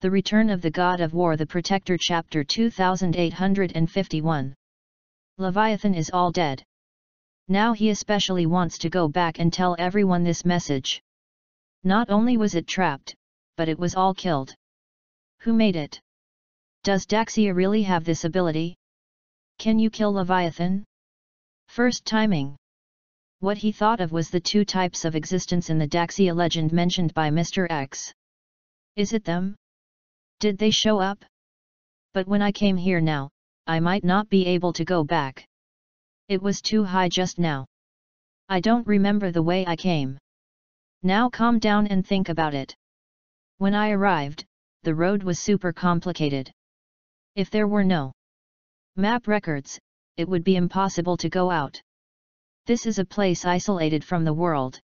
The Return of the God of War The Protector Chapter 2851 Leviathan is all dead. Now he especially wants to go back and tell everyone this message. Not only was it trapped, but it was all killed. Who made it? Does Daxia really have this ability? Can you kill Leviathan? First timing. What he thought of was the two types of existence in the Daxia legend mentioned by Mr. X. Is it them? Did they show up? But when I came here now, I might not be able to go back. It was too high just now. I don't remember the way I came. Now calm down and think about it. When I arrived, the road was super complicated. If there were no map records, it would be impossible to go out. This is a place isolated from the world.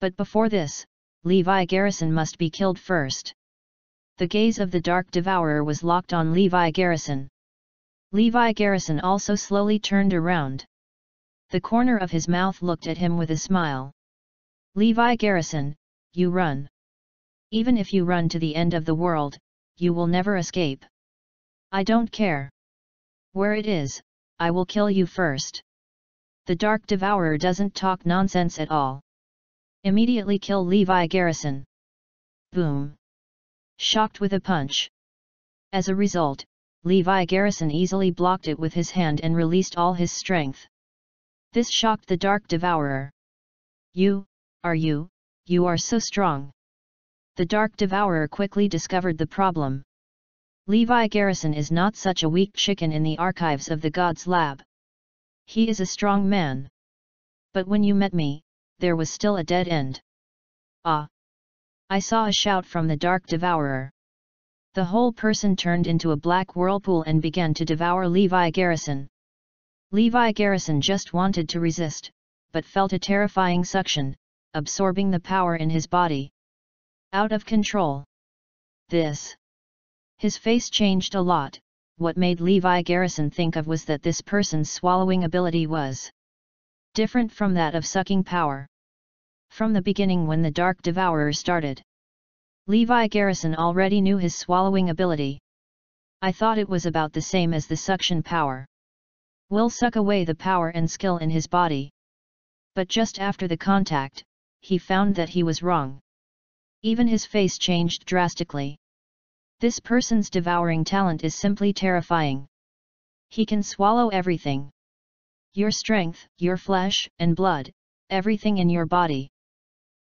But before this, Levi Garrison must be killed first. The gaze of the Dark Devourer was locked on Levi Garrison. Levi Garrison also slowly turned around. The corner of his mouth looked at him with a smile. Levi Garrison, you run. Even if you run to the end of the world, you will never escape. I don't care. Where it is, I will kill you first. The Dark Devourer doesn't talk nonsense at all. Immediately kill Levi Garrison. Boom. Shocked with a punch. As a result, Levi Garrison easily blocked it with his hand and released all his strength. This shocked the Dark Devourer. You, are you, you are so strong. The Dark Devourer quickly discovered the problem. Levi Garrison is not such a weak chicken in the archives of the Gods Lab. He is a strong man. But when you met me, there was still a dead end. Ah! I saw a shout from the Dark Devourer. The whole person turned into a black whirlpool and began to devour Levi Garrison. Levi Garrison just wanted to resist, but felt a terrifying suction, absorbing the power in his body. Out of control. This. His face changed a lot, what made Levi Garrison think of was that this person's swallowing ability was different from that of sucking power. From the beginning when the Dark Devourer started, Levi Garrison already knew his swallowing ability. I thought it was about the same as the suction power. Will suck away the power and skill in his body. But just after the contact, he found that he was wrong. Even his face changed drastically. This person's devouring talent is simply terrifying. He can swallow everything. Your strength, your flesh and blood, everything in your body.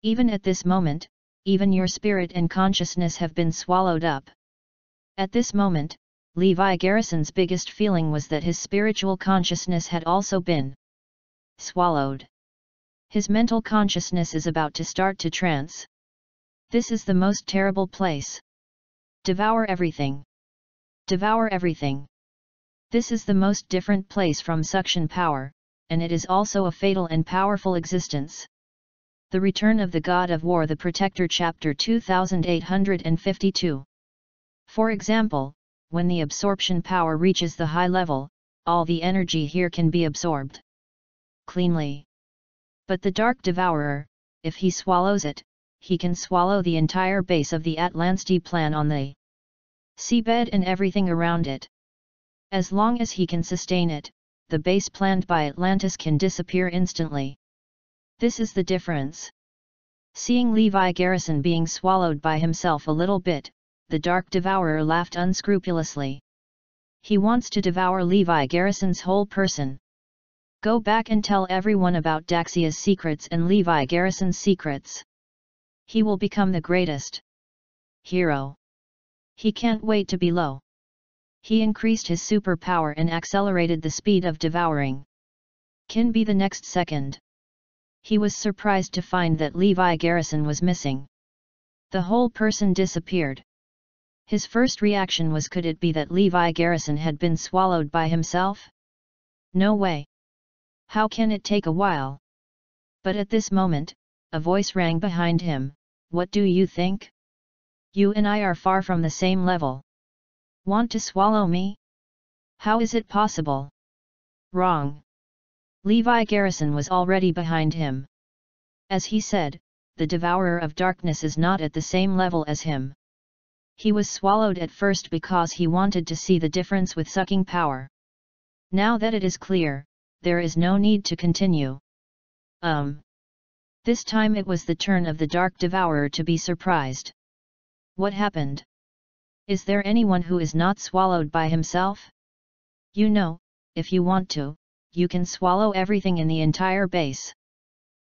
Even at this moment, even your spirit and consciousness have been swallowed up. At this moment, Levi Garrison's biggest feeling was that his spiritual consciousness had also been swallowed. His mental consciousness is about to start to trance. This is the most terrible place. Devour everything. Devour everything. This is the most different place from suction power, and it is also a fatal and powerful existence. The Return of the God of War The Protector Chapter 2852 For example, when the absorption power reaches the high level, all the energy here can be absorbed cleanly. But the Dark Devourer, if he swallows it, he can swallow the entire base of the Atlantis plan on the seabed and everything around it. As long as he can sustain it, the base planned by Atlantis can disappear instantly. This is the difference. Seeing Levi Garrison being swallowed by himself a little bit, the Dark Devourer laughed unscrupulously. He wants to devour Levi Garrison's whole person. Go back and tell everyone about Daxia's secrets and Levi Garrison's secrets. He will become the greatest hero. He can't wait to be low. He increased his superpower and accelerated the speed of devouring. Can be the next second he was surprised to find that Levi Garrison was missing. The whole person disappeared. His first reaction was could it be that Levi Garrison had been swallowed by himself? No way. How can it take a while? But at this moment, a voice rang behind him, what do you think? You and I are far from the same level. Want to swallow me? How is it possible? Wrong. Levi Garrison was already behind him. As he said, the Devourer of Darkness is not at the same level as him. He was swallowed at first because he wanted to see the difference with sucking power. Now that it is clear, there is no need to continue. Um. This time it was the turn of the Dark Devourer to be surprised. What happened? Is there anyone who is not swallowed by himself? You know, if you want to, you can swallow everything in the entire base.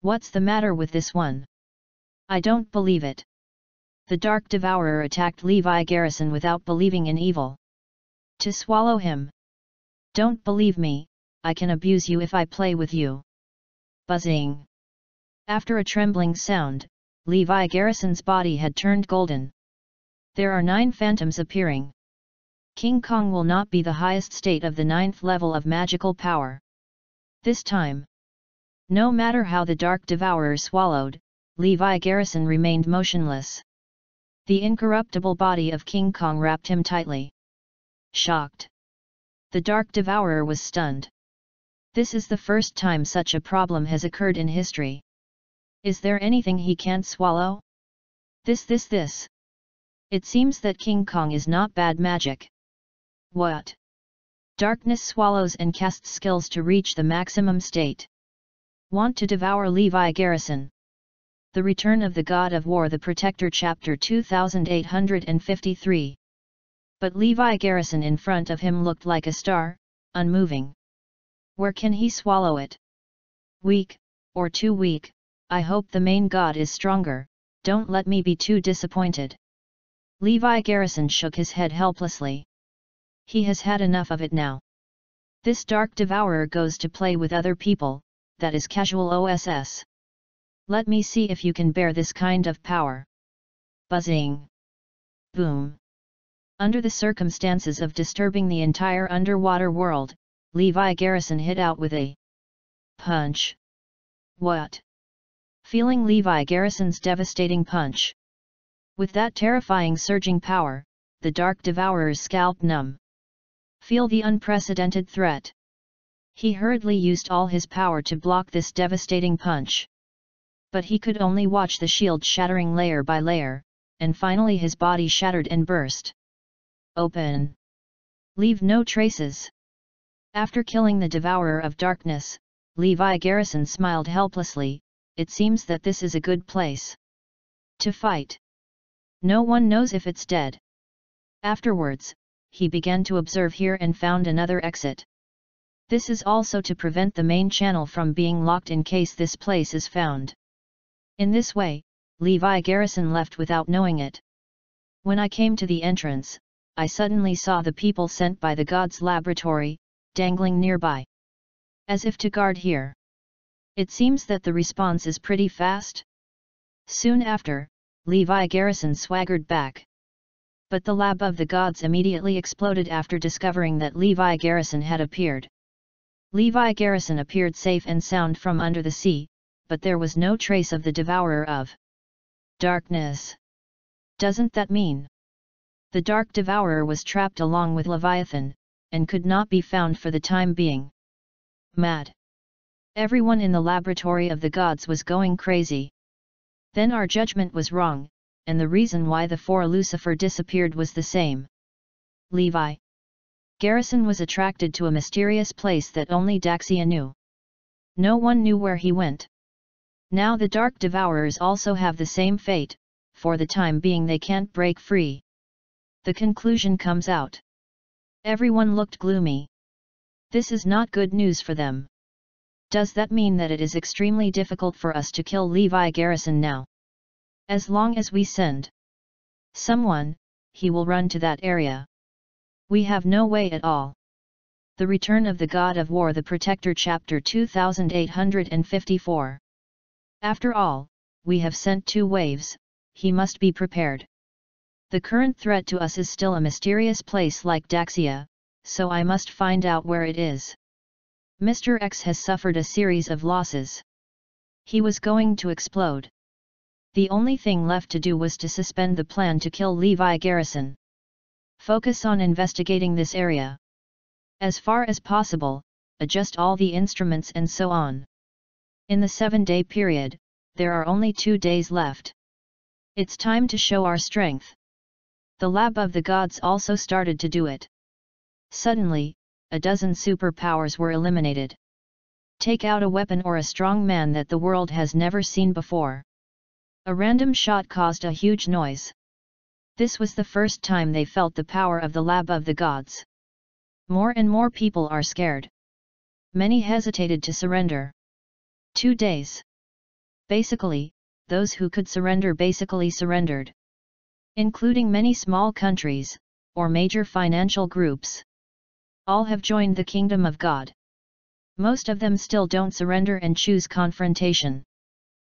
What's the matter with this one? I don't believe it. The Dark Devourer attacked Levi Garrison without believing in evil. To swallow him. Don't believe me, I can abuse you if I play with you. Buzzing. After a trembling sound, Levi Garrison's body had turned golden. There are nine phantoms appearing. King Kong will not be the highest state of the ninth level of magical power. This time. No matter how the Dark Devourer swallowed, Levi Garrison remained motionless. The incorruptible body of King Kong wrapped him tightly. Shocked. The Dark Devourer was stunned. This is the first time such a problem has occurred in history. Is there anything he can't swallow? This this this. It seems that King Kong is not bad magic. What? Darkness swallows and casts skills to reach the maximum state. Want to devour Levi Garrison. The Return of the God of War The Protector Chapter 2853 But Levi Garrison in front of him looked like a star, unmoving. Where can he swallow it? Weak, or too weak, I hope the main god is stronger, don't let me be too disappointed. Levi Garrison shook his head helplessly. He has had enough of it now. This dark devourer goes to play with other people, that is casual OSS. Let me see if you can bear this kind of power. Buzzing. Boom. Under the circumstances of disturbing the entire underwater world, Levi Garrison hit out with a punch. What? Feeling Levi Garrison's devastating punch. With that terrifying surging power, the Dark Devourer's scalp numb. Feel the unprecedented threat. He hurriedly used all his power to block this devastating punch but he could only watch the shield shattering layer by layer, and finally his body shattered and burst. Open! Leave no traces! After killing the Devourer of Darkness, Levi Garrison smiled helplessly, it seems that this is a good place. To fight. No one knows if it's dead. Afterwards, he began to observe here and found another exit. This is also to prevent the main channel from being locked in case this place is found. In this way, Levi Garrison left without knowing it. When I came to the entrance, I suddenly saw the people sent by the god's laboratory, dangling nearby. As if to guard here. It seems that the response is pretty fast. Soon after, Levi Garrison swaggered back. But the lab of the gods immediately exploded after discovering that Levi Garrison had appeared. Levi Garrison appeared safe and sound from under the sea, but there was no trace of the devourer of darkness. Doesn't that mean? The dark devourer was trapped along with Leviathan, and could not be found for the time being. Mad. Everyone in the laboratory of the gods was going crazy. Then our judgment was wrong, and the reason why the four Lucifer disappeared was the same. Levi. Garrison was attracted to a mysterious place that only Daxia knew. No one knew where he went. Now the Dark Devourers also have the same fate, for the time being they can't break free. The conclusion comes out. Everyone looked gloomy. This is not good news for them. Does that mean that it is extremely difficult for us to kill Levi Garrison now? As long as we send someone, he will run to that area. We have no way at all. The Return of the God of War The Protector Chapter 2854 after all, we have sent two waves, he must be prepared. The current threat to us is still a mysterious place like Daxia, so I must find out where it is. Mr. X has suffered a series of losses. He was going to explode. The only thing left to do was to suspend the plan to kill Levi Garrison. Focus on investigating this area. As far as possible, adjust all the instruments and so on. In the seven-day period, there are only two days left. It's time to show our strength. The lab of the gods also started to do it. Suddenly, a dozen superpowers were eliminated. Take out a weapon or a strong man that the world has never seen before. A random shot caused a huge noise. This was the first time they felt the power of the lab of the gods. More and more people are scared. Many hesitated to surrender. Two days. Basically, those who could surrender basically surrendered. Including many small countries, or major financial groups. All have joined the kingdom of God. Most of them still don't surrender and choose confrontation.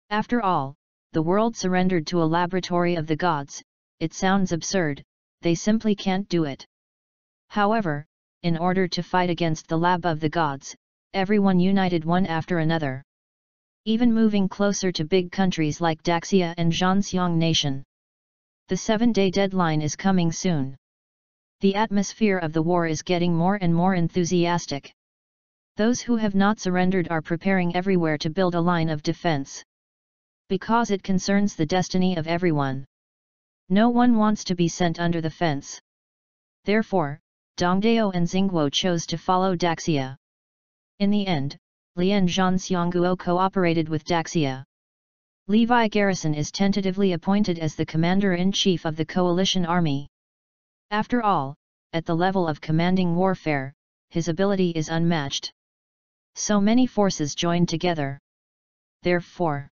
After all, the world surrendered to a laboratory of the gods, it sounds absurd, they simply can't do it. However, in order to fight against the lab of the gods, everyone united one after another. Even moving closer to big countries like Daxia and Zhanxiang nation. The seven-day deadline is coming soon. The atmosphere of the war is getting more and more enthusiastic. Those who have not surrendered are preparing everywhere to build a line of defense. Because it concerns the destiny of everyone. No one wants to be sent under the fence. Therefore, Dongdao and Xingguo chose to follow Daxia. In the end, Lian Zhanxiangguo cooperated with Daxia. Levi Garrison is tentatively appointed as the commander-in-chief of the coalition army. After all, at the level of commanding warfare, his ability is unmatched. So many forces joined together. Therefore,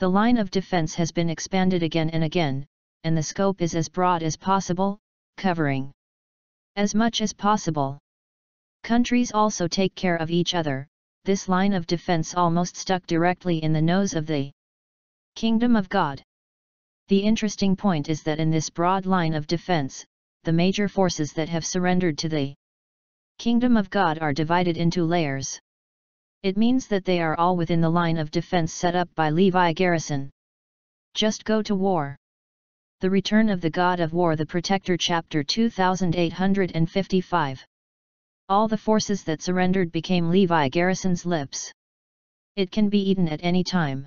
the line of defense has been expanded again and again, and the scope is as broad as possible, covering as much as possible. Countries also take care of each other, this line of defense almost stuck directly in the nose of the Kingdom of God. The interesting point is that in this broad line of defense, the major forces that have surrendered to the Kingdom of God are divided into layers. It means that they are all within the line of defense set up by Levi Garrison. Just go to war. The Return of the God of War The Protector Chapter 2855 All the forces that surrendered became Levi Garrison's lips. It can be eaten at any time.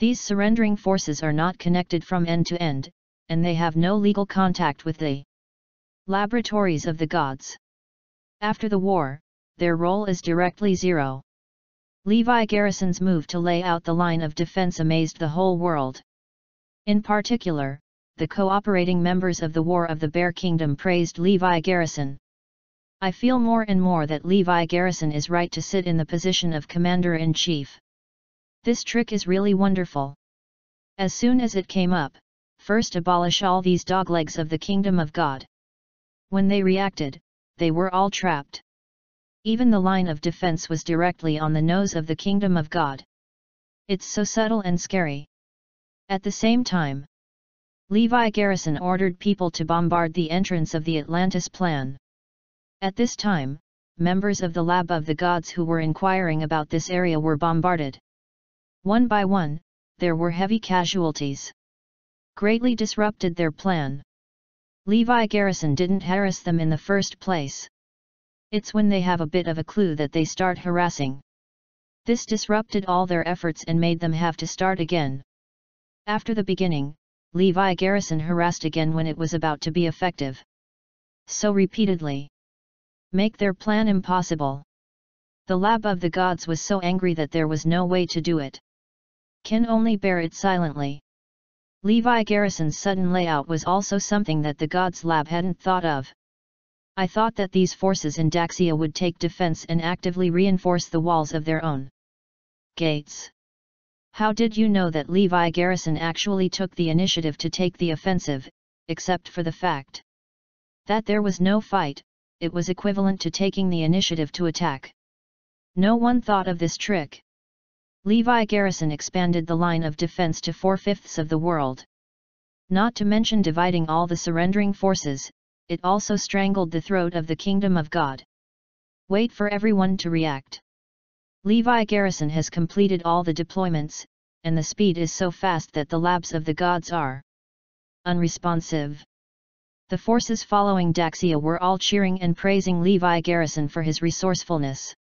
These surrendering forces are not connected from end to end, and they have no legal contact with the laboratories of the gods. After the war, their role is directly zero. Levi Garrison's move to lay out the line of defense amazed the whole world. In particular, the cooperating members of the War of the Bear Kingdom praised Levi Garrison. I feel more and more that Levi Garrison is right to sit in the position of Commander-in-Chief. This trick is really wonderful. As soon as it came up, first abolish all these doglegs of the Kingdom of God. When they reacted, they were all trapped. Even the line of defense was directly on the nose of the kingdom of God. It's so subtle and scary. At the same time, Levi Garrison ordered people to bombard the entrance of the Atlantis plan. At this time, members of the Lab of the Gods who were inquiring about this area were bombarded. One by one, there were heavy casualties. Greatly disrupted their plan. Levi Garrison didn't harass them in the first place. It's when they have a bit of a clue that they start harassing. This disrupted all their efforts and made them have to start again. After the beginning, Levi Garrison harassed again when it was about to be effective. So repeatedly. Make their plan impossible. The lab of the gods was so angry that there was no way to do it. Can only bear it silently. Levi Garrison's sudden layout was also something that the gods lab hadn't thought of. I thought that these forces in Daxia would take defense and actively reinforce the walls of their own gates. How did you know that Levi Garrison actually took the initiative to take the offensive, except for the fact that there was no fight, it was equivalent to taking the initiative to attack. No one thought of this trick. Levi Garrison expanded the line of defense to four-fifths of the world. Not to mention dividing all the surrendering forces, it also strangled the throat of the kingdom of God. Wait for everyone to react. Levi Garrison has completed all the deployments, and the speed is so fast that the labs of the gods are unresponsive. The forces following Daxia were all cheering and praising Levi Garrison for his resourcefulness.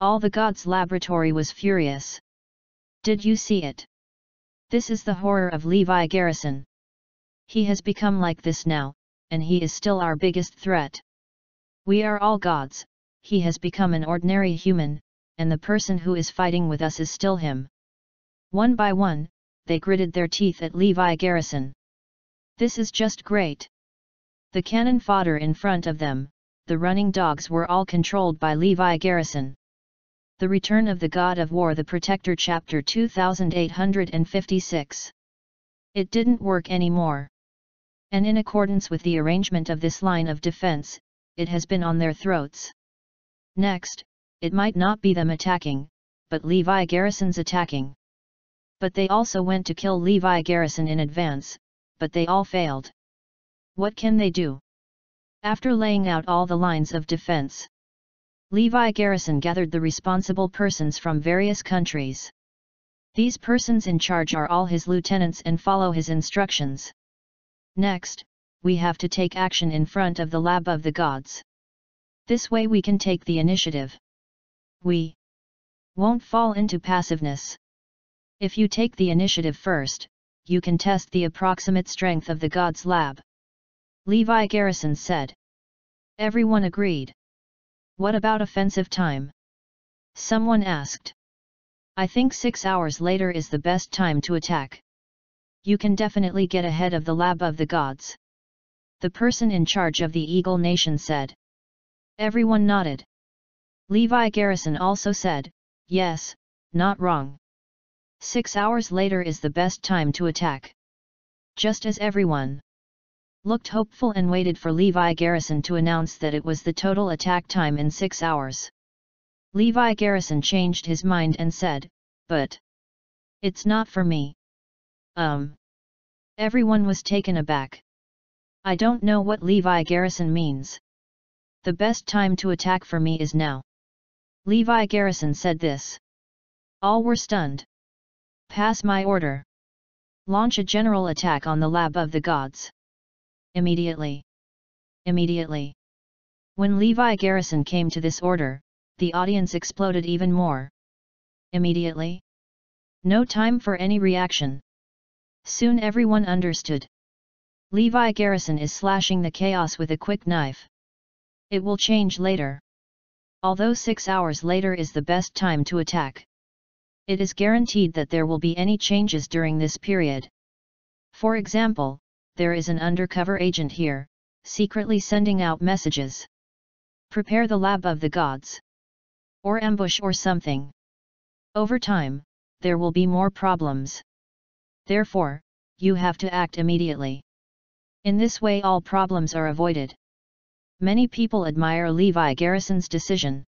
All the gods' laboratory was furious. Did you see it? This is the horror of Levi Garrison. He has become like this now, and he is still our biggest threat. We are all gods, he has become an ordinary human, and the person who is fighting with us is still him. One by one, they gritted their teeth at Levi Garrison. This is just great. The cannon fodder in front of them, the running dogs were all controlled by Levi Garrison. The Return of the God of War The Protector Chapter 2856 It didn't work anymore. And in accordance with the arrangement of this line of defense, it has been on their throats. Next, it might not be them attacking, but Levi Garrison's attacking. But they also went to kill Levi Garrison in advance, but they all failed. What can they do? After laying out all the lines of defense, Levi Garrison gathered the responsible persons from various countries. These persons in charge are all his lieutenants and follow his instructions. Next, we have to take action in front of the lab of the gods. This way we can take the initiative. We won't fall into passiveness. If you take the initiative first, you can test the approximate strength of the gods lab. Levi Garrison said. Everyone agreed. What about offensive time? Someone asked. I think six hours later is the best time to attack. You can definitely get ahead of the lab of the gods. The person in charge of the Eagle Nation said. Everyone nodded. Levi Garrison also said, yes, not wrong. Six hours later is the best time to attack. Just as everyone looked hopeful and waited for Levi Garrison to announce that it was the total attack time in six hours. Levi Garrison changed his mind and said, but it's not for me. Um. Everyone was taken aback. I don't know what Levi Garrison means. The best time to attack for me is now. Levi Garrison said this. All were stunned. Pass my order. Launch a general attack on the lab of the gods. Immediately. Immediately. When Levi Garrison came to this order, the audience exploded even more. Immediately. No time for any reaction. Soon everyone understood. Levi Garrison is slashing the chaos with a quick knife. It will change later. Although six hours later is the best time to attack. It is guaranteed that there will be any changes during this period. For example, there is an undercover agent here, secretly sending out messages. Prepare the lab of the gods. Or ambush or something. Over time, there will be more problems. Therefore, you have to act immediately. In this way all problems are avoided. Many people admire Levi Garrison's decision.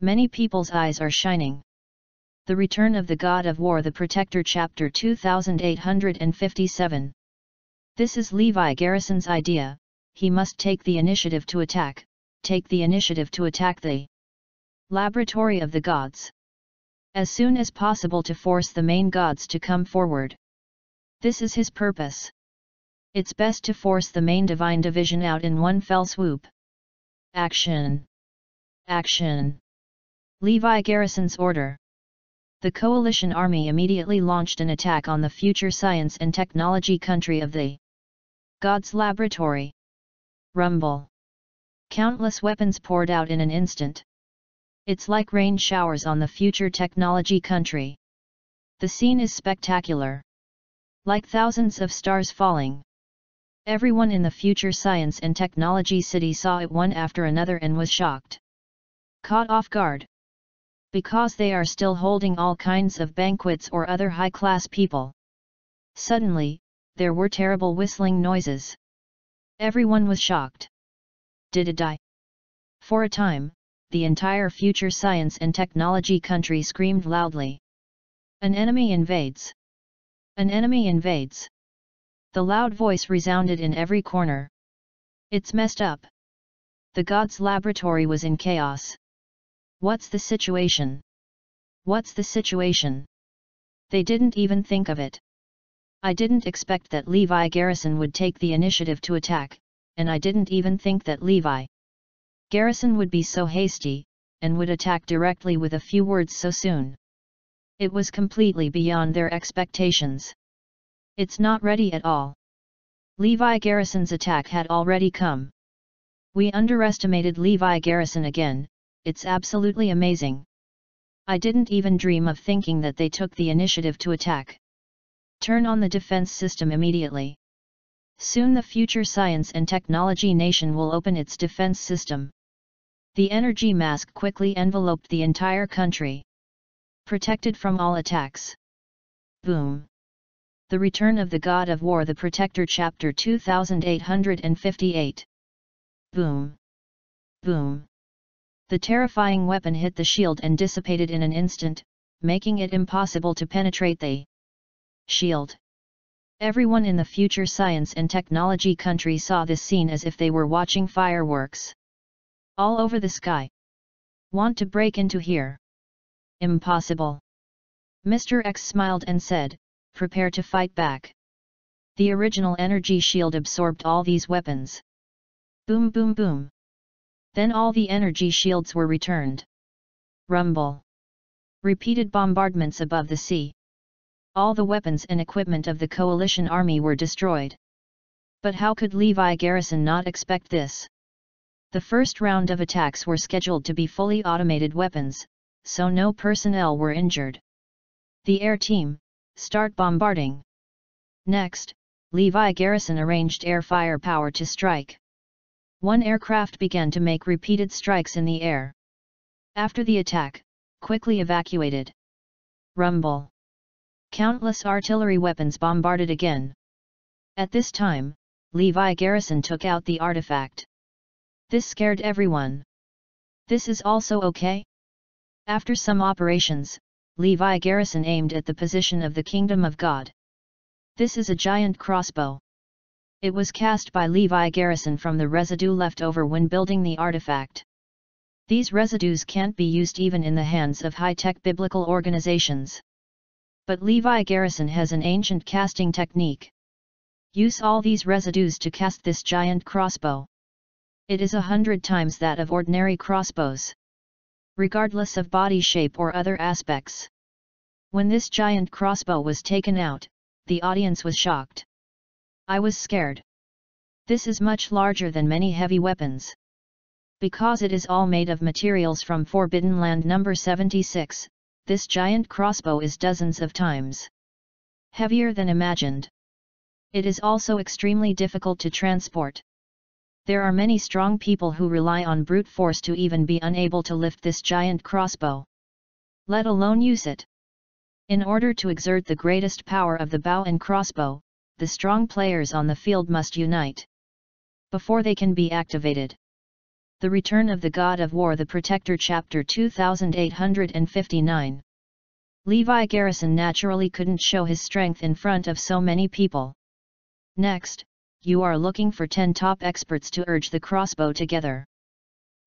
Many people's eyes are shining. The Return of the God of War The Protector Chapter 2857 this is Levi Garrison's idea, he must take the initiative to attack, take the initiative to attack the laboratory of the gods. As soon as possible to force the main gods to come forward. This is his purpose. It's best to force the main divine division out in one fell swoop. Action! Action! Levi Garrison's order. The coalition army immediately launched an attack on the future science and technology country of the God's laboratory. Rumble. Countless weapons poured out in an instant. It's like rain showers on the future technology country. The scene is spectacular. Like thousands of stars falling. Everyone in the future science and technology city saw it one after another and was shocked. Caught off guard. Because they are still holding all kinds of banquets or other high-class people. Suddenly, there were terrible whistling noises. Everyone was shocked. Did it die? For a time, the entire future science and technology country screamed loudly. An enemy invades! An enemy invades! The loud voice resounded in every corner. It's messed up. The god's laboratory was in chaos. What's the situation? What's the situation? They didn't even think of it. I didn't expect that Levi Garrison would take the initiative to attack, and I didn't even think that Levi Garrison would be so hasty, and would attack directly with a few words so soon. It was completely beyond their expectations. It's not ready at all. Levi Garrison's attack had already come. We underestimated Levi Garrison again, it's absolutely amazing. I didn't even dream of thinking that they took the initiative to attack. Turn on the defense system immediately. Soon the future science and technology nation will open its defense system. The energy mask quickly enveloped the entire country. Protected from all attacks. Boom. The Return of the God of War The Protector Chapter 2858 Boom. Boom. The terrifying weapon hit the shield and dissipated in an instant, making it impossible to penetrate the shield. Everyone in the future science and technology country saw this scene as if they were watching fireworks. All over the sky. Want to break into here? Impossible. Mr. X smiled and said, prepare to fight back. The original energy shield absorbed all these weapons. Boom boom boom. Then all the energy shields were returned. Rumble. Repeated bombardments above the sea. All the weapons and equipment of the coalition army were destroyed. But how could Levi Garrison not expect this? The first round of attacks were scheduled to be fully automated weapons, so no personnel were injured. The air team, start bombarding. Next, Levi Garrison arranged air firepower to strike. One aircraft began to make repeated strikes in the air. After the attack, quickly evacuated. Rumble. Countless artillery weapons bombarded again. At this time, Levi Garrison took out the artifact. This scared everyone. This is also okay? After some operations, Levi Garrison aimed at the position of the Kingdom of God. This is a giant crossbow. It was cast by Levi Garrison from the residue left over when building the artifact. These residues can't be used even in the hands of high-tech biblical organizations. But Levi Garrison has an ancient casting technique. Use all these residues to cast this giant crossbow. It is a hundred times that of ordinary crossbows. Regardless of body shape or other aspects. When this giant crossbow was taken out, the audience was shocked. I was scared. This is much larger than many heavy weapons. Because it is all made of materials from Forbidden Land number 76, this giant crossbow is dozens of times heavier than imagined. It is also extremely difficult to transport. There are many strong people who rely on brute force to even be unable to lift this giant crossbow. Let alone use it. In order to exert the greatest power of the bow and crossbow, the strong players on the field must unite. Before they can be activated. The Return of the God of War The Protector Chapter 2859 Levi Garrison naturally couldn't show his strength in front of so many people. Next, you are looking for 10 top experts to urge the crossbow together.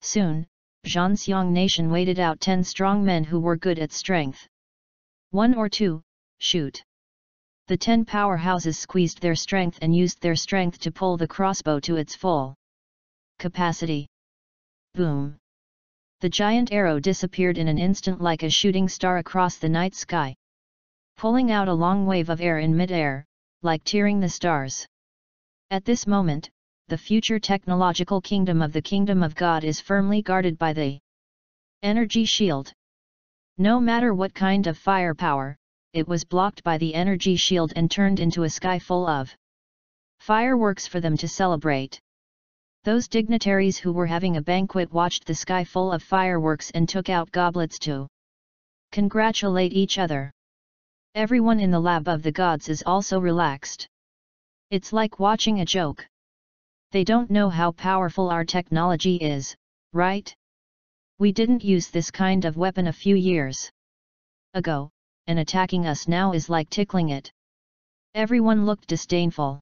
Soon, Zhanxiang Nation waited out 10 strong men who were good at strength. One or two, shoot. The 10 powerhouses squeezed their strength and used their strength to pull the crossbow to its full capacity. Boom! The giant arrow disappeared in an instant like a shooting star across the night sky. Pulling out a long wave of air in mid-air, like tearing the stars. At this moment, the future technological kingdom of the kingdom of God is firmly guarded by the energy shield. No matter what kind of firepower, it was blocked by the energy shield and turned into a sky full of fireworks for them to celebrate. Those dignitaries who were having a banquet watched the sky full of fireworks and took out goblets to congratulate each other. Everyone in the lab of the gods is also relaxed. It's like watching a joke. They don't know how powerful our technology is, right? We didn't use this kind of weapon a few years ago, and attacking us now is like tickling it. Everyone looked disdainful.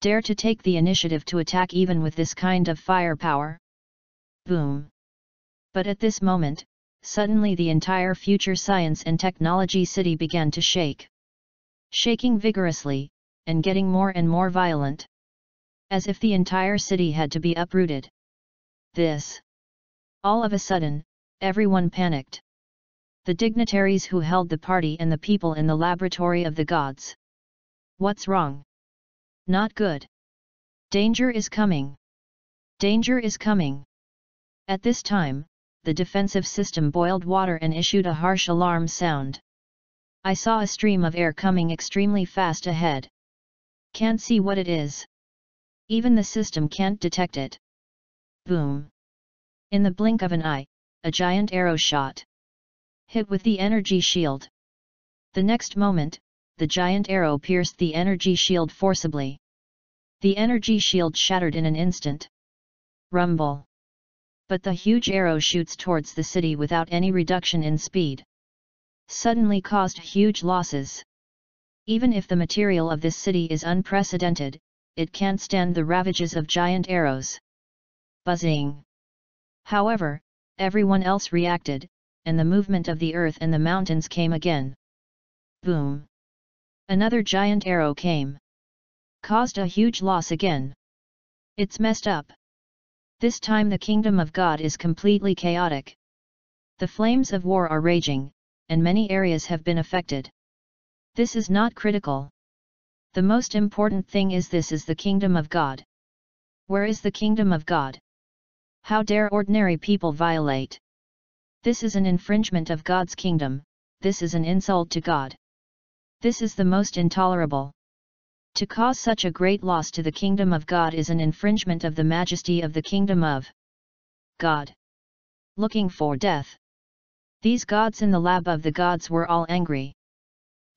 Dare to take the initiative to attack even with this kind of firepower? Boom! But at this moment, suddenly the entire future science and technology city began to shake. Shaking vigorously, and getting more and more violent. As if the entire city had to be uprooted. This. All of a sudden, everyone panicked. The dignitaries who held the party and the people in the laboratory of the gods. What's wrong? Not good. Danger is coming! Danger is coming! At this time, the defensive system boiled water and issued a harsh alarm sound. I saw a stream of air coming extremely fast ahead. Can't see what it is. Even the system can't detect it. Boom! In the blink of an eye, a giant arrow shot. Hit with the energy shield. The next moment, the giant arrow pierced the energy shield forcibly. The energy shield shattered in an instant. Rumble. But the huge arrow shoots towards the city without any reduction in speed. Suddenly caused huge losses. Even if the material of this city is unprecedented, it can't stand the ravages of giant arrows. Buzzing. However, everyone else reacted, and the movement of the earth and the mountains came again. Boom! Another giant arrow came. Caused a huge loss again. It's messed up. This time the kingdom of God is completely chaotic. The flames of war are raging, and many areas have been affected. This is not critical. The most important thing is this is the kingdom of God. Where is the kingdom of God? How dare ordinary people violate? This is an infringement of God's kingdom, this is an insult to God. This is the most intolerable. To cause such a great loss to the kingdom of God is an infringement of the majesty of the kingdom of God. Looking for death. These gods in the lab of the gods were all angry.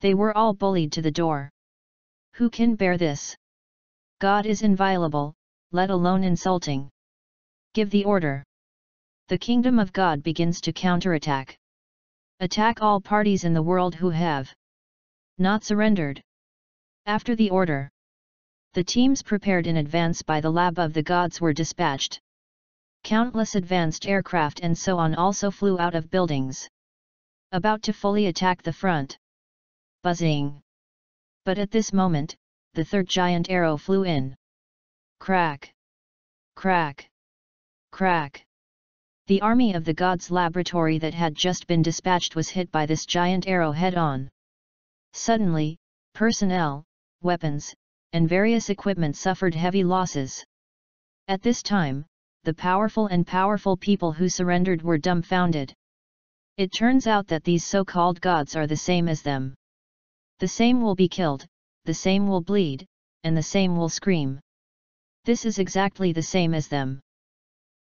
They were all bullied to the door. Who can bear this? God is inviolable, let alone insulting. Give the order the kingdom of God begins to counterattack. Attack all parties in the world who have not surrendered. After the order, the teams prepared in advance by the lab of the gods were dispatched. Countless advanced aircraft and so on also flew out of buildings. About to fully attack the front. Buzzing. But at this moment, the third giant arrow flew in. Crack. Crack. Crack. The army of the gods laboratory that had just been dispatched was hit by this giant arrow head-on. Suddenly, personnel, weapons, and various equipment suffered heavy losses. At this time, the powerful and powerful people who surrendered were dumbfounded. It turns out that these so-called gods are the same as them. The same will be killed, the same will bleed, and the same will scream. This is exactly the same as them.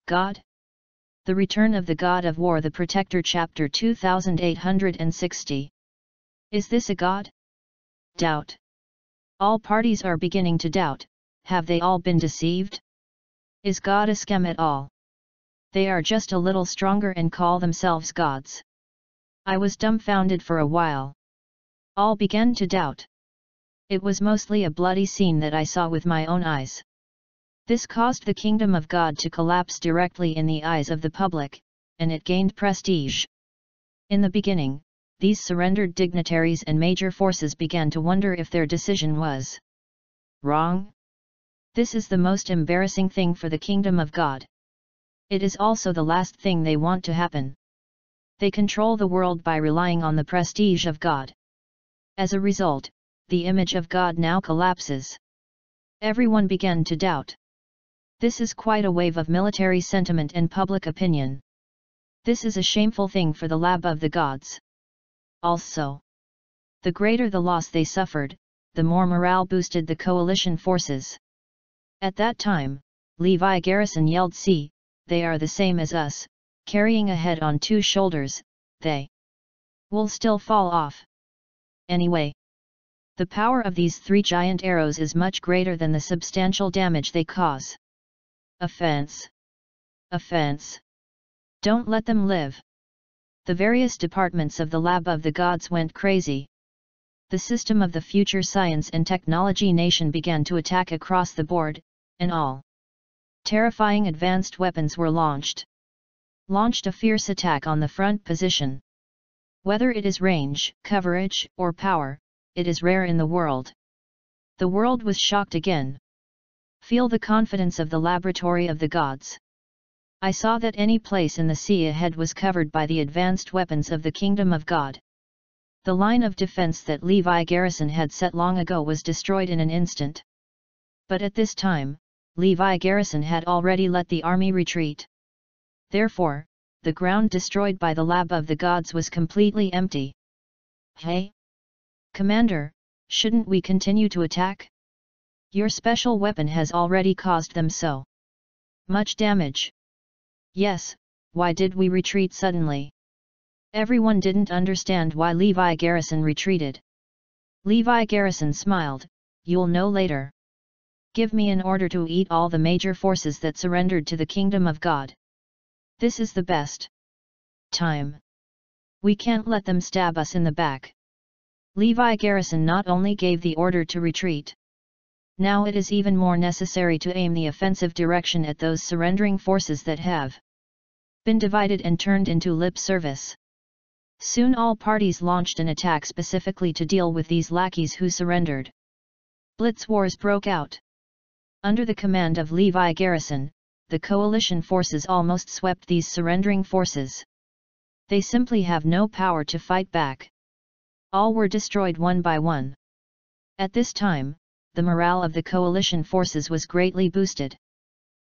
God? The Return of the God of War The Protector Chapter 2860 Is this a God? Doubt. All parties are beginning to doubt, have they all been deceived? Is God a scam at all? They are just a little stronger and call themselves gods. I was dumbfounded for a while. All began to doubt. It was mostly a bloody scene that I saw with my own eyes. This caused the kingdom of God to collapse directly in the eyes of the public, and it gained prestige. In the beginning, these surrendered dignitaries and major forces began to wonder if their decision was wrong. This is the most embarrassing thing for the kingdom of God. It is also the last thing they want to happen. They control the world by relying on the prestige of God. As a result, the image of God now collapses. Everyone began to doubt. This is quite a wave of military sentiment and public opinion. This is a shameful thing for the lab of the gods. Also, the greater the loss they suffered, the more morale boosted the coalition forces. At that time, Levi Garrison yelled see, they are the same as us, carrying a head on two shoulders, they will still fall off. Anyway, the power of these three giant arrows is much greater than the substantial damage they cause. Offense. Offense. Don't let them live. The various departments of the Lab of the Gods went crazy. The system of the future science and technology nation began to attack across the board, and all. Terrifying advanced weapons were launched. Launched a fierce attack on the front position. Whether it is range, coverage, or power, it is rare in the world. The world was shocked again. Feel the confidence of the laboratory of the gods. I saw that any place in the sea ahead was covered by the advanced weapons of the kingdom of God. The line of defense that Levi Garrison had set long ago was destroyed in an instant. But at this time, Levi garrison had already let the army retreat. Therefore, the ground destroyed by the lab of the gods was completely empty. Hey? Commander, shouldn't we continue to attack? Your special weapon has already caused them so much damage. Yes, why did we retreat suddenly? Everyone didn't understand why Levi Garrison retreated. Levi Garrison smiled, you'll know later. Give me an order to eat all the major forces that surrendered to the kingdom of God. This is the best time. We can't let them stab us in the back. Levi Garrison not only gave the order to retreat. Now it is even more necessary to aim the offensive direction at those surrendering forces that have been divided and turned into lip service. Soon all parties launched an attack specifically to deal with these lackeys who surrendered. Blitz wars broke out. Under the command of Levi Garrison, the coalition forces almost swept these surrendering forces. They simply have no power to fight back. All were destroyed one by one. At this time, the morale of the coalition forces was greatly boosted.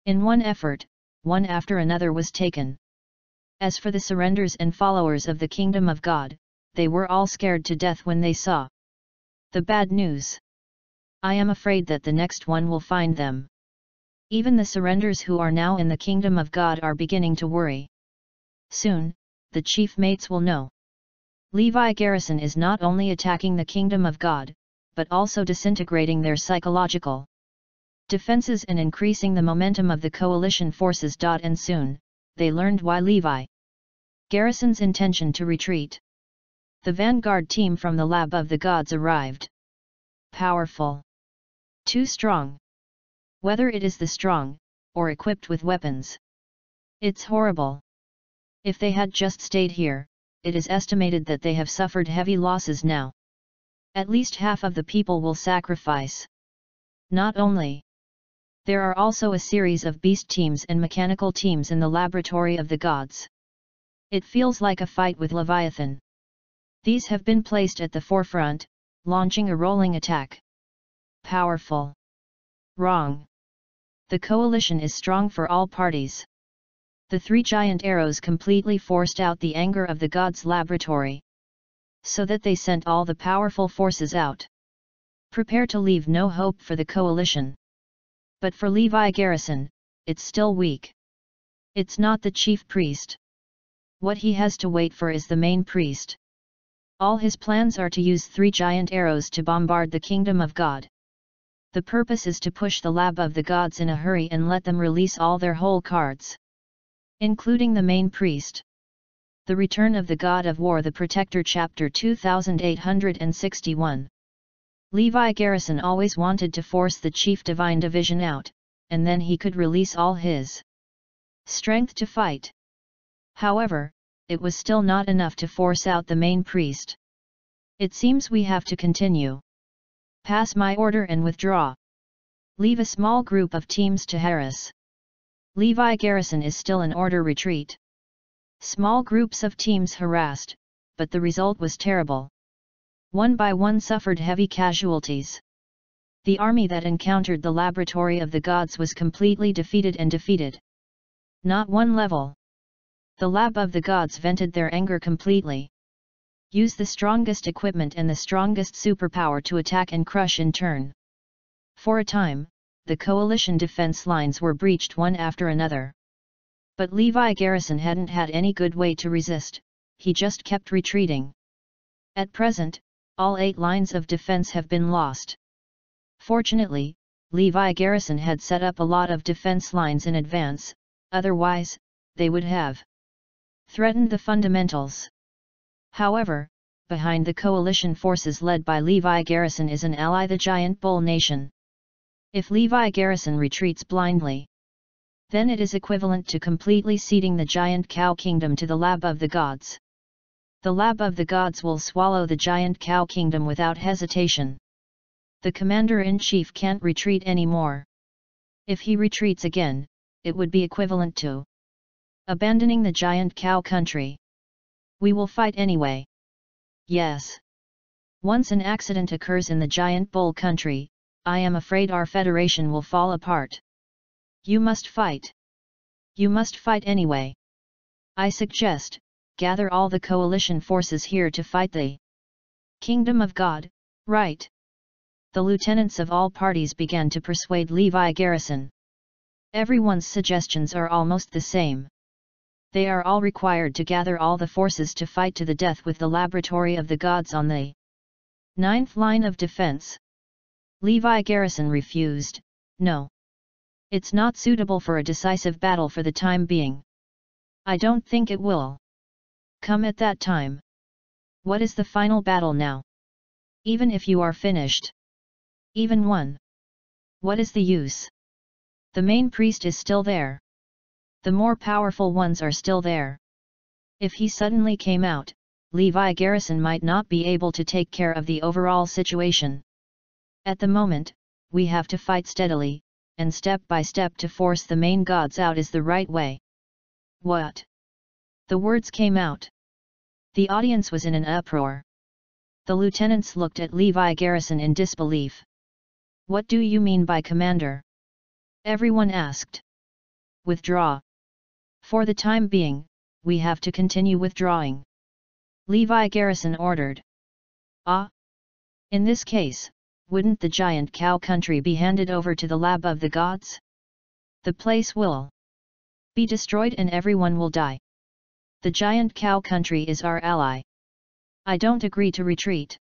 In one effort, one after another was taken. As for the surrenders and followers of the kingdom of God, they were all scared to death when they saw the bad news. I am afraid that the next one will find them. Even the surrenders who are now in the kingdom of God are beginning to worry. Soon, the chief mates will know. Levi Garrison is not only attacking the kingdom of God, but also disintegrating their psychological defenses and increasing the momentum of the coalition forces. And soon, they learned why Levi Garrison's intention to retreat. The vanguard team from the lab of the gods arrived. Powerful. Too strong. Whether it is the strong, or equipped with weapons. It's horrible. If they had just stayed here, it is estimated that they have suffered heavy losses now. At least half of the people will sacrifice. Not only. There are also a series of beast teams and mechanical teams in the laboratory of the gods. It feels like a fight with Leviathan. These have been placed at the forefront, launching a rolling attack powerful. Wrong. The coalition is strong for all parties. The three giant arrows completely forced out the anger of the gods' laboratory. So that they sent all the powerful forces out. Prepare to leave no hope for the coalition. But for Levi Garrison, it's still weak. It's not the chief priest. What he has to wait for is the main priest. All his plans are to use three giant arrows to bombard the kingdom of God. The purpose is to push the lab of the gods in a hurry and let them release all their hole cards. Including the main priest. The Return of the God of War The Protector Chapter 2861 Levi Garrison always wanted to force the Chief Divine Division out, and then he could release all his strength to fight. However, it was still not enough to force out the main priest. It seems we have to continue. Pass my order and withdraw. Leave a small group of teams to harass. Levi Garrison is still in order retreat. Small groups of teams harassed, but the result was terrible. One by one suffered heavy casualties. The army that encountered the laboratory of the gods was completely defeated and defeated. Not one level. The lab of the gods vented their anger completely. Use the strongest equipment and the strongest superpower to attack and crush in turn. For a time, the coalition defense lines were breached one after another. But Levi Garrison hadn't had any good way to resist, he just kept retreating. At present, all eight lines of defense have been lost. Fortunately, Levi Garrison had set up a lot of defense lines in advance, otherwise, they would have threatened the fundamentals. However, behind the coalition forces led by Levi Garrison is an ally the giant bull nation. If Levi Garrison retreats blindly, then it is equivalent to completely ceding the giant cow kingdom to the lab of the gods. The lab of the gods will swallow the giant cow kingdom without hesitation. The commander-in-chief can't retreat anymore. If he retreats again, it would be equivalent to abandoning the giant cow country. We will fight anyway. Yes. Once an accident occurs in the giant bull country, I am afraid our federation will fall apart. You must fight. You must fight anyway. I suggest, gather all the coalition forces here to fight the Kingdom of God, right? The lieutenants of all parties began to persuade Levi Garrison. Everyone's suggestions are almost the same. They are all required to gather all the forces to fight to the death with the laboratory of the gods on the ninth line of defense. Levi Garrison refused, no. It's not suitable for a decisive battle for the time being. I don't think it will come at that time. What is the final battle now? Even if you are finished. Even one. What is the use? The main priest is still there. The more powerful ones are still there. If he suddenly came out, Levi Garrison might not be able to take care of the overall situation. At the moment, we have to fight steadily, and step by step to force the main gods out is the right way. What? The words came out. The audience was in an uproar. The lieutenants looked at Levi Garrison in disbelief. What do you mean by commander? Everyone asked. Withdraw. For the time being, we have to continue withdrawing. Levi Garrison ordered. Ah! In this case, wouldn't the giant cow country be handed over to the lab of the gods? The place will be destroyed and everyone will die. The giant cow country is our ally. I don't agree to retreat.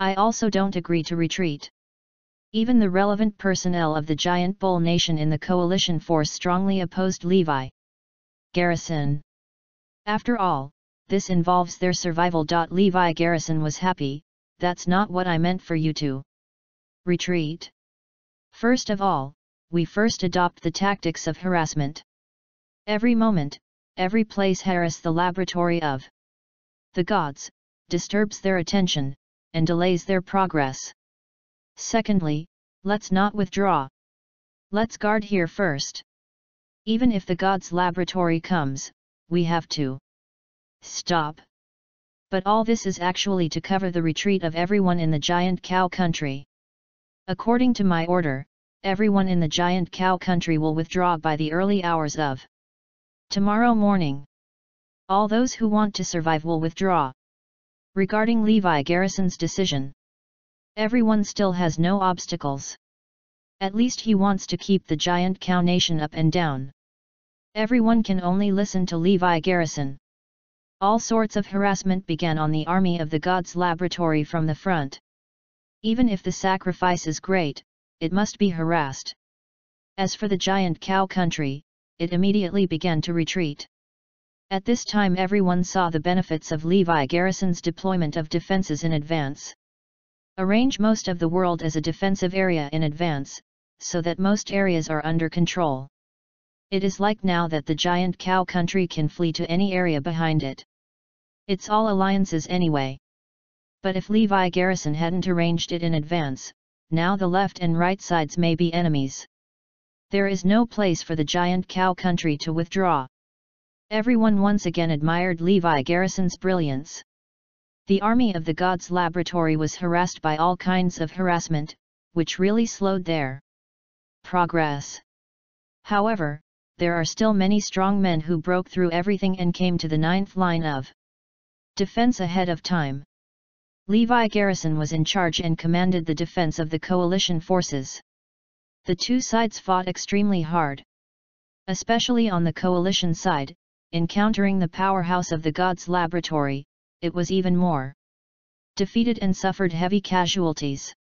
I also don't agree to retreat. Even the relevant personnel of the giant bull nation in the coalition force strongly opposed Levi. Garrison. After all, this involves their survival. Levi Garrison was happy, that's not what I meant for you to retreat. First of all, we first adopt the tactics of harassment. Every moment, every place harass the laboratory of the gods, disturbs their attention, and delays their progress. Secondly, let's not withdraw. Let's guard here first. Even if the god's laboratory comes, we have to stop. But all this is actually to cover the retreat of everyone in the giant cow country. According to my order, everyone in the giant cow country will withdraw by the early hours of tomorrow morning. All those who want to survive will withdraw. Regarding Levi Garrison's decision, everyone still has no obstacles. At least he wants to keep the giant cow nation up and down. Everyone can only listen to Levi Garrison. All sorts of harassment began on the army of the gods laboratory from the front. Even if the sacrifice is great, it must be harassed. As for the giant cow country, it immediately began to retreat. At this time everyone saw the benefits of Levi Garrison's deployment of defenses in advance. Arrange most of the world as a defensive area in advance, so that most areas are under control. It is like now that the giant cow country can flee to any area behind it. It's all alliances anyway. But if Levi Garrison hadn't arranged it in advance, now the left and right sides may be enemies. There is no place for the giant cow country to withdraw. Everyone once again admired Levi Garrison's brilliance. The army of the gods laboratory was harassed by all kinds of harassment, which really slowed their progress. However, there are still many strong men who broke through everything and came to the ninth line of defense ahead of time. Levi Garrison was in charge and commanded the defense of the coalition forces. The two sides fought extremely hard. Especially on the coalition side, encountering the powerhouse of the gods laboratory, it was even more defeated and suffered heavy casualties.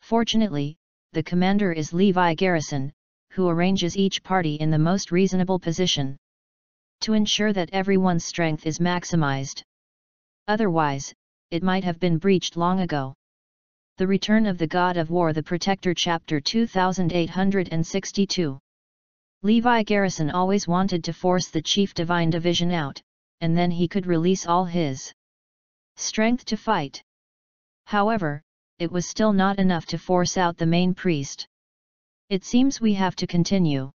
Fortunately, the commander is Levi Garrison, who arranges each party in the most reasonable position. To ensure that everyone's strength is maximized. Otherwise, it might have been breached long ago. The Return of the God of War The Protector Chapter 2862 Levi Garrison always wanted to force the Chief Divine Division out, and then he could release all his strength to fight. However, it was still not enough to force out the main priest. It seems we have to continue.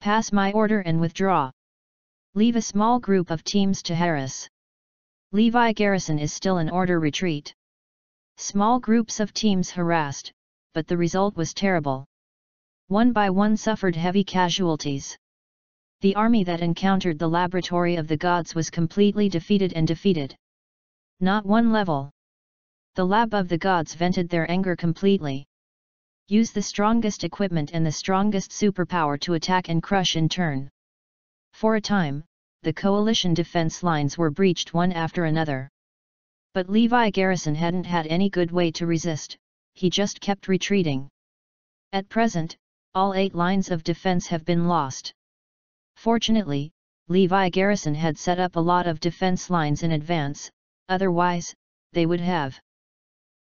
Pass my order and withdraw. Leave a small group of teams to harass. Levi Garrison is still in order retreat. Small groups of teams harassed, but the result was terrible. One by one suffered heavy casualties. The army that encountered the laboratory of the gods was completely defeated and defeated. Not one level. The lab of the gods vented their anger completely. Use the strongest equipment and the strongest superpower to attack and crush in turn. For a time, the coalition defense lines were breached one after another. But Levi Garrison hadn't had any good way to resist, he just kept retreating. At present, all eight lines of defense have been lost. Fortunately, Levi Garrison had set up a lot of defense lines in advance, otherwise, they would have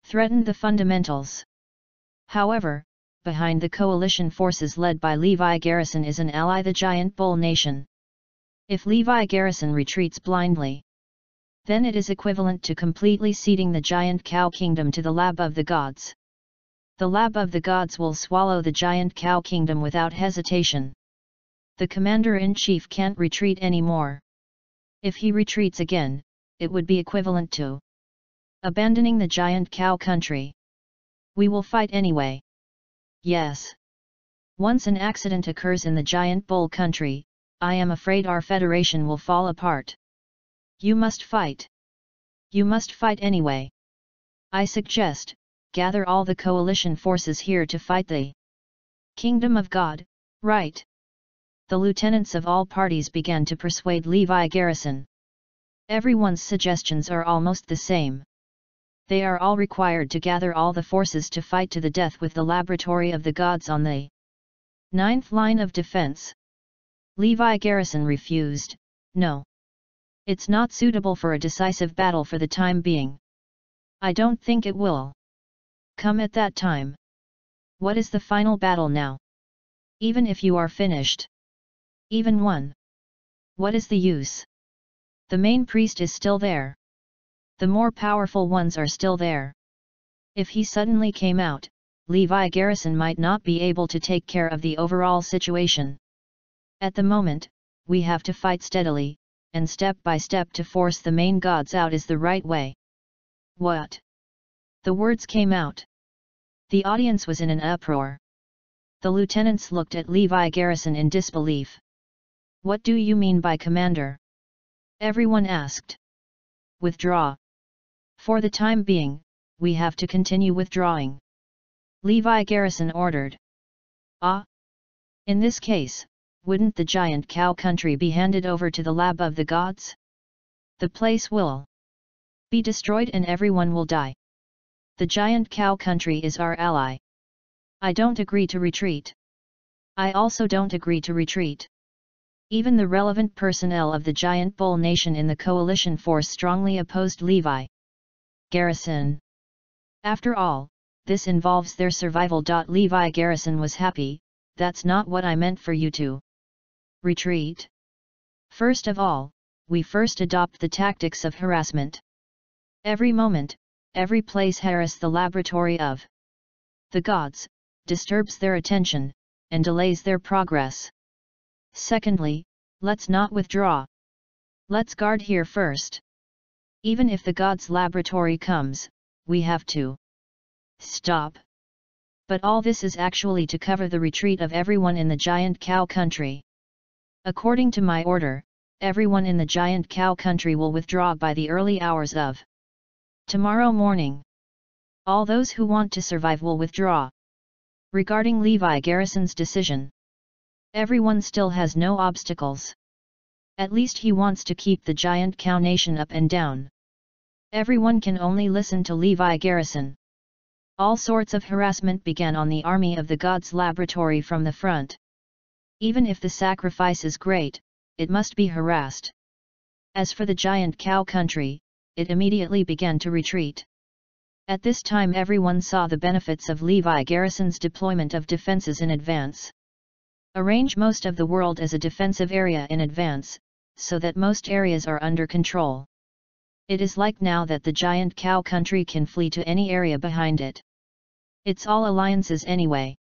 threatened the fundamentals. However, behind the coalition forces led by Levi Garrison is an ally the Giant Bull Nation. If Levi Garrison retreats blindly, then it is equivalent to completely ceding the giant cow kingdom to the lab of the gods. The lab of the gods will swallow the giant cow kingdom without hesitation the commander-in-chief can't retreat anymore. If he retreats again, it would be equivalent to abandoning the giant cow country. We will fight anyway. Yes. Once an accident occurs in the giant bull country, I am afraid our federation will fall apart. You must fight. You must fight anyway. I suggest, gather all the coalition forces here to fight the Kingdom of God, right? the lieutenants of all parties began to persuade Levi Garrison. Everyone's suggestions are almost the same. They are all required to gather all the forces to fight to the death with the laboratory of the gods on the ninth line of defense. Levi Garrison refused, no. It's not suitable for a decisive battle for the time being. I don't think it will come at that time. What is the final battle now? Even if you are finished. Even one. What is the use? The main priest is still there. The more powerful ones are still there. If he suddenly came out, Levi Garrison might not be able to take care of the overall situation. At the moment, we have to fight steadily, and step by step to force the main gods out is the right way. What? The words came out. The audience was in an uproar. The lieutenants looked at Levi Garrison in disbelief. What do you mean by commander? Everyone asked. Withdraw. For the time being, we have to continue withdrawing. Levi Garrison ordered. Ah! In this case, wouldn't the giant cow country be handed over to the lab of the gods? The place will be destroyed and everyone will die. The giant cow country is our ally. I don't agree to retreat. I also don't agree to retreat. Even the relevant personnel of the giant bull nation in the coalition force strongly opposed Levi. Garrison. After all, this involves their survival. Levi Garrison was happy, that's not what I meant for you to retreat. First of all, we first adopt the tactics of harassment. Every moment, every place harass the laboratory of the gods, disturbs their attention, and delays their progress. Secondly, let's not withdraw. Let's guard here first. Even if the god's laboratory comes, we have to stop. But all this is actually to cover the retreat of everyone in the giant cow country. According to my order, everyone in the giant cow country will withdraw by the early hours of tomorrow morning. All those who want to survive will withdraw. Regarding Levi Garrison's decision, Everyone still has no obstacles. At least he wants to keep the giant cow nation up and down. Everyone can only listen to Levi Garrison. All sorts of harassment began on the army of the gods laboratory from the front. Even if the sacrifice is great, it must be harassed. As for the giant cow country, it immediately began to retreat. At this time everyone saw the benefits of Levi Garrison's deployment of defenses in advance. Arrange most of the world as a defensive area in advance, so that most areas are under control. It is like now that the giant cow country can flee to any area behind it. It's all alliances anyway.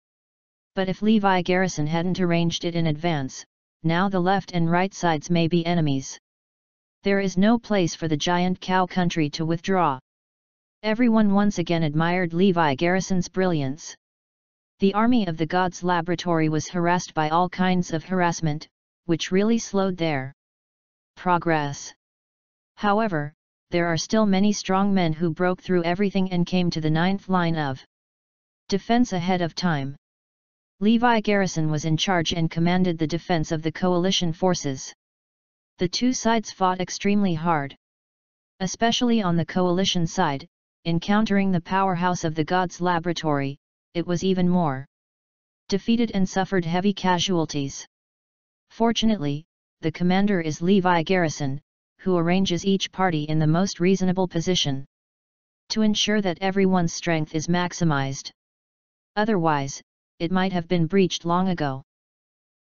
But if Levi Garrison hadn't arranged it in advance, now the left and right sides may be enemies. There is no place for the giant cow country to withdraw. Everyone once again admired Levi Garrison's brilliance. The army of the gods laboratory was harassed by all kinds of harassment, which really slowed their progress. However, there are still many strong men who broke through everything and came to the ninth line of defense ahead of time. Levi Garrison was in charge and commanded the defense of the coalition forces. The two sides fought extremely hard. Especially on the coalition side, encountering the powerhouse of the gods laboratory, it was even more defeated and suffered heavy casualties. Fortunately, the commander is Levi Garrison, who arranges each party in the most reasonable position. To ensure that everyone's strength is maximized. Otherwise, it might have been breached long ago.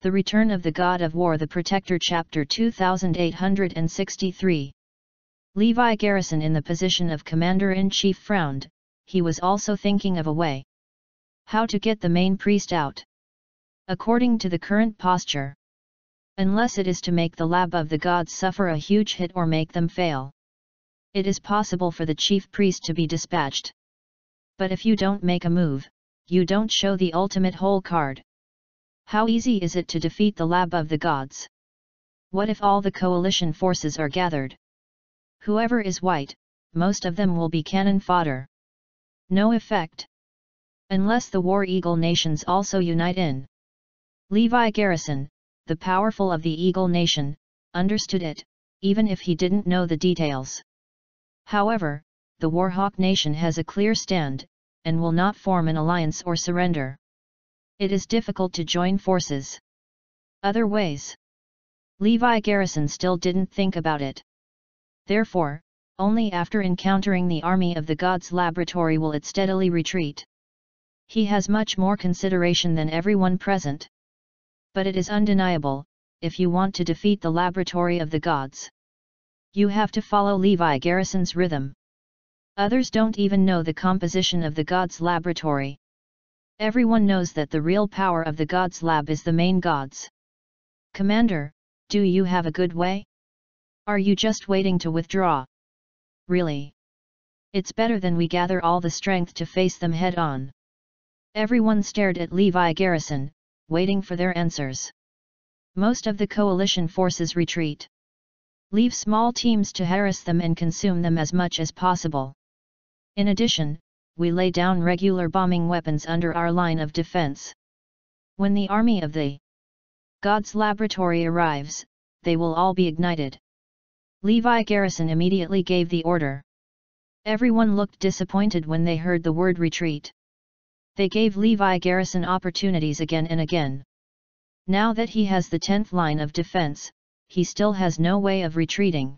The Return of the God of War The Protector Chapter 2863 Levi Garrison in the position of Commander-in-Chief frowned, he was also thinking of a way. How to get the main priest out. According to the current posture unless it is to make the lab of the gods suffer a huge hit or make them fail. It is possible for the chief priest to be dispatched. But if you don't make a move, you don't show the ultimate hole card. How easy is it to defeat the lab of the gods? What if all the coalition forces are gathered? Whoever is white, most of them will be cannon fodder. No effect. Unless the War Eagle nations also unite in. Levi Garrison, the powerful of the Eagle Nation, understood it, even if he didn't know the details. However, the Warhawk Nation has a clear stand, and will not form an alliance or surrender. It is difficult to join forces. Other ways. Levi Garrison still didn't think about it. Therefore, only after encountering the army of the gods laboratory will it steadily retreat. He has much more consideration than everyone present but it is undeniable, if you want to defeat the laboratory of the gods. You have to follow Levi Garrison's rhythm. Others don't even know the composition of the gods laboratory. Everyone knows that the real power of the gods lab is the main gods. Commander, do you have a good way? Are you just waiting to withdraw? Really? It's better than we gather all the strength to face them head on. Everyone stared at Levi Garrison, waiting for their answers. Most of the coalition forces retreat. Leave small teams to harass them and consume them as much as possible. In addition, we lay down regular bombing weapons under our line of defense. When the army of the God's laboratory arrives, they will all be ignited. Levi Garrison immediately gave the order. Everyone looked disappointed when they heard the word retreat. They gave Levi Garrison opportunities again and again. Now that he has the 10th line of defense, he still has no way of retreating.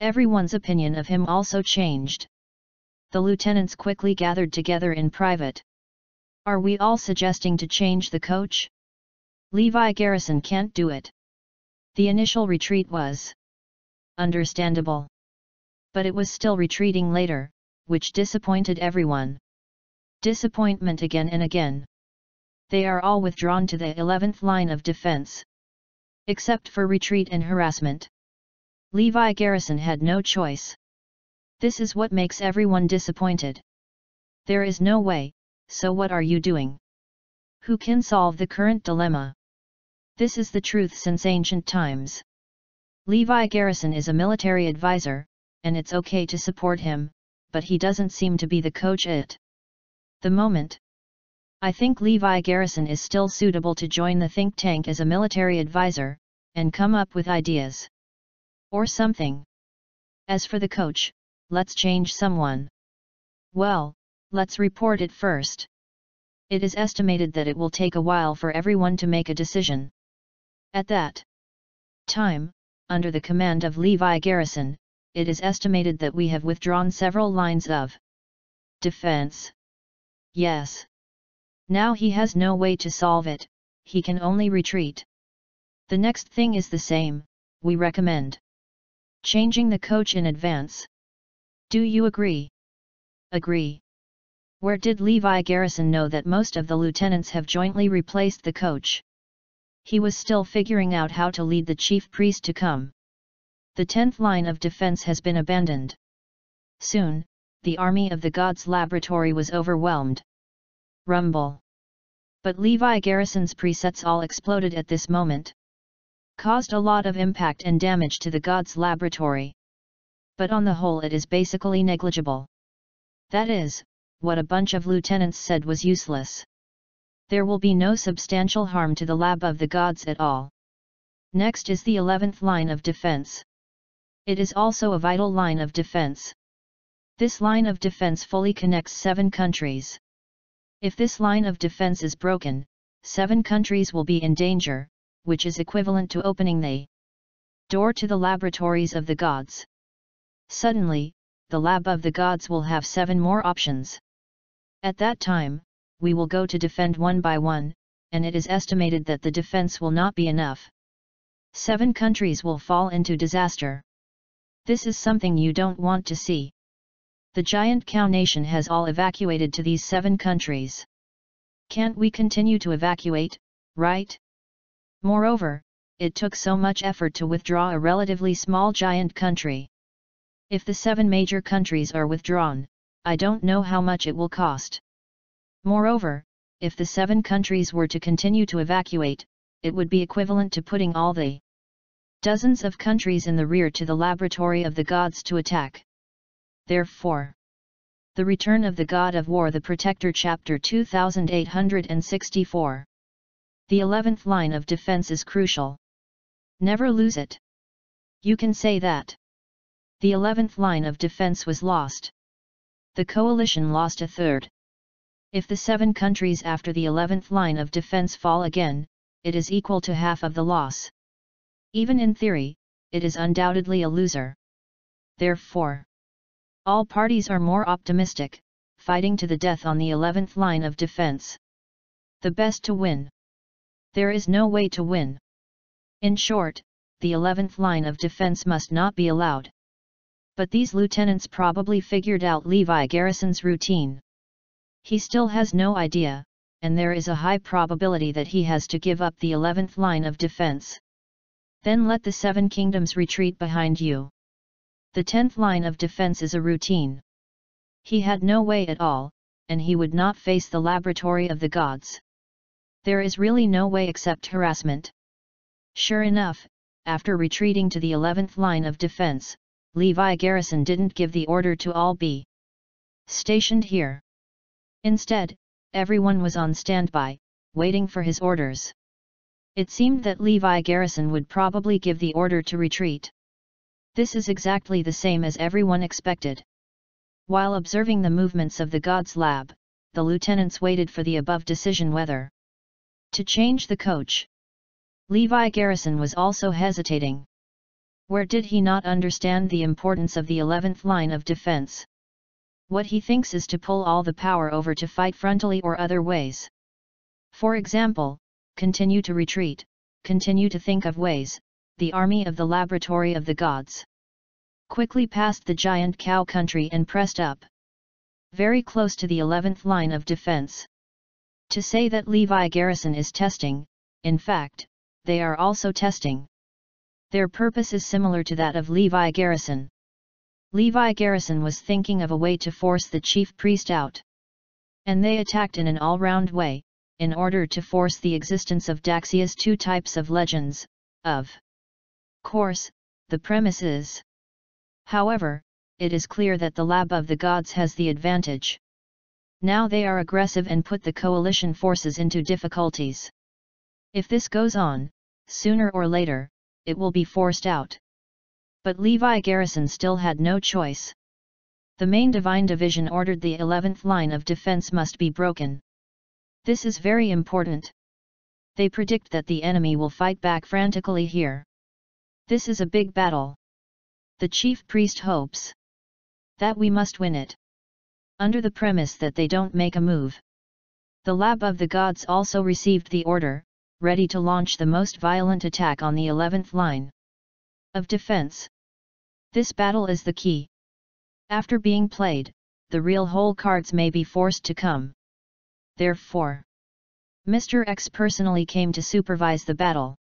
Everyone's opinion of him also changed. The lieutenants quickly gathered together in private. Are we all suggesting to change the coach? Levi Garrison can't do it. The initial retreat was understandable. But it was still retreating later, which disappointed everyone. Disappointment again and again. They are all withdrawn to the 11th line of defense. Except for retreat and harassment. Levi Garrison had no choice. This is what makes everyone disappointed. There is no way, so what are you doing? Who can solve the current dilemma? This is the truth since ancient times. Levi Garrison is a military advisor, and it's okay to support him, but he doesn't seem to be the coach it the moment. I think Levi Garrison is still suitable to join the think tank as a military advisor, and come up with ideas. Or something. As for the coach, let's change someone. Well, let's report it first. It is estimated that it will take a while for everyone to make a decision. At that time, under the command of Levi Garrison, it is estimated that we have withdrawn several lines of defense. Yes. Now he has no way to solve it, he can only retreat. The next thing is the same, we recommend. Changing the coach in advance. Do you agree? Agree. Where did Levi Garrison know that most of the lieutenants have jointly replaced the coach? He was still figuring out how to lead the chief priest to come. The tenth line of defense has been abandoned. Soon, the army of the gods laboratory was overwhelmed. Rumble. But Levi Garrison's presets all exploded at this moment. Caused a lot of impact and damage to the god's laboratory. But on the whole it is basically negligible. That is, what a bunch of lieutenants said was useless. There will be no substantial harm to the lab of the gods at all. Next is the 11th line of defense. It is also a vital line of defense. This line of defense fully connects seven countries. If this line of defense is broken, seven countries will be in danger, which is equivalent to opening the door to the laboratories of the gods. Suddenly, the lab of the gods will have seven more options. At that time, we will go to defend one by one, and it is estimated that the defense will not be enough. Seven countries will fall into disaster. This is something you don't want to see. The giant cow nation has all evacuated to these seven countries. Can't we continue to evacuate, right? Moreover, it took so much effort to withdraw a relatively small giant country. If the seven major countries are withdrawn, I don't know how much it will cost. Moreover, if the seven countries were to continue to evacuate, it would be equivalent to putting all the dozens of countries in the rear to the laboratory of the gods to attack. Therefore, The Return of the God of War The Protector Chapter 2864 The eleventh line of defense is crucial. Never lose it. You can say that. The eleventh line of defense was lost. The coalition lost a third. If the seven countries after the eleventh line of defense fall again, it is equal to half of the loss. Even in theory, it is undoubtedly a loser. Therefore, all parties are more optimistic, fighting to the death on the 11th line of defense. The best to win. There is no way to win. In short, the 11th line of defense must not be allowed. But these lieutenants probably figured out Levi Garrison's routine. He still has no idea, and there is a high probability that he has to give up the 11th line of defense. Then let the seven kingdoms retreat behind you. The tenth line of defense is a routine. He had no way at all, and he would not face the laboratory of the gods. There is really no way except harassment. Sure enough, after retreating to the eleventh line of defense, Levi Garrison didn't give the order to all be stationed here. Instead, everyone was on standby, waiting for his orders. It seemed that Levi Garrison would probably give the order to retreat. This is exactly the same as everyone expected. While observing the movements of the God's lab, the lieutenants waited for the above decision whether to change the coach. Levi Garrison was also hesitating. Where did he not understand the importance of the 11th line of defense? What he thinks is to pull all the power over to fight frontally or other ways. For example, continue to retreat, continue to think of ways, the army of the laboratory of the gods. Quickly passed the giant cow country and pressed up. Very close to the 11th line of defense. To say that Levi Garrison is testing, in fact, they are also testing. Their purpose is similar to that of Levi Garrison. Levi Garrison was thinking of a way to force the chief priest out. And they attacked in an all-round way, in order to force the existence of Daxia's two types of legends, of course, the premises. However, it is clear that the lab of the gods has the advantage. Now they are aggressive and put the coalition forces into difficulties. If this goes on, sooner or later, it will be forced out. But Levi Garrison still had no choice. The main divine division ordered the 11th line of defense must be broken. This is very important. They predict that the enemy will fight back frantically here. This is a big battle. The chief priest hopes that we must win it. Under the premise that they don't make a move. The lab of the gods also received the order, ready to launch the most violent attack on the 11th line of defense. This battle is the key. After being played, the real hole cards may be forced to come. Therefore, Mr. X personally came to supervise the battle.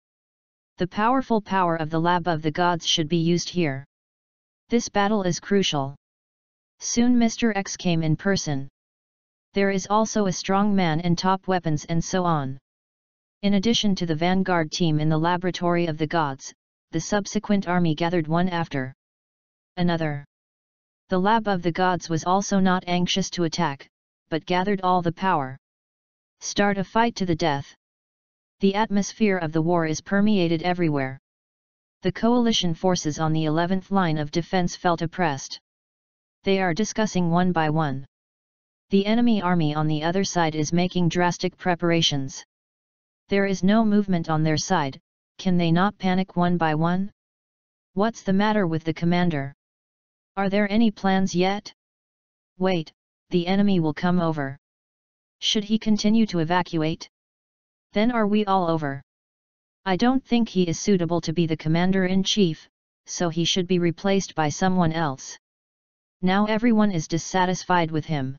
The powerful power of the lab of the gods should be used here. This battle is crucial. Soon Mr. X came in person. There is also a strong man and top weapons and so on. In addition to the vanguard team in the laboratory of the gods, the subsequent army gathered one after another. The lab of the gods was also not anxious to attack, but gathered all the power. Start a fight to the death. The atmosphere of the war is permeated everywhere. The coalition forces on the 11th line of defense felt oppressed. They are discussing one by one. The enemy army on the other side is making drastic preparations. There is no movement on their side, can they not panic one by one? What's the matter with the commander? Are there any plans yet? Wait, the enemy will come over. Should he continue to evacuate? Then are we all over? I don't think he is suitable to be the commander-in-chief, so he should be replaced by someone else. Now everyone is dissatisfied with him.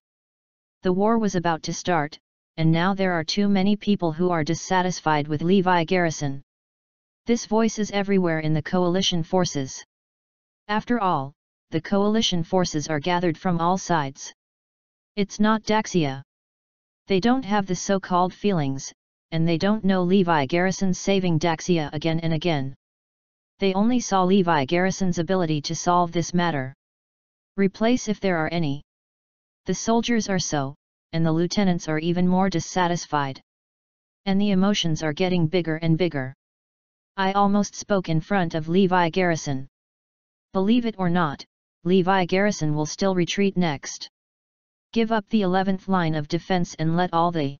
The war was about to start, and now there are too many people who are dissatisfied with Levi Garrison. This voice is everywhere in the coalition forces. After all, the coalition forces are gathered from all sides. It's not Daxia. They don't have the so-called feelings, and they don't know Levi Garrison saving Daxia again and again. They only saw Levi Garrison's ability to solve this matter. Replace if there are any. The soldiers are so, and the lieutenants are even more dissatisfied. And the emotions are getting bigger and bigger. I almost spoke in front of Levi Garrison. Believe it or not, Levi Garrison will still retreat next. Give up the 11th line of defense and let all the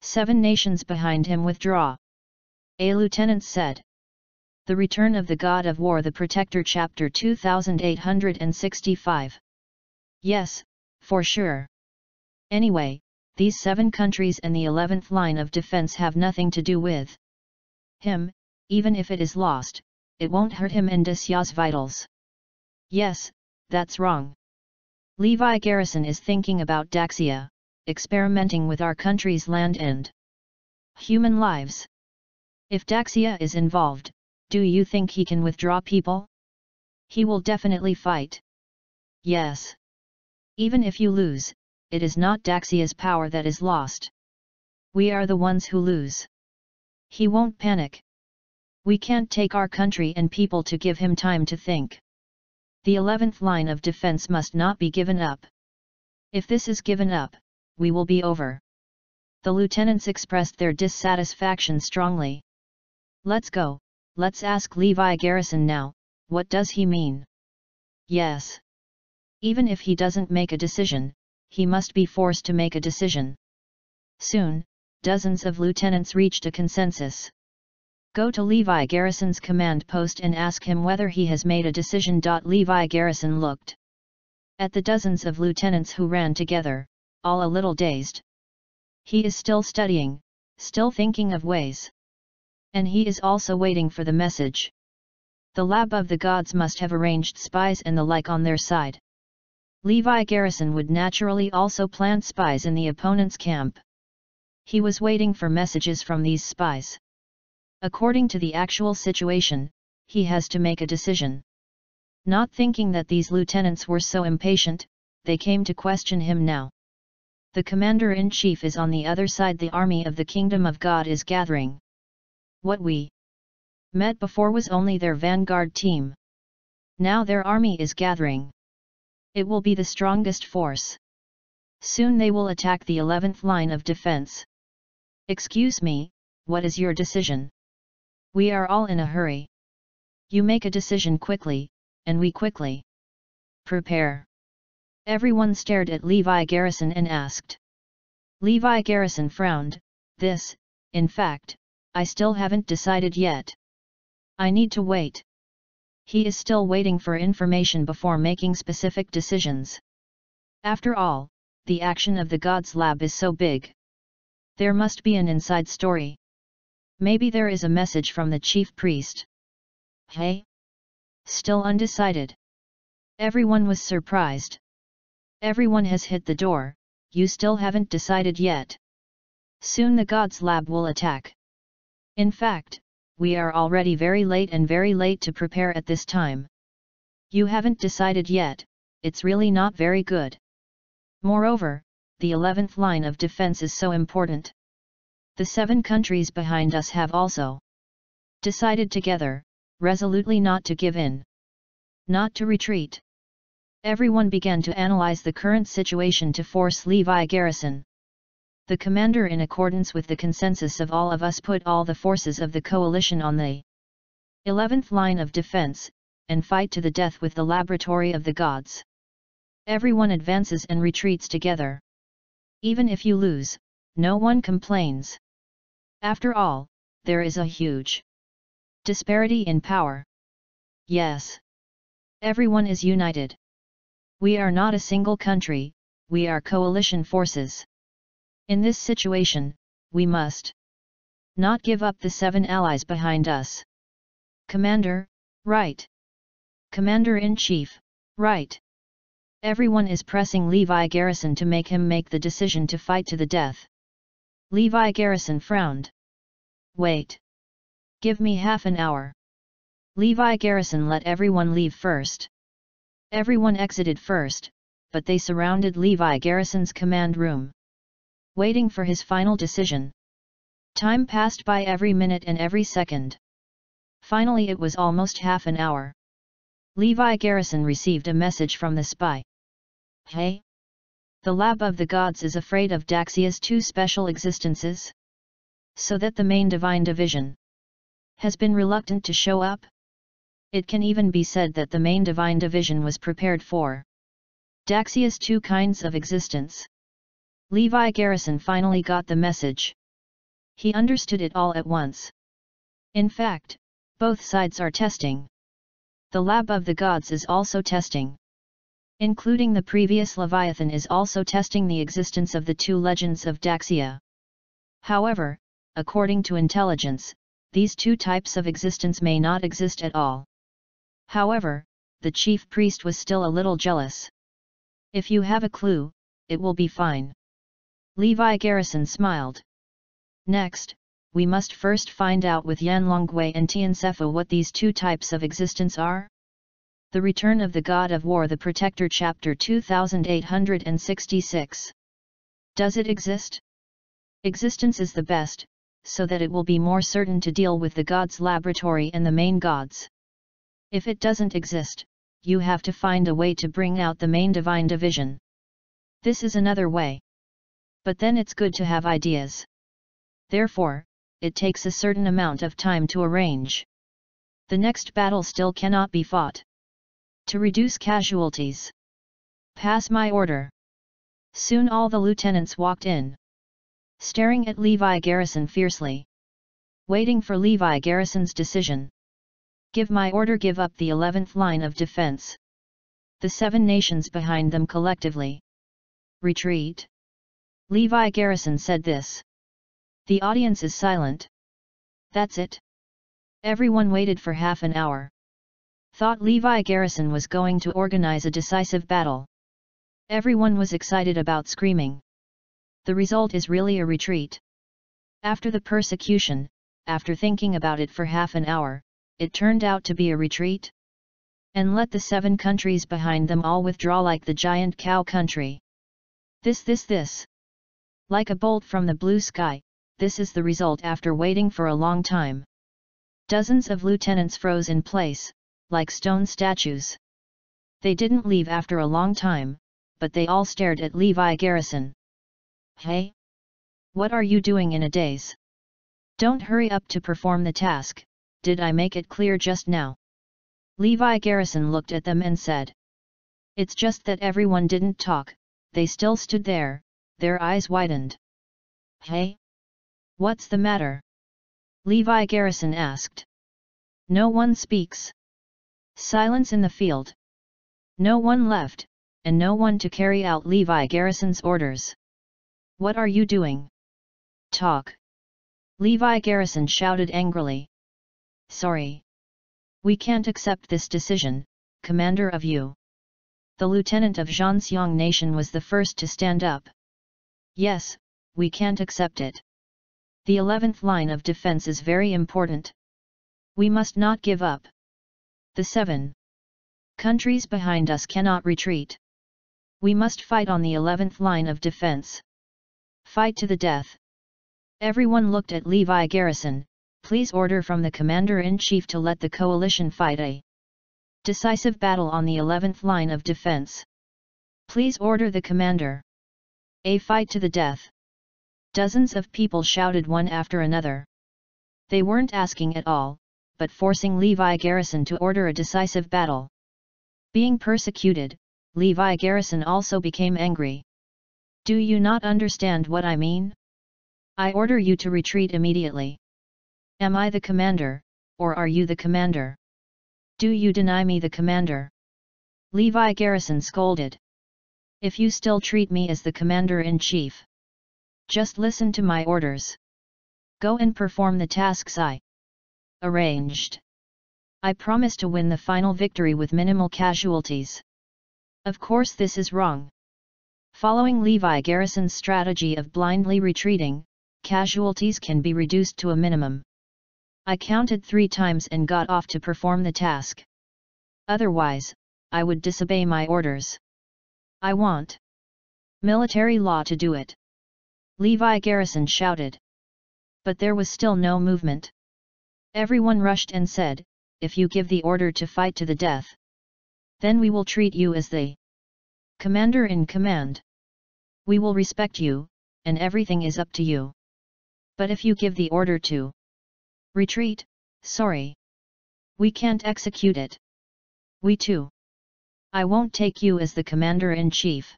seven nations behind him withdraw. A lieutenant said. The Return of the God of War The Protector Chapter 2865 Yes, for sure. Anyway, these seven countries and the 11th line of defense have nothing to do with him, even if it is lost, it won't hurt him and Daxia's vitals. Yes, that's wrong. Levi Garrison is thinking about Daxia, experimenting with our country's land and human lives. If Daxia is involved, do you think he can withdraw people? He will definitely fight. Yes. Even if you lose, it is not Daxia's power that is lost. We are the ones who lose. He won't panic. We can't take our country and people to give him time to think. The 11th line of defense must not be given up. If this is given up, we will be over. The lieutenants expressed their dissatisfaction strongly. Let's go, let's ask Levi Garrison now, what does he mean? Yes. Even if he doesn't make a decision, he must be forced to make a decision. Soon, dozens of lieutenants reached a consensus. Go to Levi Garrison's command post and ask him whether he has made a decision. Levi Garrison looked at the dozens of lieutenants who ran together, all a little dazed. He is still studying, still thinking of ways. And he is also waiting for the message. The lab of the gods must have arranged spies and the like on their side. Levi Garrison would naturally also plant spies in the opponent's camp. He was waiting for messages from these spies. According to the actual situation, he has to make a decision. Not thinking that these lieutenants were so impatient, they came to question him now. The commander-in-chief is on the other side the army of the kingdom of God is gathering. What we met before was only their vanguard team. Now their army is gathering. It will be the strongest force. Soon they will attack the 11th line of defense. Excuse me, what is your decision? We are all in a hurry. You make a decision quickly, and we quickly prepare. Everyone stared at Levi Garrison and asked. Levi Garrison frowned, this, in fact, I still haven't decided yet. I need to wait. He is still waiting for information before making specific decisions. After all, the action of the Gods Lab is so big. There must be an inside story. Maybe there is a message from the chief priest. Hey? Still undecided. Everyone was surprised. Everyone has hit the door, you still haven't decided yet. Soon the Gods Lab will attack. In fact, we are already very late and very late to prepare at this time. You haven't decided yet, it's really not very good. Moreover, the 11th line of defense is so important. The seven countries behind us have also decided together, resolutely not to give in. Not to retreat. Everyone began to analyze the current situation to force Levi garrison. The commander in accordance with the consensus of all of us put all the forces of the coalition on the 11th line of defense, and fight to the death with the laboratory of the gods. Everyone advances and retreats together. Even if you lose, no one complains. After all, there is a huge disparity in power. Yes. Everyone is united. We are not a single country, we are coalition forces. In this situation, we must not give up the seven allies behind us. Commander, right. Commander-in-Chief, right. Everyone is pressing Levi Garrison to make him make the decision to fight to the death. Levi Garrison frowned. Wait. Give me half an hour. Levi Garrison let everyone leave first. Everyone exited first, but they surrounded Levi Garrison's command room. Waiting for his final decision. Time passed by every minute and every second. Finally it was almost half an hour. Levi Garrison received a message from the spy. Hey? The lab of the gods is afraid of Daxia's two special existences? So that the main divine division has been reluctant to show up? It can even be said that the main divine division was prepared for Daxia's two kinds of existence. Levi Garrison finally got the message. He understood it all at once. In fact, both sides are testing. The lab of the gods is also testing. Including the previous Leviathan is also testing the existence of the two legends of Daxia. However, according to intelligence, these two types of existence may not exist at all. However, the chief priest was still a little jealous. If you have a clue, it will be fine. Levi Garrison smiled. Next, we must first find out with Yanlongwei and Tiansefu what these two types of existence are? The Return of the God of War The Protector Chapter 2866 Does it exist? Existence is the best, so that it will be more certain to deal with the God's laboratory and the main gods. If it doesn't exist, you have to find a way to bring out the main divine division. This is another way. But then it's good to have ideas. Therefore, it takes a certain amount of time to arrange. The next battle still cannot be fought. To reduce casualties. Pass my order. Soon all the lieutenants walked in. Staring at Levi Garrison fiercely. Waiting for Levi Garrison's decision. Give my order give up the 11th line of defense. The seven nations behind them collectively. Retreat. Levi Garrison said this. The audience is silent. That's it. Everyone waited for half an hour. Thought Levi Garrison was going to organize a decisive battle. Everyone was excited about screaming. The result is really a retreat. After the persecution, after thinking about it for half an hour, it turned out to be a retreat? And let the seven countries behind them all withdraw like the giant cow country. This this this. Like a bolt from the blue sky, this is the result after waiting for a long time. Dozens of lieutenants froze in place, like stone statues. They didn't leave after a long time, but they all stared at Levi Garrison. Hey? What are you doing in a daze? Don't hurry up to perform the task, did I make it clear just now? Levi Garrison looked at them and said. It's just that everyone didn't talk, they still stood there, their eyes widened. Hey? What's the matter? Levi Garrison asked. No one speaks. Silence in the field. No one left, and no one to carry out Levi Garrison's orders. What are you doing? Talk. Levi Garrison shouted angrily. Sorry. We can't accept this decision, Commander of you. The lieutenant of Zhanxiang Nation was the first to stand up. Yes, we can't accept it. The 11th line of defense is very important. We must not give up. The seven countries behind us cannot retreat. We must fight on the 11th line of defense. Fight to the death. Everyone looked at Levi Garrison, please order from the Commander-in-Chief to let the coalition fight a decisive battle on the 11th line of defense. Please order the commander. A fight to the death. Dozens of people shouted one after another. They weren't asking at all, but forcing Levi Garrison to order a decisive battle. Being persecuted, Levi Garrison also became angry. Do you not understand what I mean? I order you to retreat immediately. Am I the commander, or are you the commander? Do you deny me the commander? Levi Garrison scolded. If you still treat me as the commander-in-chief, just listen to my orders. Go and perform the tasks I arranged. I promise to win the final victory with minimal casualties. Of course this is wrong. Following Levi Garrison's strategy of blindly retreating, casualties can be reduced to a minimum. I counted three times and got off to perform the task. Otherwise, I would disobey my orders. I want military law to do it. Levi Garrison shouted. But there was still no movement. Everyone rushed and said, if you give the order to fight to the death, then we will treat you as the commander in command. We will respect you, and everything is up to you. But if you give the order to retreat, sorry. We can't execute it. We too. I won't take you as the commander-in-chief.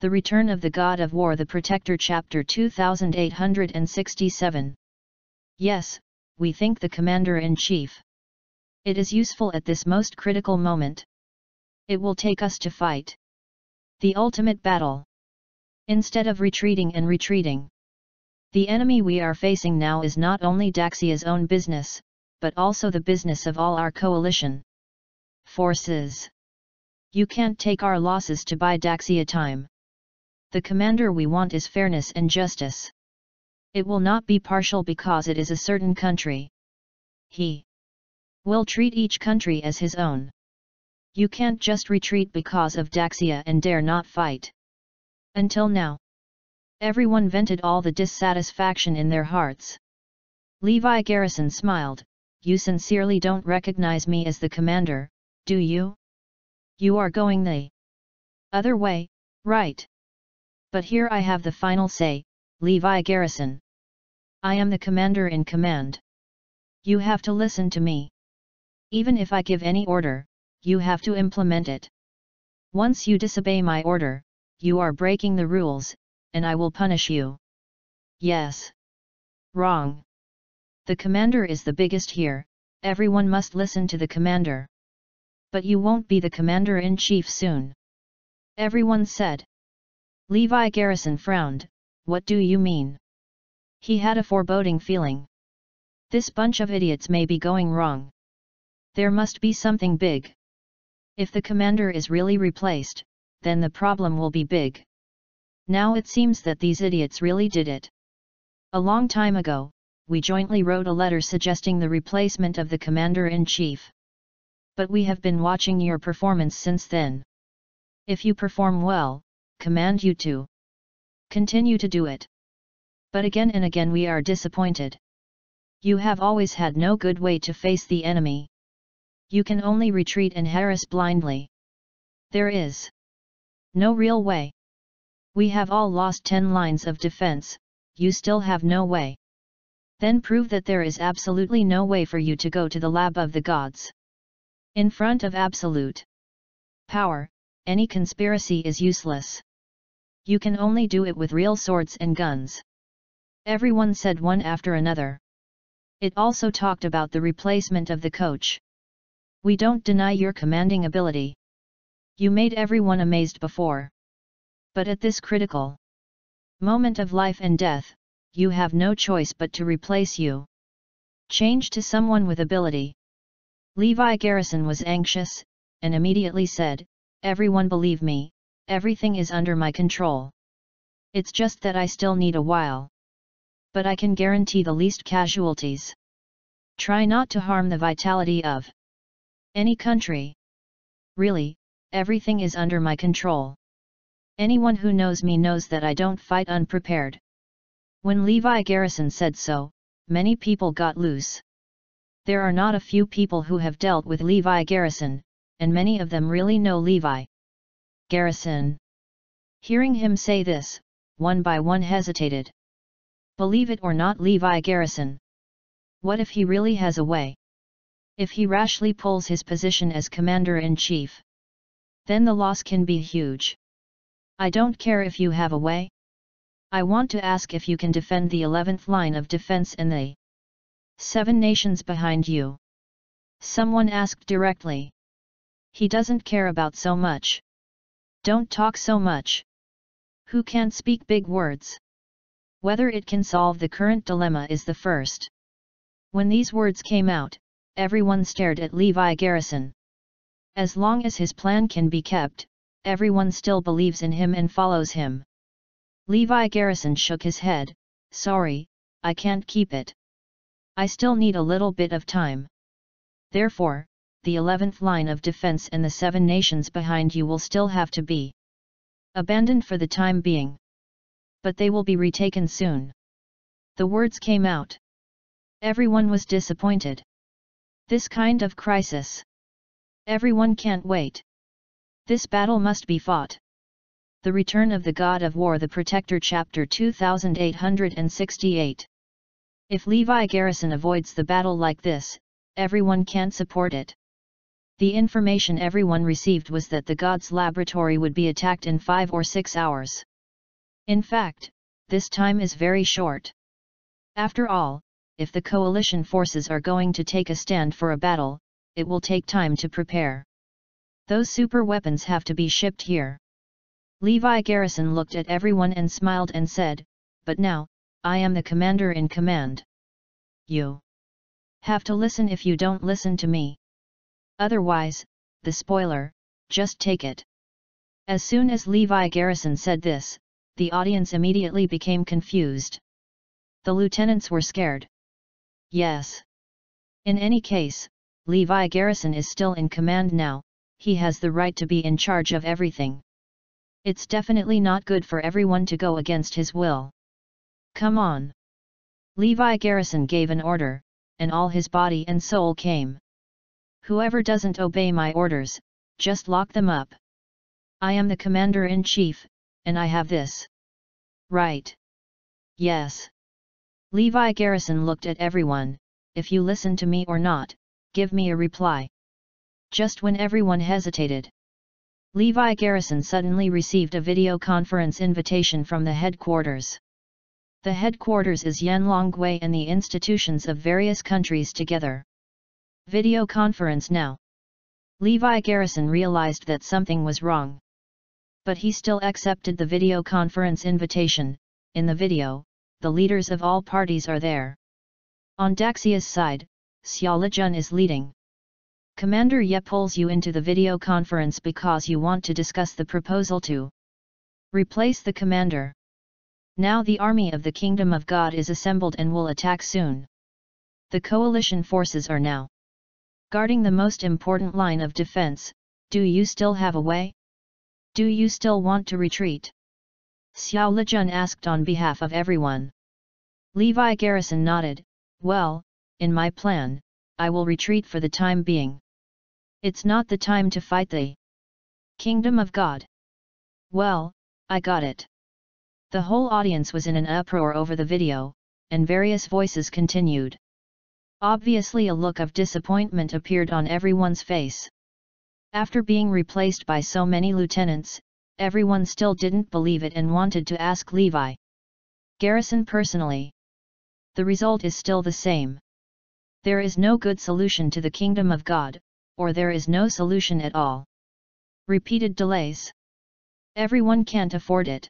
The Return of the God of War The Protector Chapter 2867 Yes, we think the Commander-in-Chief. It is useful at this most critical moment. It will take us to fight. The ultimate battle. Instead of retreating and retreating. The enemy we are facing now is not only Daxia's own business, but also the business of all our coalition. Forces. You can't take our losses to buy Daxia time. The commander we want is fairness and justice. It will not be partial because it is a certain country. He will treat each country as his own. You can't just retreat because of Daxia and dare not fight. Until now. Everyone vented all the dissatisfaction in their hearts. Levi Garrison smiled, you sincerely don't recognize me as the commander, do you? You are going the other way, right? But here I have the final say, Levi Garrison. I am the commander in command. You have to listen to me. Even if I give any order, you have to implement it. Once you disobey my order, you are breaking the rules, and I will punish you. Yes. Wrong. The commander is the biggest here, everyone must listen to the commander. But you won't be the commander-in-chief soon. Everyone said. Levi Garrison frowned, what do you mean? He had a foreboding feeling. This bunch of idiots may be going wrong. There must be something big. If the commander is really replaced, then the problem will be big. Now it seems that these idiots really did it. A long time ago, we jointly wrote a letter suggesting the replacement of the commander-in-chief but we have been watching your performance since then. If you perform well, command you to continue to do it. But again and again we are disappointed. You have always had no good way to face the enemy. You can only retreat and harass blindly. There is no real way. We have all lost 10 lines of defense, you still have no way. Then prove that there is absolutely no way for you to go to the lab of the gods. In front of absolute power, any conspiracy is useless. You can only do it with real swords and guns. Everyone said one after another. It also talked about the replacement of the coach. We don't deny your commanding ability. You made everyone amazed before. But at this critical moment of life and death, you have no choice but to replace you. Change to someone with ability. Levi Garrison was anxious, and immediately said, Everyone believe me, everything is under my control. It's just that I still need a while. But I can guarantee the least casualties. Try not to harm the vitality of any country. Really, everything is under my control. Anyone who knows me knows that I don't fight unprepared. When Levi Garrison said so, many people got loose. There are not a few people who have dealt with Levi Garrison, and many of them really know Levi. Garrison. Hearing him say this, one by one hesitated. Believe it or not Levi Garrison. What if he really has a way? If he rashly pulls his position as commander-in-chief? Then the loss can be huge. I don't care if you have a way. I want to ask if you can defend the 11th line of defense and the seven nations behind you. Someone asked directly. He doesn't care about so much. Don't talk so much. Who can't speak big words? Whether it can solve the current dilemma is the first. When these words came out, everyone stared at Levi Garrison. As long as his plan can be kept, everyone still believes in him and follows him. Levi Garrison shook his head, sorry, I can't keep it. I still need a little bit of time. Therefore, the 11th line of defense and the seven nations behind you will still have to be abandoned for the time being. But they will be retaken soon. The words came out. Everyone was disappointed. This kind of crisis. Everyone can't wait. This battle must be fought. The Return of the God of War The Protector Chapter 2868 If Levi Garrison avoids the battle like this, everyone can't support it. The information everyone received was that the God's laboratory would be attacked in five or six hours. In fact, this time is very short. After all, if the coalition forces are going to take a stand for a battle, it will take time to prepare. Those super weapons have to be shipped here. Levi Garrison looked at everyone and smiled and said, But now, I am the commander in command. You have to listen if you don't listen to me. Otherwise, the spoiler, just take it. As soon as Levi Garrison said this, the audience immediately became confused. The lieutenants were scared. Yes. In any case, Levi Garrison is still in command now, he has the right to be in charge of everything. It's definitely not good for everyone to go against his will. Come on. Levi Garrison gave an order, and all his body and soul came. Whoever doesn't obey my orders, just lock them up. I am the commander-in-chief, and I have this. Right. Yes. Levi Garrison looked at everyone, if you listen to me or not, give me a reply. Just when everyone hesitated. Levi Garrison suddenly received a video conference invitation from the headquarters. The headquarters is Yanlongwei and the institutions of various countries together. Video conference now. Levi Garrison realized that something was wrong but he still accepted the video conference invitation. In the video, the leaders of all parties are there. On Daxia's side, Xiao Lijun is leading. Commander Ye pulls you into the video conference because you want to discuss the proposal to replace the commander. Now the army of the Kingdom of God is assembled and will attack soon. The coalition forces are now guarding the most important line of defense, do you still have a way? Do you still want to retreat? Xiao Lijun asked on behalf of everyone. Levi Garrison nodded, well, in my plan, I will retreat for the time being. It's not the time to fight the Kingdom of God. Well, I got it. The whole audience was in an uproar over the video, and various voices continued. Obviously a look of disappointment appeared on everyone's face. After being replaced by so many lieutenants, everyone still didn't believe it and wanted to ask Levi. Garrison personally. The result is still the same. There is no good solution to the kingdom of God, or there is no solution at all. Repeated delays. Everyone can't afford it.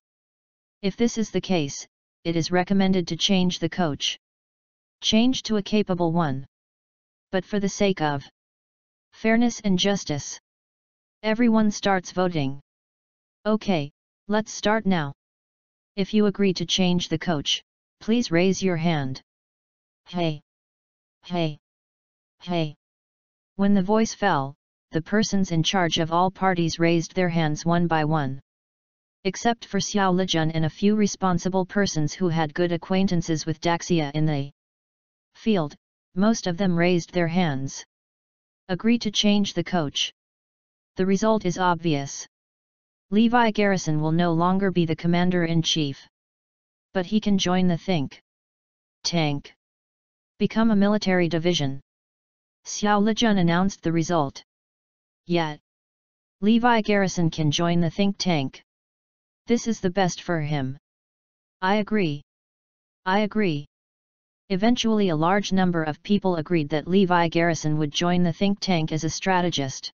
If this is the case, it is recommended to change the coach. Change to a capable one. But for the sake of fairness and justice, Everyone starts voting. Okay, let's start now. If you agree to change the coach, please raise your hand. Hey! Hey! Hey! When the voice fell, the persons in charge of all parties raised their hands one by one. Except for Xiao Lijun and a few responsible persons who had good acquaintances with Daxia in the field, most of them raised their hands. Agree to change the coach. The result is obvious. Levi Garrison will no longer be the commander-in-chief. But he can join the Think Tank. Become a military division. Xiao Lijun announced the result. Yet. Levi Garrison can join the think tank. This is the best for him. I agree. I agree. Eventually a large number of people agreed that Levi Garrison would join the think tank as a strategist.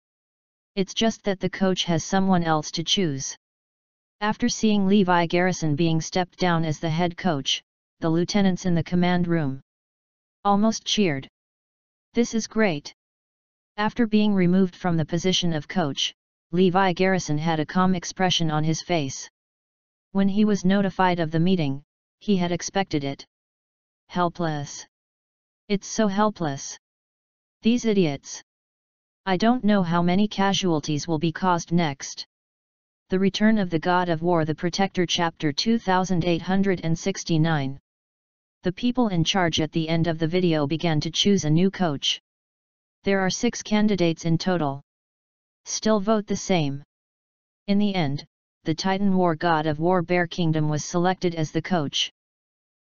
It's just that the coach has someone else to choose. After seeing Levi Garrison being stepped down as the head coach, the lieutenants in the command room almost cheered. This is great. After being removed from the position of coach, Levi Garrison had a calm expression on his face. When he was notified of the meeting, he had expected it. Helpless. It's so helpless. These idiots. I don't know how many casualties will be caused next. The Return of the God of War The Protector Chapter 2869 The people in charge at the end of the video began to choose a new coach. There are six candidates in total. Still vote the same. In the end, the Titan War god of War Bear Kingdom was selected as the coach.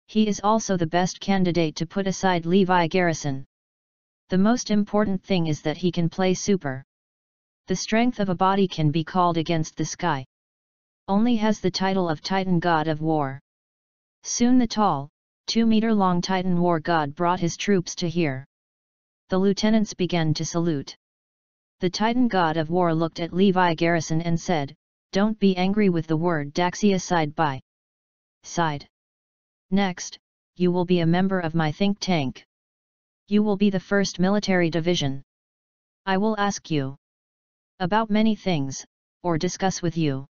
He is also the best candidate to put aside Levi Garrison. The most important thing is that he can play super. The strength of a body can be called against the sky. Only has the title of Titan God of War. Soon the tall, two-meter-long Titan War God brought his troops to here. The lieutenants began to salute. The Titan God of War looked at Levi Garrison and said, Don't be angry with the word Daxia side by side. Next, you will be a member of my think tank. You will be the first military division. I will ask you about many things, or discuss with you.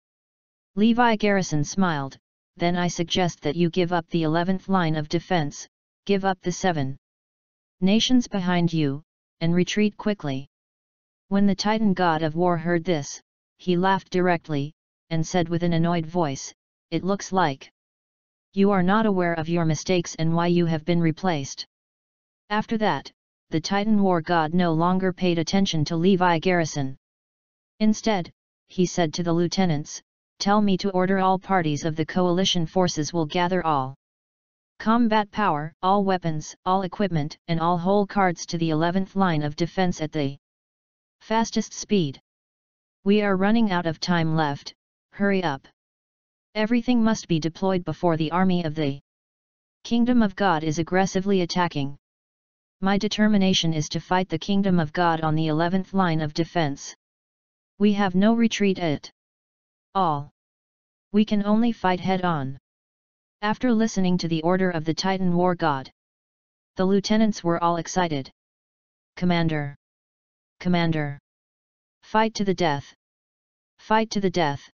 Levi Garrison smiled, then I suggest that you give up the 11th line of defense, give up the 7 nations behind you, and retreat quickly. When the Titan god of war heard this, he laughed directly, and said with an annoyed voice, It looks like you are not aware of your mistakes and why you have been replaced. After that, the Titan war god no longer paid attention to Levi Garrison. Instead, he said to the lieutenants, Tell me to order all parties of the coalition forces will gather all combat power, all weapons, all equipment, and all whole cards to the 11th line of defense at the fastest speed. We are running out of time left, hurry up. Everything must be deployed before the army of the Kingdom of God is aggressively attacking. My determination is to fight the Kingdom of God on the 11th line of defense. We have no retreat at all. We can only fight head on. After listening to the order of the Titan war god, the lieutenants were all excited. Commander! Commander! Fight to the death! Fight to the death!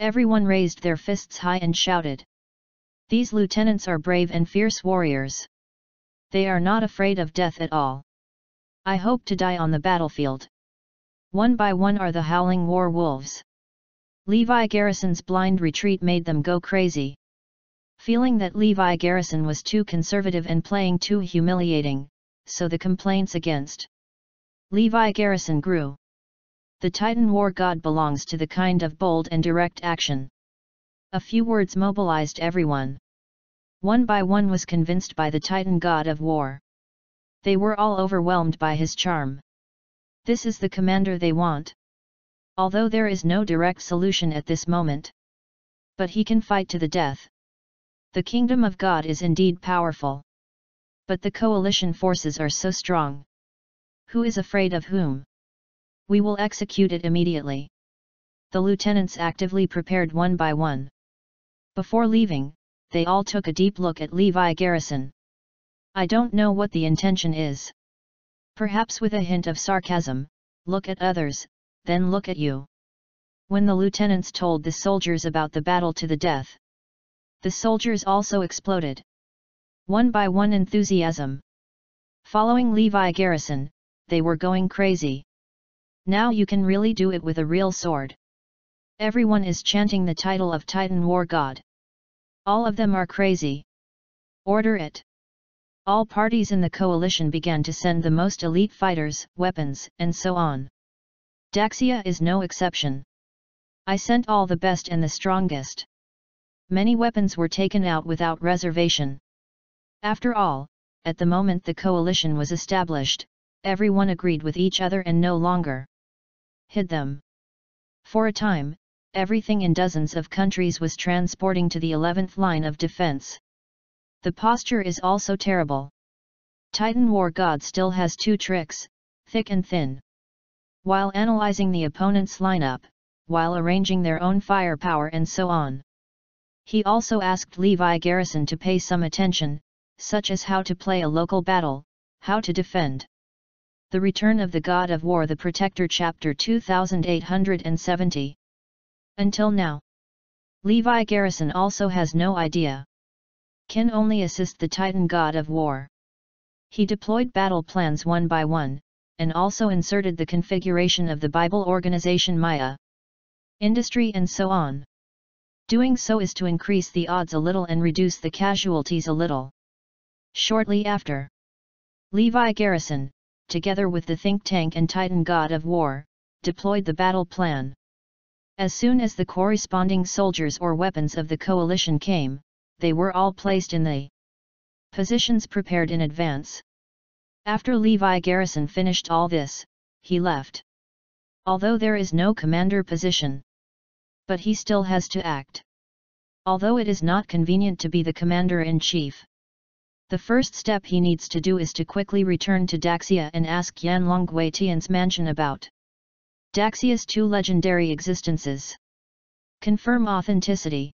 Everyone raised their fists high and shouted. These lieutenants are brave and fierce warriors. They are not afraid of death at all. I hope to die on the battlefield. One by one are the howling war wolves. Levi Garrison's blind retreat made them go crazy. Feeling that Levi Garrison was too conservative and playing too humiliating, so the complaints against Levi Garrison grew. The Titan war god belongs to the kind of bold and direct action. A few words mobilized everyone. One by one was convinced by the Titan god of war. They were all overwhelmed by his charm. This is the commander they want. Although there is no direct solution at this moment. But he can fight to the death. The kingdom of God is indeed powerful. But the coalition forces are so strong. Who is afraid of whom? We will execute it immediately. The lieutenants actively prepared one by one. Before leaving, they all took a deep look at Levi Garrison. I don't know what the intention is. Perhaps with a hint of sarcasm, look at others, then look at you. When the lieutenants told the soldiers about the battle to the death, the soldiers also exploded. One by one enthusiasm. Following Levi Garrison, they were going crazy. Now you can really do it with a real sword. Everyone is chanting the title of Titan War God. All of them are crazy. Order it. All parties in the coalition began to send the most elite fighters, weapons, and so on. Daxia is no exception. I sent all the best and the strongest. Many weapons were taken out without reservation. After all, at the moment the coalition was established, everyone agreed with each other and no longer hid them. For a time, everything in dozens of countries was transporting to the 11th line of defense. The posture is also terrible. Titan War God still has two tricks, thick and thin. While analyzing the opponent's lineup, while arranging their own firepower and so on. He also asked Levi Garrison to pay some attention, such as how to play a local battle, how to defend. The Return of the God of War The Protector Chapter 2870 Until now. Levi Garrison also has no idea. Can only assist the Titan God of War. He deployed battle plans one by one, and also inserted the configuration of the Bible organization Maya. Industry and so on. Doing so is to increase the odds a little and reduce the casualties a little. Shortly after, Levi Garrison, together with the think tank and Titan God of War, deployed the battle plan. As soon as the corresponding soldiers or weapons of the coalition came, they were all placed in the positions prepared in advance. After Levi Garrison finished all this, he left. Although there is no commander position, but he still has to act. Although it is not convenient to be the commander-in-chief. The first step he needs to do is to quickly return to Daxia and ask Yan Longwei Tian's mansion about Daxia's two legendary existences. Confirm authenticity.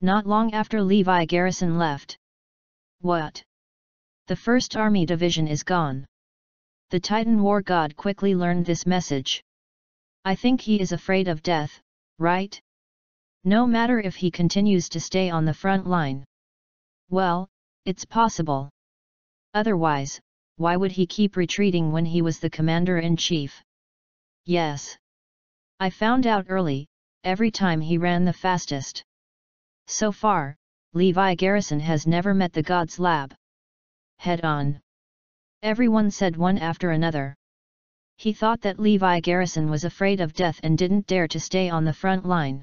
Not long after Levi Garrison left. What? The 1st Army Division is gone. The Titan War God quickly learned this message. I think he is afraid of death, right? No matter if he continues to stay on the front line. Well, it's possible. Otherwise, why would he keep retreating when he was the commander-in-chief? Yes. I found out early, every time he ran the fastest. So far, Levi Garrison has never met the God's Lab. Head on. Everyone said one after another. He thought that Levi Garrison was afraid of death and didn't dare to stay on the front line.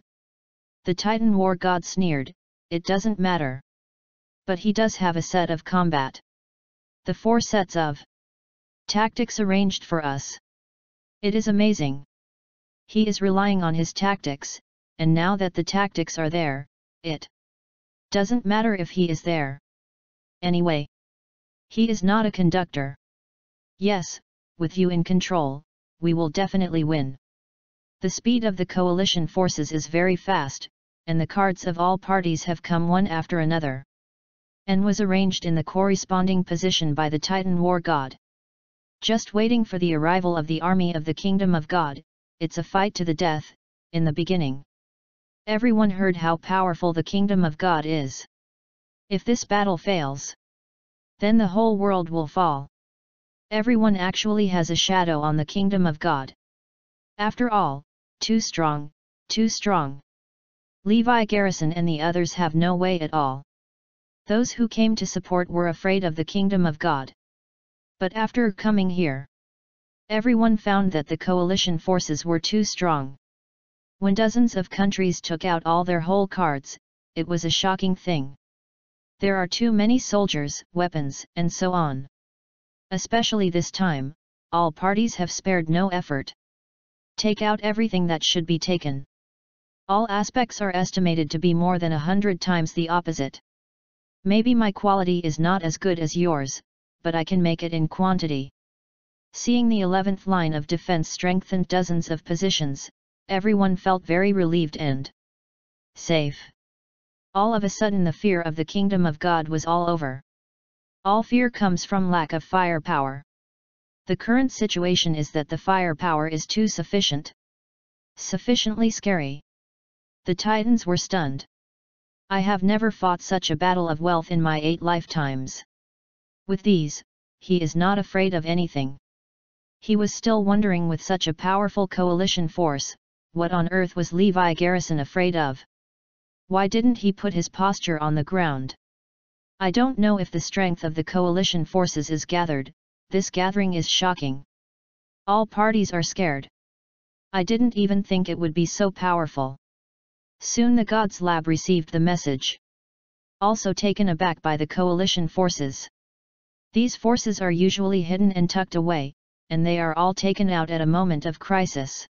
The Titan War God sneered, it doesn't matter. But he does have a set of combat. The four sets of tactics arranged for us. It is amazing. He is relying on his tactics, and now that the tactics are there, it doesn't matter if he is there. Anyway, he is not a conductor. Yes, with you in control, we will definitely win. The speed of the coalition forces is very fast, and the cards of all parties have come one after another. And was arranged in the corresponding position by the Titan War God. Just waiting for the arrival of the army of the Kingdom of God, it's a fight to the death, in the beginning. Everyone heard how powerful the Kingdom of God is. If this battle fails, then the whole world will fall. Everyone actually has a shadow on the kingdom of God. After all, too strong, too strong. Levi Garrison and the others have no way at all. Those who came to support were afraid of the kingdom of God. But after coming here, everyone found that the coalition forces were too strong. When dozens of countries took out all their whole cards, it was a shocking thing. There are too many soldiers, weapons, and so on. Especially this time, all parties have spared no effort. Take out everything that should be taken. All aspects are estimated to be more than a hundred times the opposite. Maybe my quality is not as good as yours, but I can make it in quantity. Seeing the 11th line of defense strengthened dozens of positions, everyone felt very relieved and safe. All of a sudden the fear of the kingdom of God was all over. All fear comes from lack of firepower. The current situation is that the firepower is too sufficient. Sufficiently scary. The titans were stunned. I have never fought such a battle of wealth in my eight lifetimes. With these, he is not afraid of anything. He was still wondering with such a powerful coalition force, what on earth was Levi Garrison afraid of? Why didn't he put his posture on the ground? I don't know if the strength of the coalition forces is gathered, this gathering is shocking. All parties are scared. I didn't even think it would be so powerful. Soon the Gods Lab received the message. Also taken aback by the coalition forces. These forces are usually hidden and tucked away, and they are all taken out at a moment of crisis.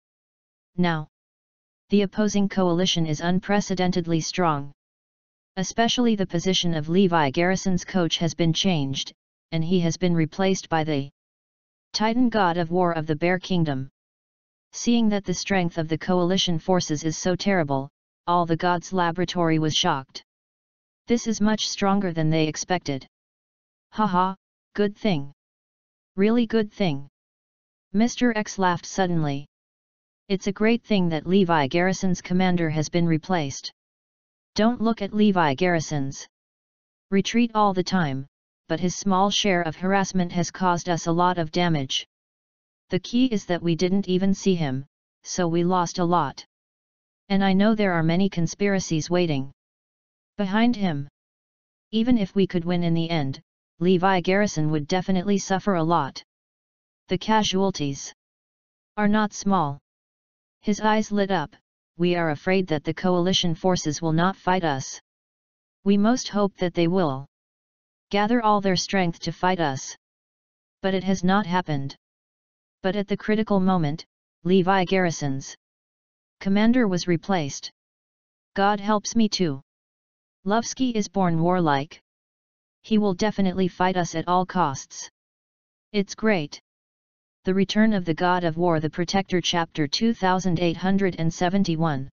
Now, the opposing coalition is unprecedentedly strong. Especially the position of Levi Garrison's coach has been changed, and he has been replaced by the Titan god of war of the Bear Kingdom. Seeing that the strength of the coalition forces is so terrible, all the gods' laboratory was shocked. This is much stronger than they expected. Haha, good thing. Really good thing. Mr. X laughed suddenly. It's a great thing that Levi Garrison's commander has been replaced. Don't look at Levi Garrison's retreat all the time, but his small share of harassment has caused us a lot of damage. The key is that we didn't even see him, so we lost a lot. And I know there are many conspiracies waiting behind him. Even if we could win in the end, Levi Garrison would definitely suffer a lot. The casualties are not small. His eyes lit up, we are afraid that the coalition forces will not fight us. We most hope that they will gather all their strength to fight us. But it has not happened. But at the critical moment, Levi Garrison's commander was replaced. God helps me too. Lovsky is born warlike. He will definitely fight us at all costs. It's great. The Return of the God of War The Protector Chapter 2871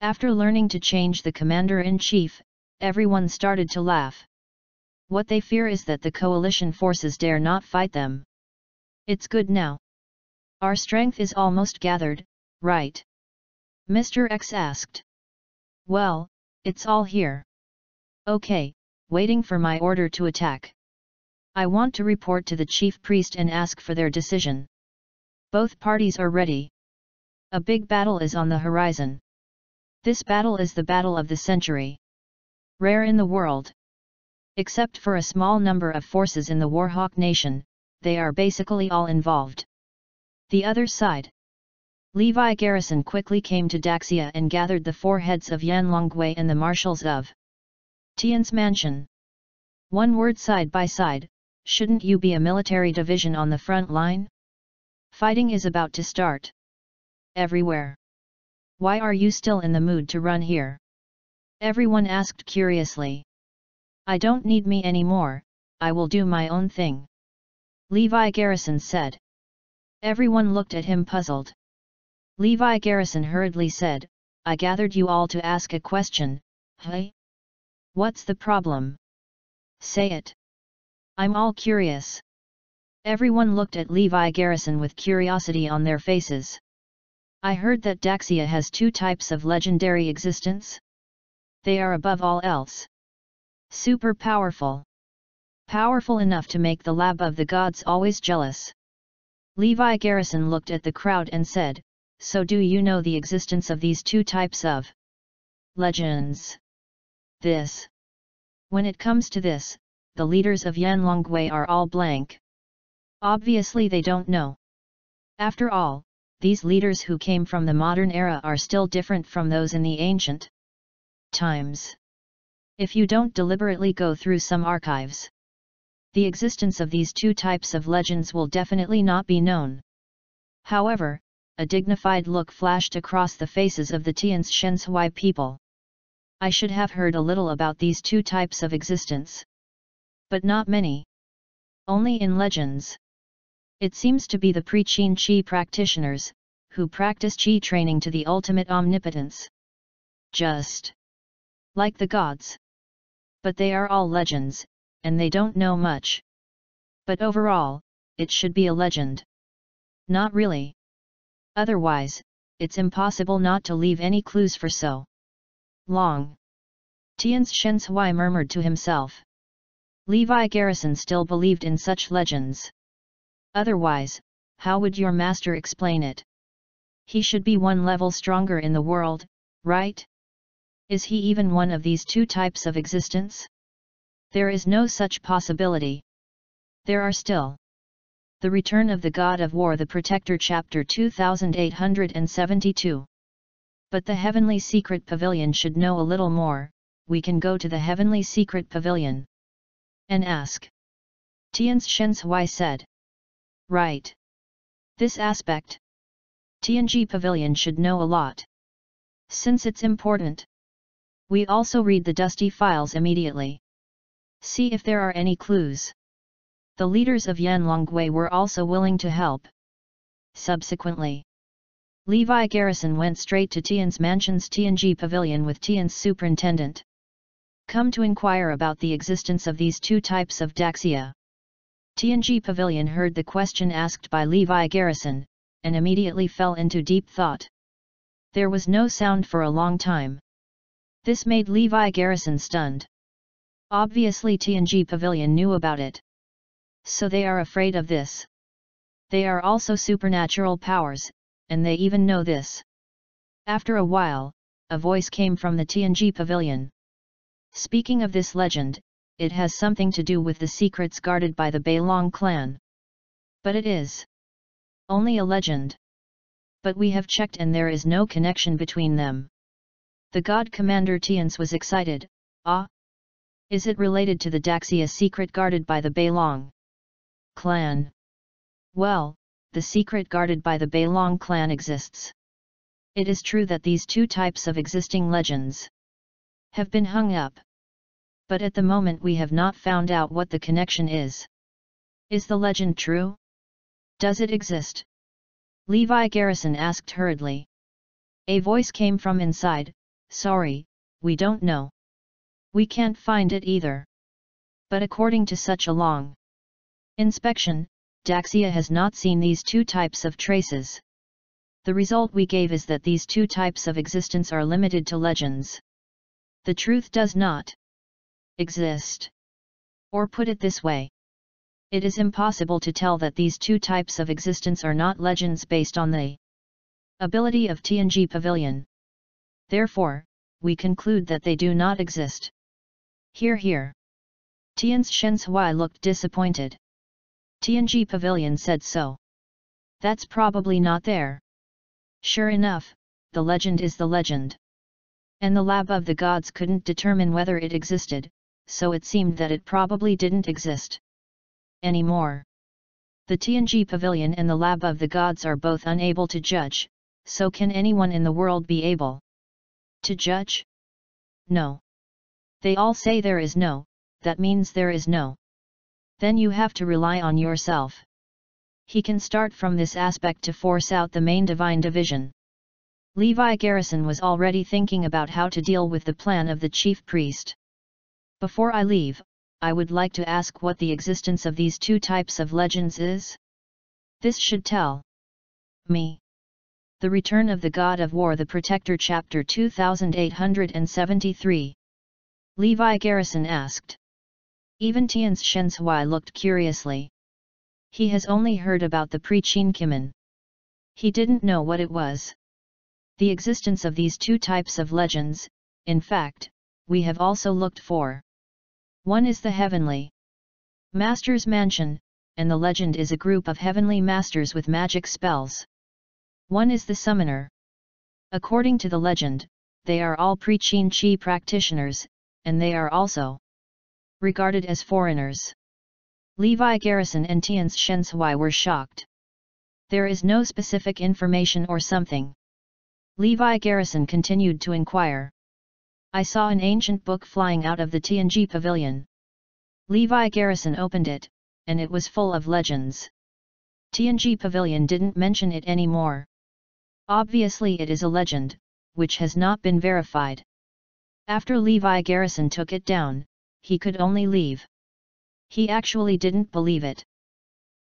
After learning to change the Commander-in-Chief, everyone started to laugh. What they fear is that the coalition forces dare not fight them. It's good now. Our strength is almost gathered, right? Mr. X asked. Well, it's all here. Okay, waiting for my order to attack. I want to report to the chief priest and ask for their decision. Both parties are ready. A big battle is on the horizon. This battle is the battle of the century. Rare in the world. Except for a small number of forces in the Warhawk Nation, they are basically all involved. The other side. Levi Garrison quickly came to Daxia and gathered the four heads of Yanlongwei and the marshals of Tian's mansion. One word side by side, shouldn't you be a military division on the front line? Fighting is about to start. Everywhere. Why are you still in the mood to run here? Everyone asked curiously. I don't need me anymore, I will do my own thing. Levi Garrison said. Everyone looked at him puzzled. Levi Garrison hurriedly said, I gathered you all to ask a question, hey? What's the problem? Say it. I'm all curious. Everyone looked at Levi Garrison with curiosity on their faces. I heard that Daxia has two types of legendary existence. They are above all else. Super powerful. Powerful enough to make the lab of the gods always jealous. Levi Garrison looked at the crowd and said, So do you know the existence of these two types of legends? This. When it comes to this, the leaders of Yanlongwei are all blank. Obviously they don't know. After all, these leaders who came from the modern era are still different from those in the ancient times if you don't deliberately go through some archives. The existence of these two types of legends will definitely not be known. However, a dignified look flashed across the faces of the Tian's Shenzhui people. I should have heard a little about these two types of existence. But not many. Only in legends. It seems to be the pre-Qin Qi practitioners, who practice Qi training to the ultimate omnipotence. Just like the gods but they are all legends, and they don't know much. But overall, it should be a legend. Not really. Otherwise, it's impossible not to leave any clues for so long. Tian's Shenzhui murmured to himself. Levi Garrison still believed in such legends. Otherwise, how would your master explain it? He should be one level stronger in the world, right? Is he even one of these two types of existence? There is no such possibility. There are still. The Return of the God of War The Protector Chapter 2872 But the Heavenly Secret Pavilion should know a little more, we can go to the Heavenly Secret Pavilion. And ask. Tian's Shenzhui said. Right. This aspect. Tianji Pavilion should know a lot. Since it's important. We also read the dusty files immediately. See if there are any clues. The leaders of Yanlongui were also willing to help. Subsequently, Levi Garrison went straight to Tian's mansion's Tianji pavilion with Tian's superintendent. Come to inquire about the existence of these two types of Daxia. Tianji pavilion heard the question asked by Levi Garrison, and immediately fell into deep thought. There was no sound for a long time. This made Levi Garrison stunned. Obviously Tianji Pavilion knew about it. So they are afraid of this. They are also supernatural powers, and they even know this. After a while, a voice came from the Tianji pavilion. Speaking of this legend, it has something to do with the secrets guarded by the Beilong clan. But it is only a legend. But we have checked and there is no connection between them. The god commander Tians was excited, ah? Is it related to the Daxia secret guarded by the Beilong? clan. Well, the secret guarded by the Beilong clan exists. It is true that these two types of existing legends have been hung up. But at the moment we have not found out what the connection is. Is the legend true? Does it exist? Levi Garrison asked hurriedly. A voice came from inside, sorry, we don't know. We can't find it either. But according to such a long Inspection, Daxia has not seen these two types of traces. The result we gave is that these two types of existence are limited to legends. The truth does not exist. Or put it this way. It is impossible to tell that these two types of existence are not legends based on the ability of Tianji Pavilion. Therefore, we conclude that they do not exist. Here here. Tian's Shenzhui looked disappointed. Tianji Pavilion said so. That's probably not there. Sure enough, the legend is the legend. And the lab of the gods couldn't determine whether it existed, so it seemed that it probably didn't exist. Anymore. The Tianji Pavilion and the lab of the gods are both unable to judge, so can anyone in the world be able to judge? No. They all say there is no, that means there is no then you have to rely on yourself. He can start from this aspect to force out the main divine division. Levi Garrison was already thinking about how to deal with the plan of the chief priest. Before I leave, I would like to ask what the existence of these two types of legends is? This should tell me. The Return of the God of War The Protector Chapter 2873 Levi Garrison asked. Even Tian's looked curiously. He has only heard about the Pre-Qin Kimen. He didn't know what it was. The existence of these two types of legends, in fact, we have also looked for. One is the heavenly Master's Mansion, and the legend is a group of heavenly masters with magic spells. One is the Summoner. According to the legend, they are all Pre-Qin Chi practitioners, and they are also regarded as foreigners. Levi Garrison and Tian's Shenzhui were shocked. There is no specific information or something. Levi Garrison continued to inquire. I saw an ancient book flying out of the Tianji pavilion. Levi Garrison opened it, and it was full of legends. Tianji pavilion didn't mention it anymore. Obviously it is a legend, which has not been verified. After Levi Garrison took it down, he could only leave. He actually didn't believe it.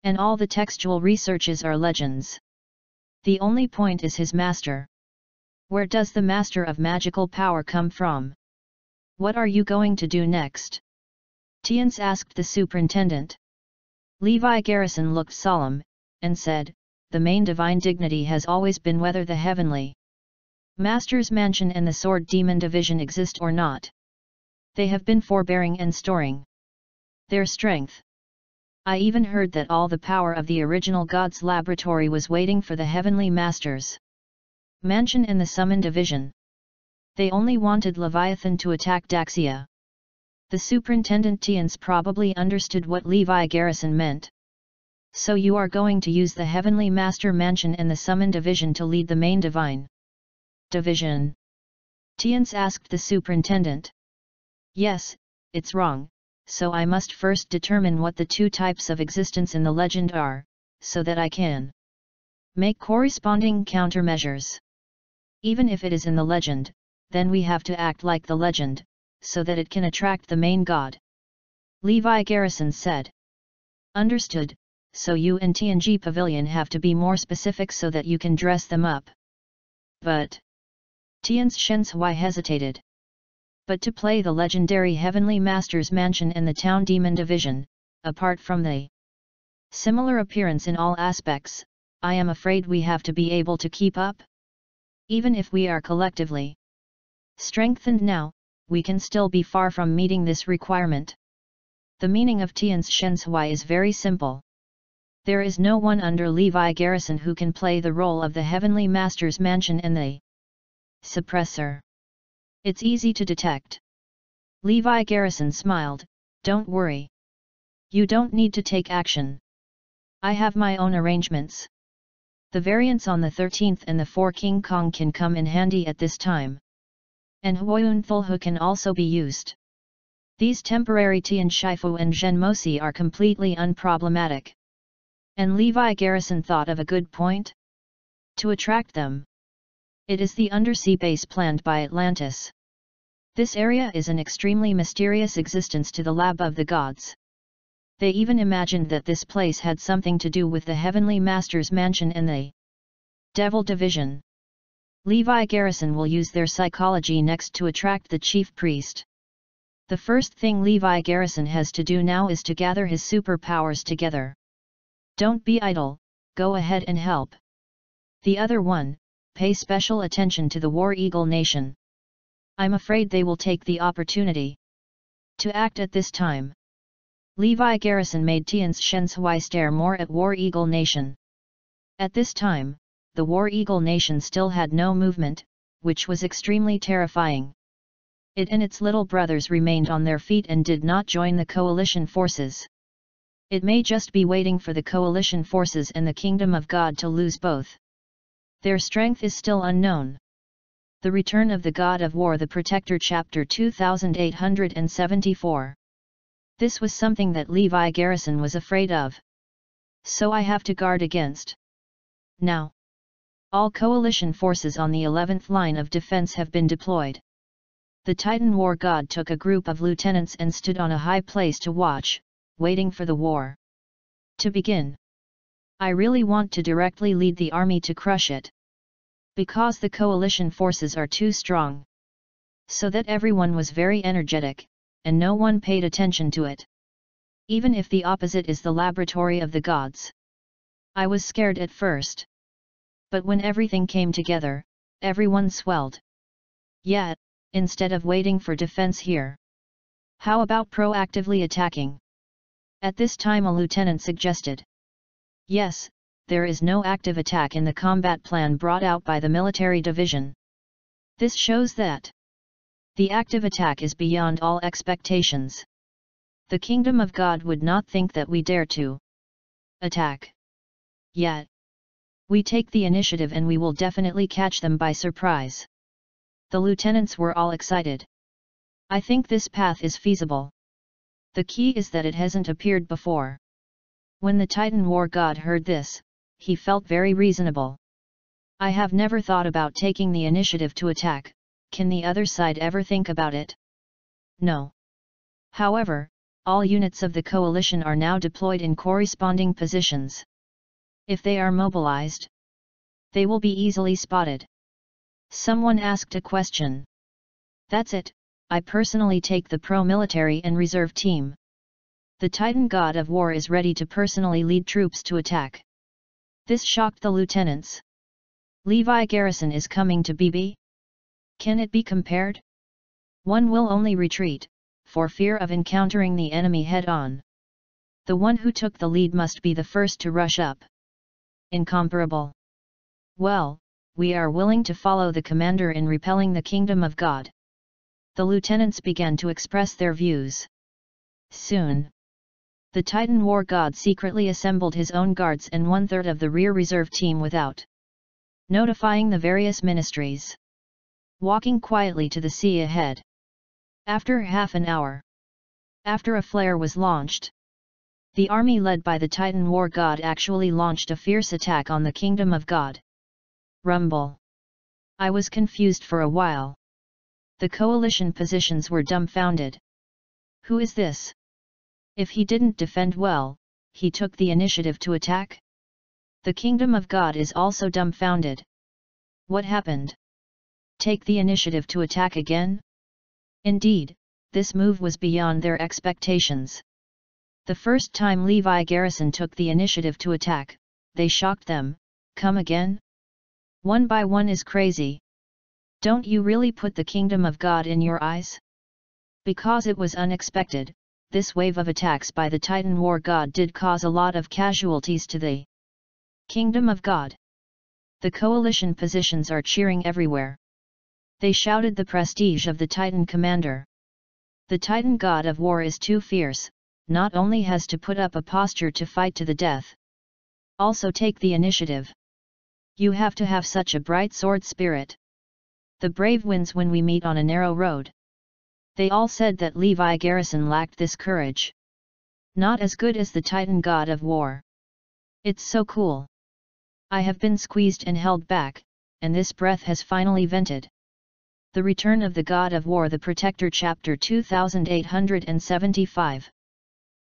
And all the textual researches are legends. The only point is his master. Where does the master of magical power come from? What are you going to do next? Tians asked the superintendent. Levi Garrison looked solemn, and said, the main divine dignity has always been whether the heavenly Master's Mansion and the Sword Demon Division exist or not. They have been forbearing and storing their strength. I even heard that all the power of the original God's laboratory was waiting for the Heavenly Masters. Mansion and the Summon Division. They only wanted Leviathan to attack Daxia. The Superintendent Tians probably understood what Levi Garrison meant. So you are going to use the Heavenly Master Mansion and the Summon Division to lead the main Divine Division. Tians asked the Superintendent. Yes, it's wrong, so I must first determine what the two types of existence in the legend are, so that I can make corresponding countermeasures. Even if it is in the legend, then we have to act like the legend, so that it can attract the main god. Levi Garrison said. Understood, so you and Tianji Pavilion have to be more specific so that you can dress them up. But... Tian's Shenshui hesitated. But to play the legendary Heavenly Master's Mansion in the Town Demon Division, apart from the similar appearance in all aspects, I am afraid we have to be able to keep up. Even if we are collectively strengthened now, we can still be far from meeting this requirement. The meaning of Tian's Shenshui is very simple. There is no one under Levi Garrison who can play the role of the Heavenly Master's Mansion and the suppressor. It's easy to detect. Levi Garrison smiled, don't worry. You don't need to take action. I have my own arrangements. The variants on the 13th and the 4 King Kong can come in handy at this time and Huayun Thulhu can also be used. These temporary Tian Shifu and Zhen Mosi are completely unproblematic. And Levi Garrison thought of a good point? To attract them. It is the undersea base planned by Atlantis. This area is an extremely mysterious existence to the lab of the gods. They even imagined that this place had something to do with the Heavenly Master's mansion and the Devil Division. Levi Garrison will use their psychology next to attract the chief priest. The first thing Levi Garrison has to do now is to gather his superpowers together. Don't be idle, go ahead and help. The other one, pay special attention to the War Eagle Nation. I'm afraid they will take the opportunity to act at this time. Levi Garrison made Tian's Shenshui stare more at War Eagle Nation. At this time, the War Eagle nation still had no movement, which was extremely terrifying. It and its little brothers remained on their feet and did not join the coalition forces. It may just be waiting for the coalition forces and the kingdom of God to lose both. Their strength is still unknown. The Return of the God of War The Protector Chapter 2874 This was something that Levi Garrison was afraid of. So I have to guard against. Now, all coalition forces on the 11th line of defense have been deployed. The Titan war god took a group of lieutenants and stood on a high place to watch, waiting for the war. To begin. I really want to directly lead the army to crush it. Because the coalition forces are too strong. So that everyone was very energetic, and no one paid attention to it. Even if the opposite is the laboratory of the gods. I was scared at first. But when everything came together, everyone swelled. Yet, instead of waiting for defense here. How about proactively attacking? At this time a lieutenant suggested. Yes, there is no active attack in the combat plan brought out by the military division. This shows that the active attack is beyond all expectations. The kingdom of God would not think that we dare to attack. Yet, we take the initiative and we will definitely catch them by surprise. The lieutenants were all excited. I think this path is feasible. The key is that it hasn't appeared before. When the Titan war god heard this, he felt very reasonable. I have never thought about taking the initiative to attack, can the other side ever think about it? No. However, all units of the coalition are now deployed in corresponding positions. If they are mobilized, they will be easily spotted. Someone asked a question. That's it, I personally take the pro-military and reserve team. The Titan god of war is ready to personally lead troops to attack. This shocked the lieutenants. Levi garrison is coming to BB? Can it be compared? One will only retreat, for fear of encountering the enemy head-on. The one who took the lead must be the first to rush up. Incomparable. Well, we are willing to follow the commander in repelling the kingdom of God. The lieutenants began to express their views. Soon. The Titan war god secretly assembled his own guards and one-third of the rear reserve team without notifying the various ministries. Walking quietly to the sea ahead. After half an hour. After a flare was launched. The army led by the Titan war god actually launched a fierce attack on the kingdom of God. Rumble. I was confused for a while. The coalition positions were dumbfounded. Who is this? If he didn't defend well, he took the initiative to attack? The kingdom of God is also dumbfounded. What happened? Take the initiative to attack again? Indeed, this move was beyond their expectations. The first time Levi Garrison took the initiative to attack, they shocked them, come again? One by one is crazy. Don't you really put the kingdom of God in your eyes? Because it was unexpected, this wave of attacks by the Titan war god did cause a lot of casualties to the kingdom of God. The coalition positions are cheering everywhere. They shouted the prestige of the Titan commander. The Titan god of war is too fierce, not only has to put up a posture to fight to the death. Also take the initiative. You have to have such a bright sword spirit. The brave wins when we meet on a narrow road. They all said that Levi Garrison lacked this courage. Not as good as the Titan god of war. It's so cool. I have been squeezed and held back, and this breath has finally vented. The Return of the God of War The Protector Chapter 2875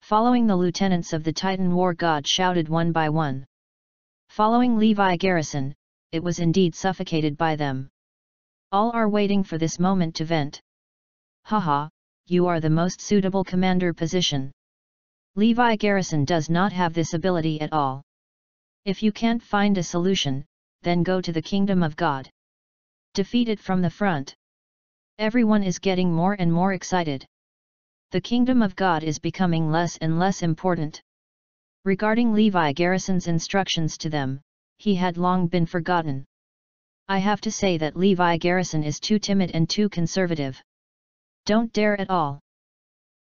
Following the lieutenants of the Titan war god shouted one by one. Following Levi Garrison, it was indeed suffocated by them. All are waiting for this moment to vent. Haha, you are the most suitable commander position. Levi Garrison does not have this ability at all. If you can't find a solution, then go to the kingdom of God. Defeat it from the front. Everyone is getting more and more excited. The kingdom of God is becoming less and less important. Regarding Levi Garrison's instructions to them, he had long been forgotten. I have to say that Levi Garrison is too timid and too conservative. Don't dare at all.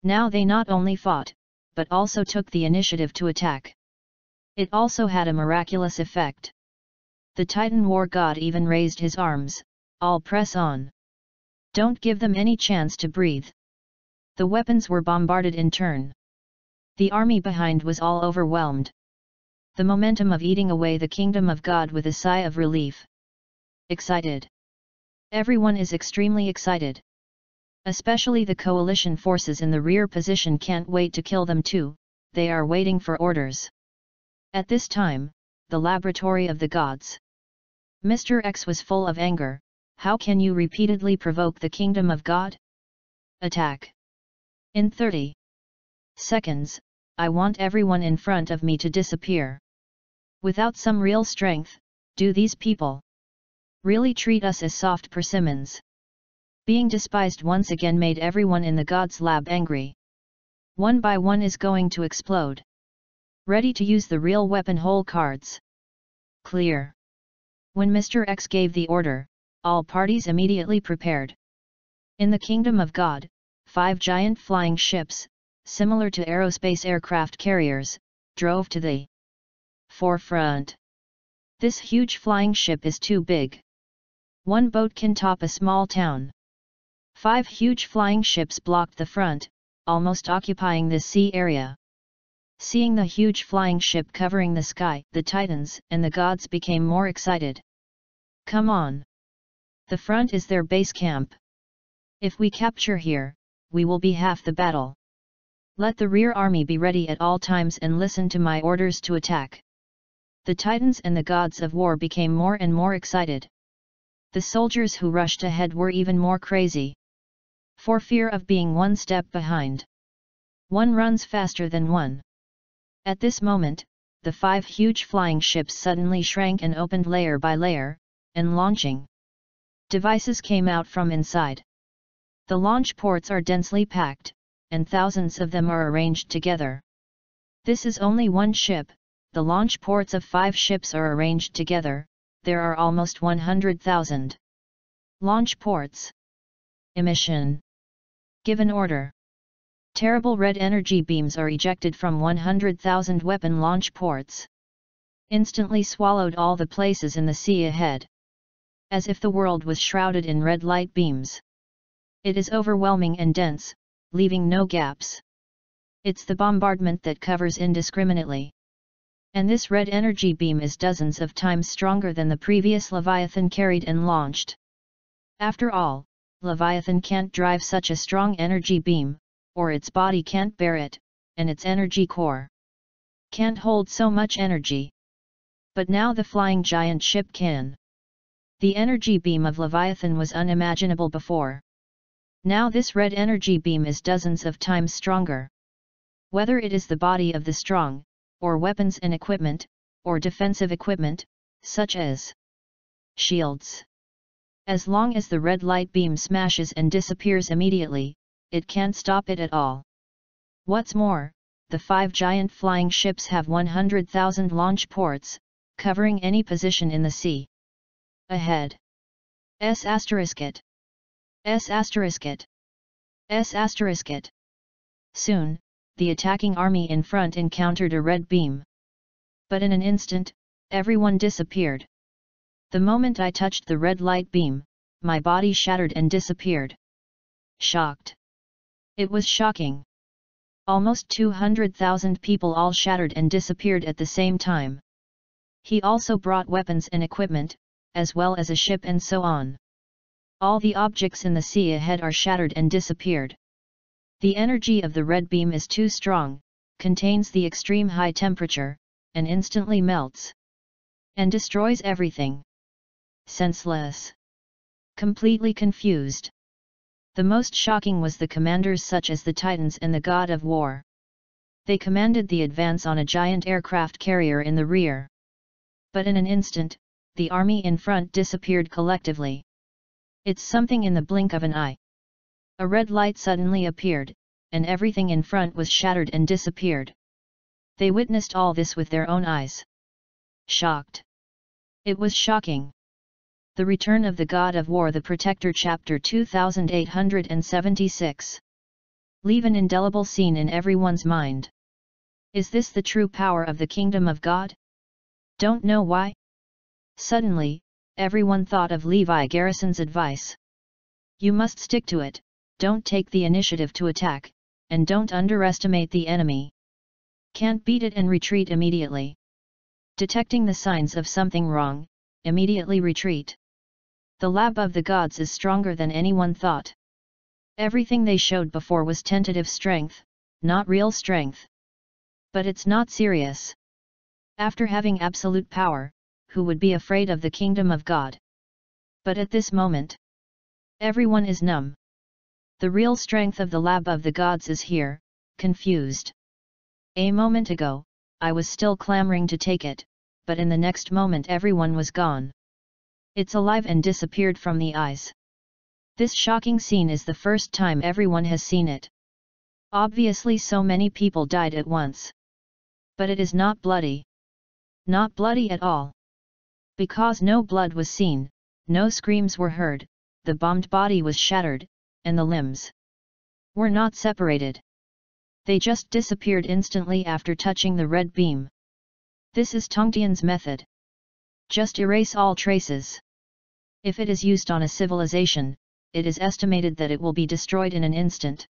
Now they not only fought, but also took the initiative to attack. It also had a miraculous effect. The Titan war god even raised his arms, all press on. Don't give them any chance to breathe. The weapons were bombarded in turn. The army behind was all overwhelmed. The momentum of eating away the kingdom of God with a sigh of relief. Excited. Everyone is extremely excited. Especially the coalition forces in the rear position can't wait to kill them too, they are waiting for orders. At this time, the laboratory of the gods. Mr. X was full of anger, how can you repeatedly provoke the kingdom of God? Attack. In 30 seconds, I want everyone in front of me to disappear. Without some real strength, do these people really treat us as soft persimmons? Being despised once again made everyone in the God's lab angry. One by one is going to explode. Ready to use the real weapon hole cards. Clear. When Mr. X gave the order, all parties immediately prepared. In the kingdom of God, five giant flying ships, similar to aerospace aircraft carriers, drove to the forefront. This huge flying ship is too big. One boat can top a small town. Five huge flying ships blocked the front, almost occupying the sea area. Seeing the huge flying ship covering the sky, the titans and the gods became more excited. Come on! The front is their base camp. If we capture here, we will be half the battle. Let the rear army be ready at all times and listen to my orders to attack. The titans and the gods of war became more and more excited. The soldiers who rushed ahead were even more crazy for fear of being one step behind. One runs faster than one. At this moment, the five huge flying ships suddenly shrank and opened layer by layer, and launching devices came out from inside. The launch ports are densely packed, and thousands of them are arranged together. This is only one ship, the launch ports of five ships are arranged together, there are almost 100,000. Launch ports. Emission. Given order. Terrible red energy beams are ejected from 100,000 weapon launch ports. Instantly swallowed all the places in the sea ahead. As if the world was shrouded in red light beams. It is overwhelming and dense, leaving no gaps. It's the bombardment that covers indiscriminately. And this red energy beam is dozens of times stronger than the previous Leviathan carried and launched. After all, Leviathan can't drive such a strong energy beam, or its body can't bear it, and its energy core can't hold so much energy. But now the flying giant ship can. The energy beam of Leviathan was unimaginable before. Now this red energy beam is dozens of times stronger. Whether it is the body of the strong, or weapons and equipment, or defensive equipment, such as shields. As long as the red light beam smashes and disappears immediately, it can't stop it at all. What's more, the five giant flying ships have 100,000 launch ports, covering any position in the sea. Ahead. S asterisk it. S asterisk it. S asterisk it. Soon, the attacking army in front encountered a red beam. But in an instant, everyone disappeared. The moment I touched the red light beam, my body shattered and disappeared. Shocked. It was shocking. Almost 200,000 people all shattered and disappeared at the same time. He also brought weapons and equipment, as well as a ship and so on. All the objects in the sea ahead are shattered and disappeared. The energy of the red beam is too strong, contains the extreme high temperature, and instantly melts. And destroys everything. Senseless. Completely confused. The most shocking was the commanders such as the Titans and the God of War. They commanded the advance on a giant aircraft carrier in the rear. But in an instant, the army in front disappeared collectively. It's something in the blink of an eye. A red light suddenly appeared, and everything in front was shattered and disappeared. They witnessed all this with their own eyes. Shocked. It was shocking. The Return of the God of War The Protector Chapter 2876 Leave an indelible scene in everyone's mind. Is this the true power of the Kingdom of God? Don't know why? Suddenly, everyone thought of Levi Garrison's advice. You must stick to it, don't take the initiative to attack, and don't underestimate the enemy. Can't beat it and retreat immediately. Detecting the signs of something wrong, immediately retreat. The lab of the gods is stronger than anyone thought. Everything they showed before was tentative strength, not real strength. But it's not serious. After having absolute power, who would be afraid of the kingdom of God? But at this moment, everyone is numb. The real strength of the lab of the gods is here, confused. A moment ago, I was still clamoring to take it, but in the next moment everyone was gone. It's alive and disappeared from the eyes. This shocking scene is the first time everyone has seen it. Obviously so many people died at once. But it is not bloody. Not bloody at all. Because no blood was seen, no screams were heard, the bombed body was shattered, and the limbs were not separated. They just disappeared instantly after touching the red beam. This is Tongtian's method. Just erase all traces. If it is used on a civilization, it is estimated that it will be destroyed in an instant.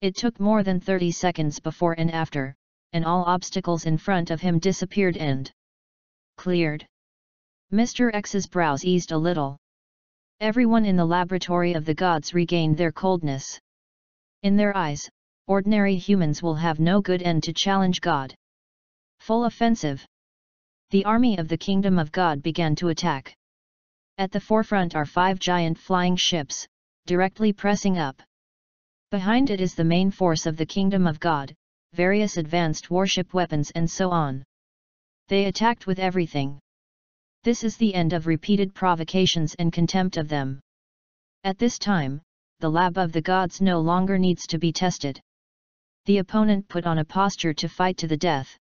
It took more than 30 seconds before and after, and all obstacles in front of him disappeared and cleared. Mr. X's brows eased a little. Everyone in the laboratory of the gods regained their coldness. In their eyes, ordinary humans will have no good end to challenge God. Full offensive. The army of the kingdom of God began to attack. At the forefront are five giant flying ships, directly pressing up. Behind it is the main force of the kingdom of God, various advanced warship weapons and so on. They attacked with everything. This is the end of repeated provocations and contempt of them. At this time, the lab of the gods no longer needs to be tested. The opponent put on a posture to fight to the death.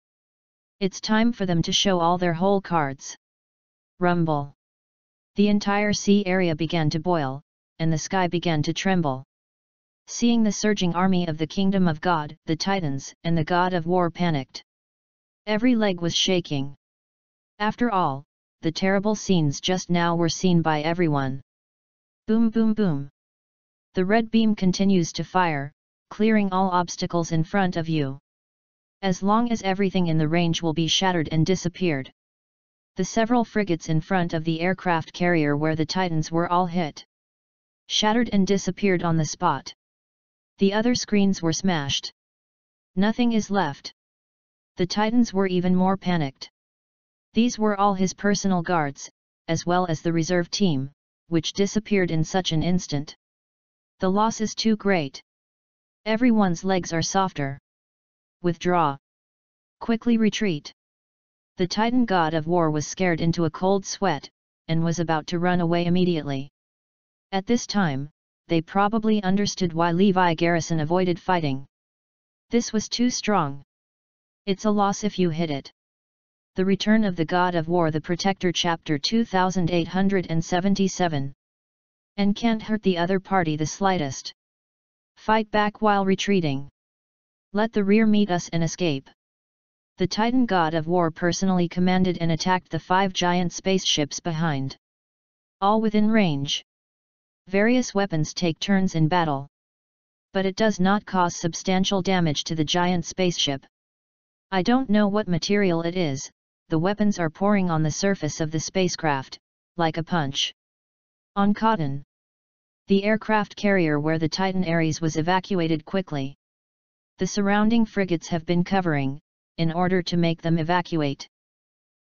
It's time for them to show all their whole cards. Rumble. The entire sea area began to boil, and the sky began to tremble. Seeing the surging army of the kingdom of God, the Titans, and the god of war panicked. Every leg was shaking. After all, the terrible scenes just now were seen by everyone. Boom boom boom. The red beam continues to fire, clearing all obstacles in front of you. As long as everything in the range will be shattered and disappeared. The several frigates in front of the aircraft carrier where the Titans were all hit. Shattered and disappeared on the spot. The other screens were smashed. Nothing is left. The Titans were even more panicked. These were all his personal guards, as well as the reserve team, which disappeared in such an instant. The loss is too great. Everyone's legs are softer. Withdraw. Quickly retreat. The Titan god of war was scared into a cold sweat, and was about to run away immediately. At this time, they probably understood why Levi Garrison avoided fighting. This was too strong. It's a loss if you hit it. The Return of the God of War The Protector Chapter 2877 and can't hurt the other party the slightest. Fight back while retreating. Let the rear meet us and escape. The Titan god of war personally commanded and attacked the five giant spaceships behind. All within range. Various weapons take turns in battle. But it does not cause substantial damage to the giant spaceship. I don't know what material it is, the weapons are pouring on the surface of the spacecraft, like a punch. On cotton. The aircraft carrier where the Titan Ares was evacuated quickly. The surrounding frigates have been covering, in order to make them evacuate.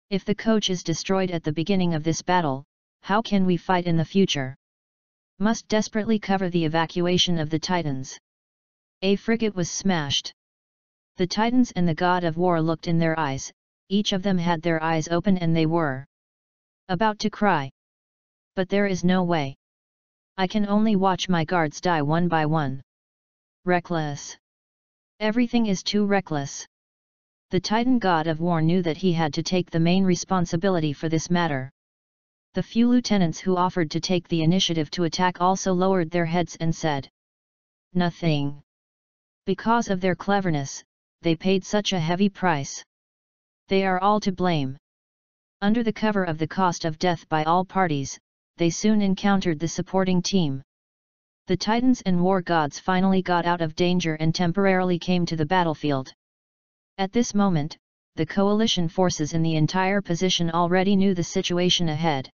If the coach is destroyed at the beginning of this battle, how can we fight in the future? Must desperately cover the evacuation of the Titans. A frigate was smashed. The Titans and the god of war looked in their eyes, each of them had their eyes open and they were about to cry. But there is no way. I can only watch my guards die one by one. Reckless. Everything is too reckless. The Titan god of war knew that he had to take the main responsibility for this matter. The few lieutenants who offered to take the initiative to attack also lowered their heads and said, Nothing. Because of their cleverness, they paid such a heavy price. They are all to blame. Under the cover of the cost of death by all parties, they soon encountered the supporting team. The Titans and war gods finally got out of danger and temporarily came to the battlefield. At this moment, the coalition forces in the entire position already knew the situation ahead.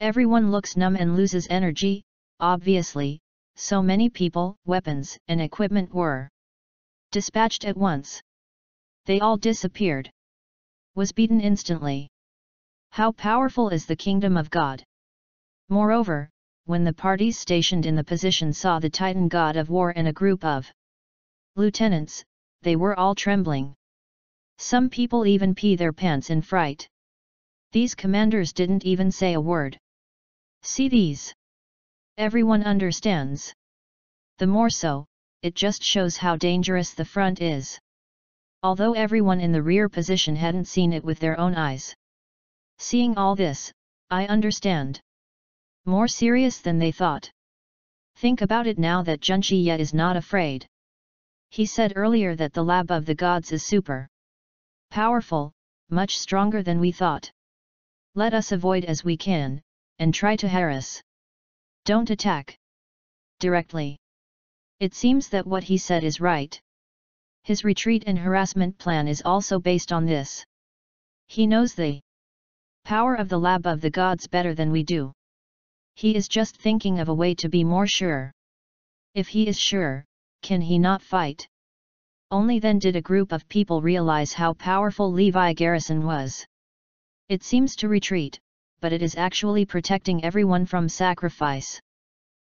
Everyone looks numb and loses energy, obviously, so many people, weapons, and equipment were dispatched at once. They all disappeared. Was beaten instantly. How powerful is the kingdom of God? Moreover, when the parties stationed in the position saw the Titan god of war and a group of lieutenants, they were all trembling. Some people even pee their pants in fright. These commanders didn't even say a word. See these. Everyone understands. The more so, it just shows how dangerous the front is. Although everyone in the rear position hadn't seen it with their own eyes. Seeing all this, I understand. More serious than they thought. Think about it now that Junshi yet is not afraid. He said earlier that the lab of the gods is super powerful, much stronger than we thought. Let us avoid as we can, and try to harass. Don't attack. Directly. It seems that what he said is right. His retreat and harassment plan is also based on this. He knows the power of the lab of the gods better than we do. He is just thinking of a way to be more sure. If he is sure, can he not fight? Only then did a group of people realize how powerful Levi Garrison was. It seems to retreat, but it is actually protecting everyone from sacrifice.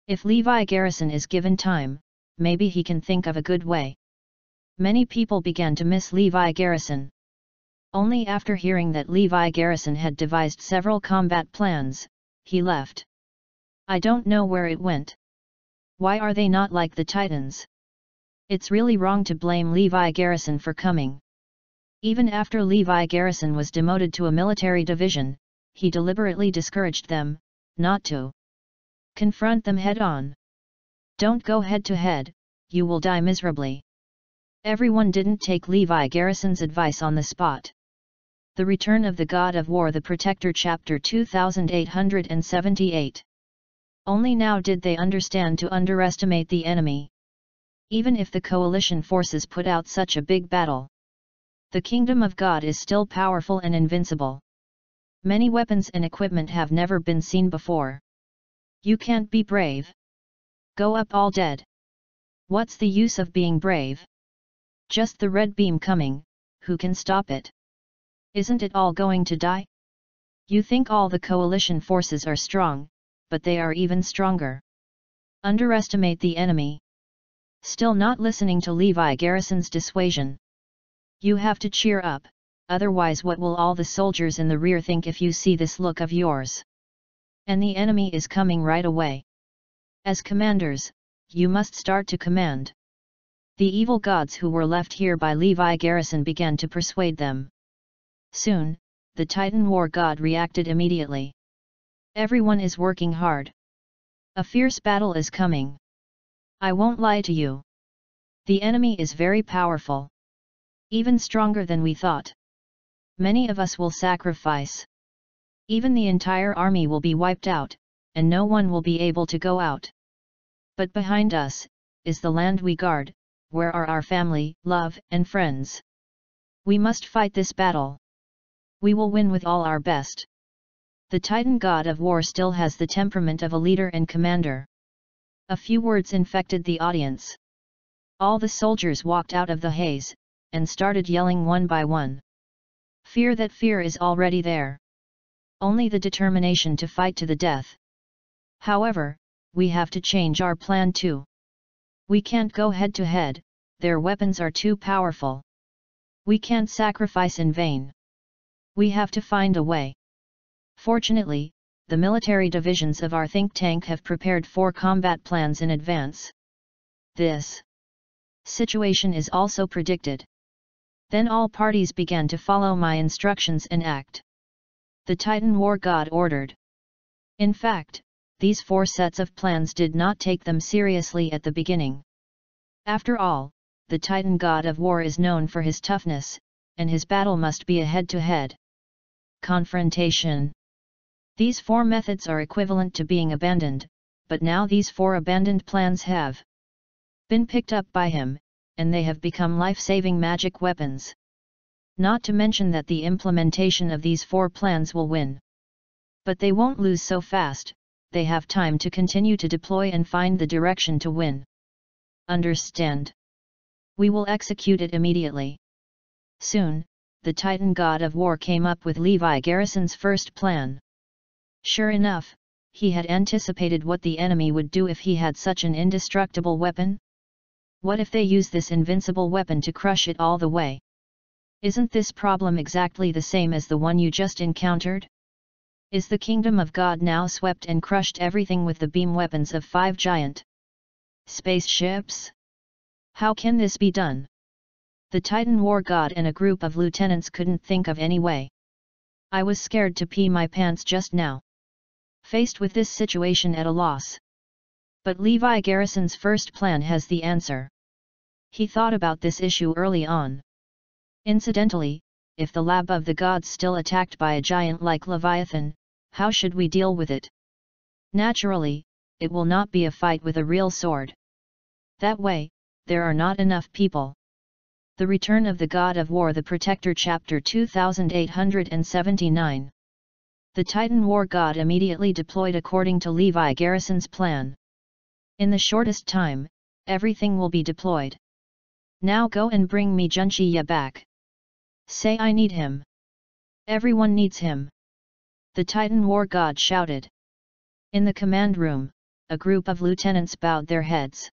If Levi Garrison is given time, maybe he can think of a good way. Many people began to miss Levi Garrison. Only after hearing that Levi Garrison had devised several combat plans, he left. I don't know where it went. Why are they not like the Titans? It's really wrong to blame Levi Garrison for coming. Even after Levi Garrison was demoted to a military division, he deliberately discouraged them, not to confront them head-on. Don't go head-to-head, you will die miserably. Everyone didn't take Levi Garrison's advice on the spot. The Return of the God of War The Protector Chapter 2878 Only now did they understand to underestimate the enemy. Even if the coalition forces put out such a big battle, the kingdom of God is still powerful and invincible. Many weapons and equipment have never been seen before. You can't be brave. Go up all dead. What's the use of being brave? Just the red beam coming, who can stop it? Isn't it all going to die? You think all the coalition forces are strong, but they are even stronger. Underestimate the enemy. Still not listening to Levi Garrison's dissuasion. You have to cheer up, otherwise what will all the soldiers in the rear think if you see this look of yours? And the enemy is coming right away. As commanders, you must start to command. The evil gods who were left here by Levi Garrison began to persuade them. Soon, the Titan war god reacted immediately. Everyone is working hard. A fierce battle is coming. I won't lie to you. The enemy is very powerful. Even stronger than we thought. Many of us will sacrifice. Even the entire army will be wiped out, and no one will be able to go out. But behind us, is the land we guard, where are our family, love, and friends. We must fight this battle. We will win with all our best. The Titan god of war still has the temperament of a leader and commander. A few words infected the audience. All the soldiers walked out of the haze, and started yelling one by one. Fear that fear is already there. Only the determination to fight to the death. However, we have to change our plan too. We can't go head to head, their weapons are too powerful. We can't sacrifice in vain. We have to find a way. Fortunately, the military divisions of our think tank have prepared four combat plans in advance. This situation is also predicted. Then all parties began to follow my instructions and act. The Titan War God ordered. In fact, these four sets of plans did not take them seriously at the beginning. After all, the Titan God of War is known for his toughness, and his battle must be a head-to-head confrontation. These four methods are equivalent to being abandoned, but now these four abandoned plans have been picked up by him, and they have become life-saving magic weapons. Not to mention that the implementation of these four plans will win. But they won't lose so fast, they have time to continue to deploy and find the direction to win. Understand? We will execute it immediately. Soon, the Titan God of War came up with Levi Garrison's first plan. Sure enough, he had anticipated what the enemy would do if he had such an indestructible weapon, what if they use this invincible weapon to crush it all the way? Isn't this problem exactly the same as the one you just encountered? Is the kingdom of God now swept and crushed everything with the beam weapons of five giant spaceships? How can this be done? The Titan war god and a group of lieutenants couldn't think of any way. I was scared to pee my pants just now. Faced with this situation at a loss. But Levi Garrison's first plan has the answer. He thought about this issue early on. Incidentally, if the lab of the gods still attacked by a giant like Leviathan, how should we deal with it? Naturally, it will not be a fight with a real sword. That way, there are not enough people. The Return of the God of War The Protector Chapter 2879 The Titan War God immediately deployed according to Levi Garrison's plan. In the shortest time, everything will be deployed. Now go and bring me Junqiya back. Say I need him. Everyone needs him. The Titan war god shouted. In the command room, a group of lieutenants bowed their heads.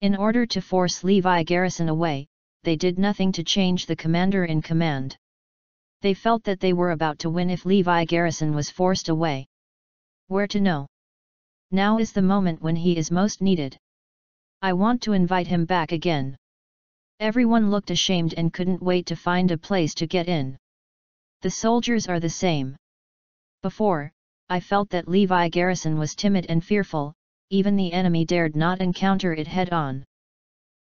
In order to force Levi Garrison away, they did nothing to change the commander in command. They felt that they were about to win if Levi Garrison was forced away. Where to know? Now is the moment when he is most needed. I want to invite him back again. Everyone looked ashamed and couldn't wait to find a place to get in. The soldiers are the same. Before, I felt that Levi Garrison was timid and fearful, even the enemy dared not encounter it head-on.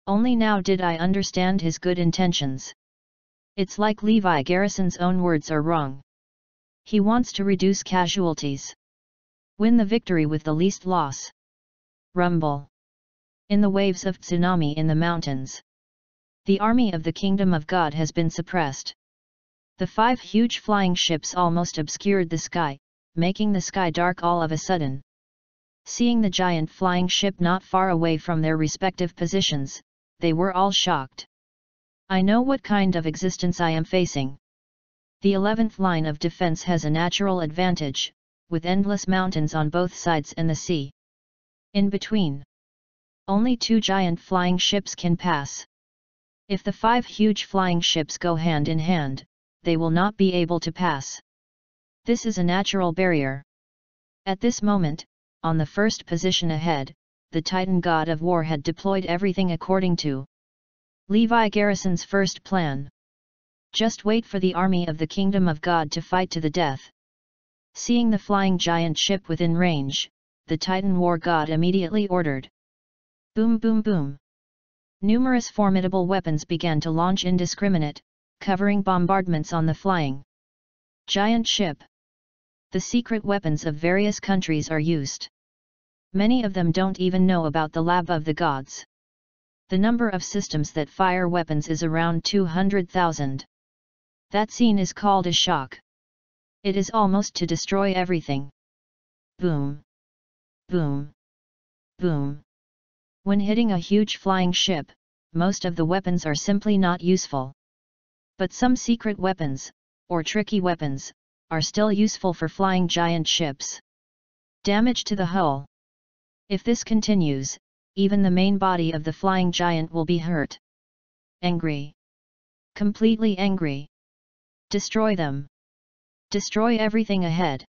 Only now did I understand his good intentions. It's like Levi Garrison's own words are wrong. He wants to reduce casualties. Win the victory with the least loss. Rumble. In the waves of tsunami in the mountains. The army of the kingdom of God has been suppressed. The five huge flying ships almost obscured the sky, making the sky dark all of a sudden. Seeing the giant flying ship not far away from their respective positions, they were all shocked. I know what kind of existence I am facing. The 11th line of defense has a natural advantage, with endless mountains on both sides and the sea. In between. Only two giant flying ships can pass. If the five huge flying ships go hand in hand, they will not be able to pass. This is a natural barrier. At this moment, on the first position ahead, the Titan god of war had deployed everything according to Levi Garrison's first plan. Just wait for the army of the kingdom of God to fight to the death. Seeing the flying giant ship within range, the Titan war god immediately ordered. Boom boom boom. Numerous formidable weapons began to launch indiscriminate, covering bombardments on the flying giant ship. The secret weapons of various countries are used. Many of them don't even know about the lab of the gods. The number of systems that fire weapons is around 200,000. That scene is called a shock. It is almost to destroy everything. Boom. Boom. Boom. When hitting a huge flying ship, most of the weapons are simply not useful. But some secret weapons, or tricky weapons, are still useful for flying giant ships. Damage to the hull. If this continues, even the main body of the flying giant will be hurt. Angry. Completely angry. Destroy them. Destroy everything ahead.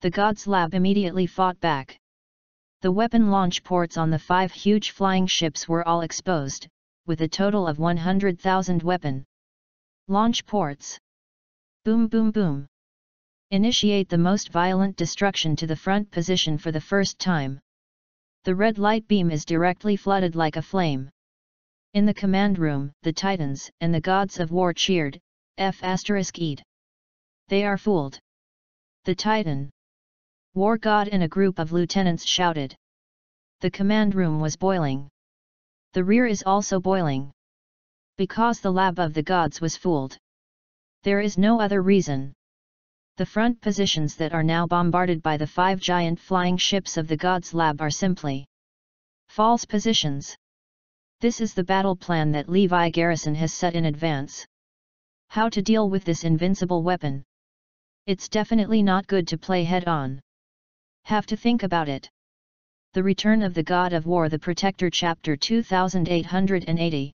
The God's Lab immediately fought back. The weapon launch ports on the five huge flying ships were all exposed, with a total of 100,000 weapon launch ports. Boom boom boom. Initiate the most violent destruction to the front position for the first time. The red light beam is directly flooded like a flame. In the command room, the titans and the gods of war cheered, F ed. They are fooled. The titan. War god and a group of lieutenants shouted. The command room was boiling. The rear is also boiling. Because the lab of the gods was fooled. There is no other reason. The front positions that are now bombarded by the five giant flying ships of the God's Lab are simply false positions. This is the battle plan that Levi Garrison has set in advance. How to deal with this invincible weapon? It's definitely not good to play head-on. Have to think about it. The Return of the God of War The Protector Chapter 2880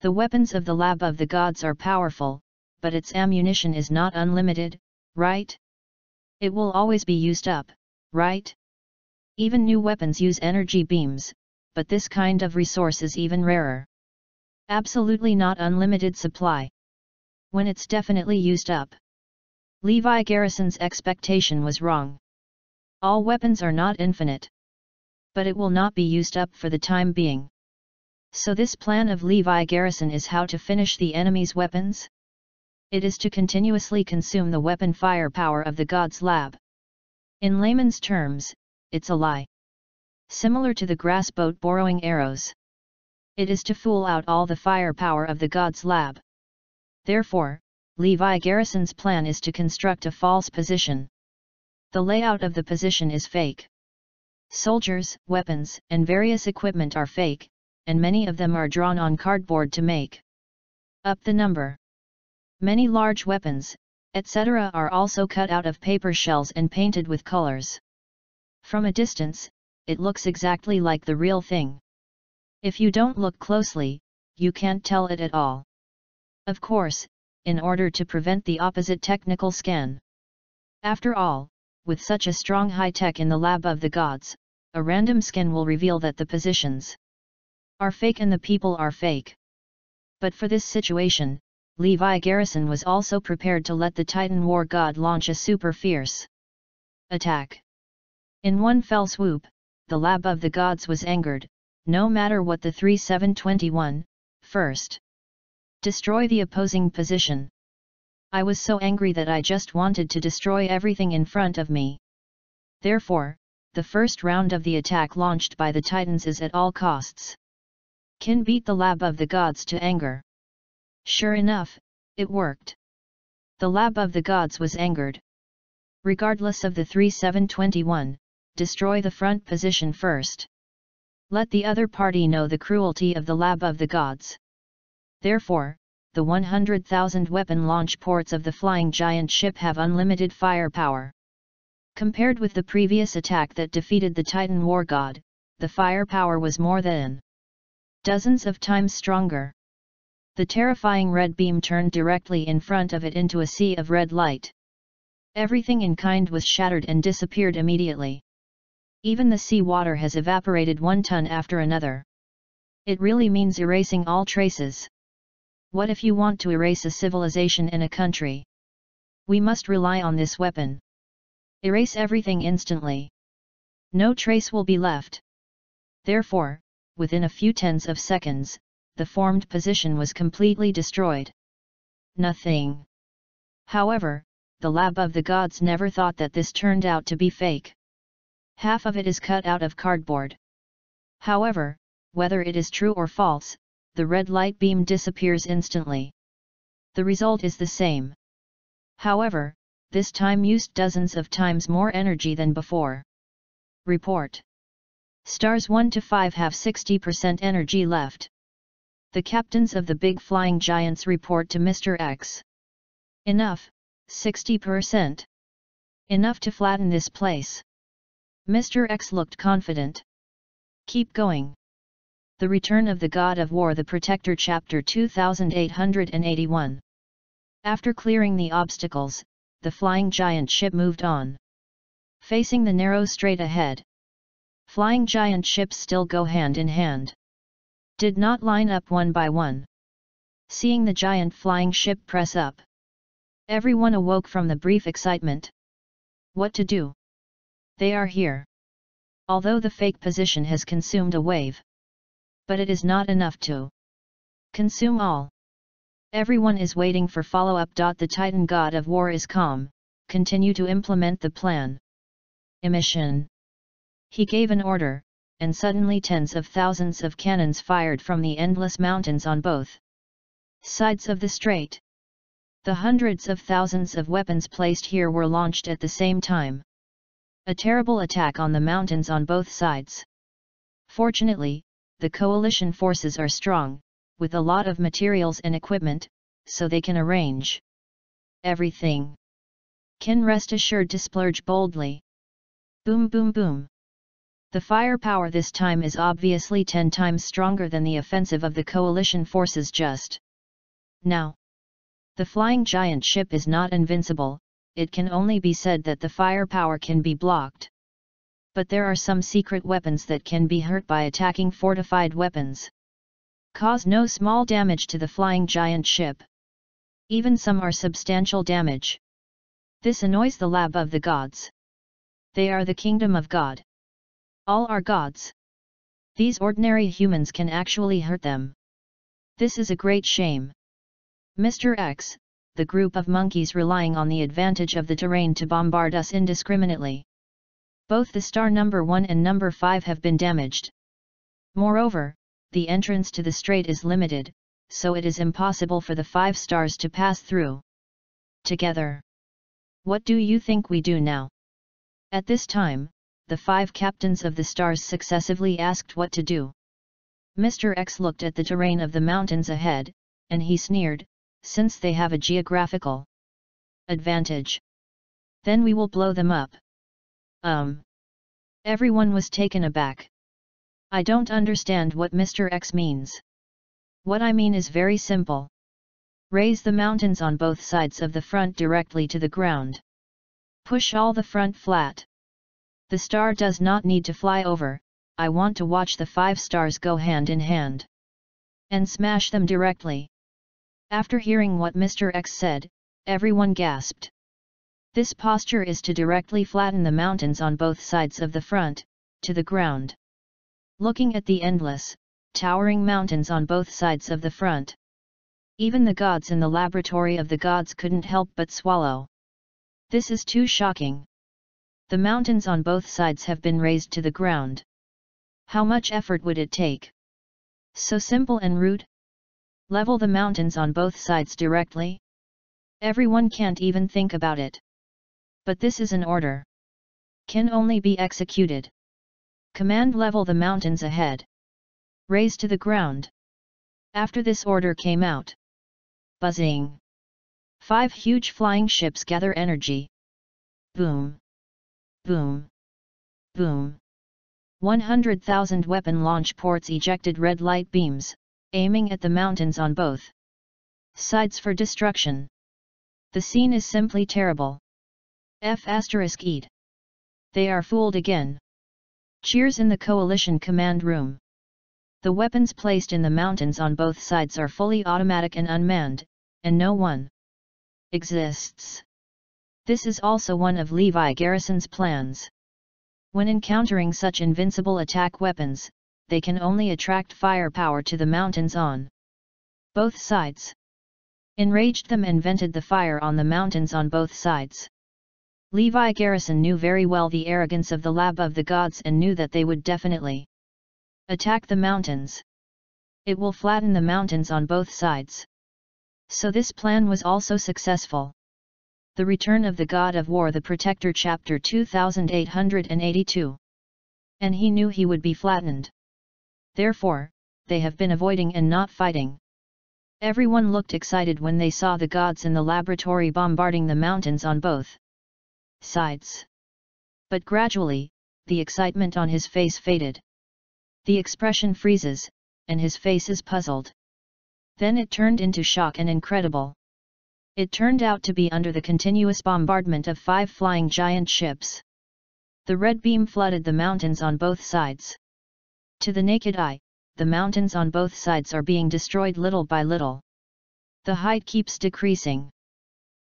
The weapons of the Lab of the Gods are powerful, but its ammunition is not unlimited, right? It will always be used up, right? Even new weapons use energy beams, but this kind of resource is even rarer. Absolutely not unlimited supply. When it's definitely used up. Levi Garrison's expectation was wrong. All weapons are not infinite. But it will not be used up for the time being. So this plan of Levi Garrison is how to finish the enemy's weapons? it is to continuously consume the weapon firepower of the God's lab. In layman's terms, it's a lie. Similar to the grass boat borrowing arrows. It is to fool out all the firepower of the God's lab. Therefore, Levi Garrison's plan is to construct a false position. The layout of the position is fake. Soldiers, weapons, and various equipment are fake, and many of them are drawn on cardboard to make up the number. Many large weapons, etc. are also cut out of paper shells and painted with colors. From a distance, it looks exactly like the real thing. If you don't look closely, you can't tell it at all. Of course, in order to prevent the opposite technical scan. After all, with such a strong high-tech in the lab of the gods, a random scan will reveal that the positions are fake and the people are fake. But for this situation, Levi Garrison was also prepared to let the Titan war god launch a super fierce attack. In one fell swoop, the lab of the gods was angered, no matter what the 3721, first. Destroy the opposing position. I was so angry that I just wanted to destroy everything in front of me. Therefore, the first round of the attack launched by the Titans is at all costs. Kin beat the lab of the gods to anger. Sure enough, it worked. The lab of the gods was angered. Regardless of the 3721, destroy the front position first. Let the other party know the cruelty of the lab of the gods. Therefore, the 100,000 weapon launch ports of the flying giant ship have unlimited firepower. Compared with the previous attack that defeated the Titan war god, the firepower was more than dozens of times stronger. The terrifying red beam turned directly in front of it into a sea of red light. Everything in kind was shattered and disappeared immediately. Even the sea water has evaporated one ton after another. It really means erasing all traces. What if you want to erase a civilization in a country? We must rely on this weapon. Erase everything instantly. No trace will be left. Therefore, within a few tens of seconds, the formed position was completely destroyed. Nothing. However, the lab of the gods never thought that this turned out to be fake. Half of it is cut out of cardboard. However, whether it is true or false, the red light beam disappears instantly. The result is the same. However, this time used dozens of times more energy than before. Report. Stars 1 to 5 have 60% energy left. The captains of the big flying giants report to Mr. X. Enough, 60%. Enough to flatten this place. Mr. X looked confident. Keep going. The Return of the God of War The Protector Chapter 2881 After clearing the obstacles, the flying giant ship moved on. Facing the narrow strait ahead. Flying giant ships still go hand in hand did not line up one by one. Seeing the giant flying ship press up. Everyone awoke from the brief excitement. What to do? They are here. Although the fake position has consumed a wave. But it is not enough to consume all. Everyone is waiting for follow-up. The Titan God of War is calm, continue to implement the plan. Emission. He gave an order, and suddenly tens of thousands of cannons fired from the endless mountains on both sides of the strait. The hundreds of thousands of weapons placed here were launched at the same time. A terrible attack on the mountains on both sides. Fortunately, the coalition forces are strong, with a lot of materials and equipment, so they can arrange everything. Can rest assured to splurge boldly. Boom boom boom. The firepower this time is obviously 10 times stronger than the offensive of the coalition forces just now. The flying giant ship is not invincible, it can only be said that the firepower can be blocked. But there are some secret weapons that can be hurt by attacking fortified weapons. Cause no small damage to the flying giant ship. Even some are substantial damage. This annoys the lab of the gods. They are the kingdom of God. All are gods. These ordinary humans can actually hurt them. This is a great shame. Mr. X, the group of monkeys relying on the advantage of the terrain to bombard us indiscriminately. Both the star number 1 and number 5 have been damaged. Moreover, the entrance to the strait is limited, so it is impossible for the five stars to pass through. Together. What do you think we do now? At this time, the five captains of the stars successively asked what to do. Mr. X looked at the terrain of the mountains ahead, and he sneered, since they have a geographical advantage. Then we will blow them up. Um. Everyone was taken aback. I don't understand what Mr. X means. What I mean is very simple. Raise the mountains on both sides of the front directly to the ground. Push all the front flat. The star does not need to fly over, I want to watch the five stars go hand in hand. And smash them directly. After hearing what Mr. X said, everyone gasped. This posture is to directly flatten the mountains on both sides of the front, to the ground. Looking at the endless, towering mountains on both sides of the front. Even the gods in the laboratory of the gods couldn't help but swallow. This is too shocking. The mountains on both sides have been raised to the ground. How much effort would it take? So simple and rude? Level the mountains on both sides directly? Everyone can't even think about it. But this is an order. Can only be executed. Command level the mountains ahead. Raise to the ground. After this order came out. Buzzing. Five huge flying ships gather energy. Boom. Boom. Boom. 100,000 weapon launch ports ejected red light beams, aiming at the mountains on both sides for destruction. The scene is simply terrible. F asterisk eat. They are fooled again. Cheers in the coalition command room. The weapons placed in the mountains on both sides are fully automatic and unmanned, and no one exists. This is also one of Levi Garrison's plans. When encountering such invincible attack weapons, they can only attract firepower to the mountains on both sides. Enraged them invented the fire on the mountains on both sides. Levi Garrison knew very well the arrogance of the lab of the gods and knew that they would definitely Attack the mountains. It will flatten the mountains on both sides. So this plan was also successful. The Return of the God of War The Protector Chapter 2882 And he knew he would be flattened. Therefore, they have been avoiding and not fighting. Everyone looked excited when they saw the gods in the laboratory bombarding the mountains on both sides. But gradually, the excitement on his face faded. The expression freezes, and his face is puzzled. Then it turned into shock and incredible. It turned out to be under the continuous bombardment of five flying giant ships. The red beam flooded the mountains on both sides. To the naked eye, the mountains on both sides are being destroyed little by little. The height keeps decreasing.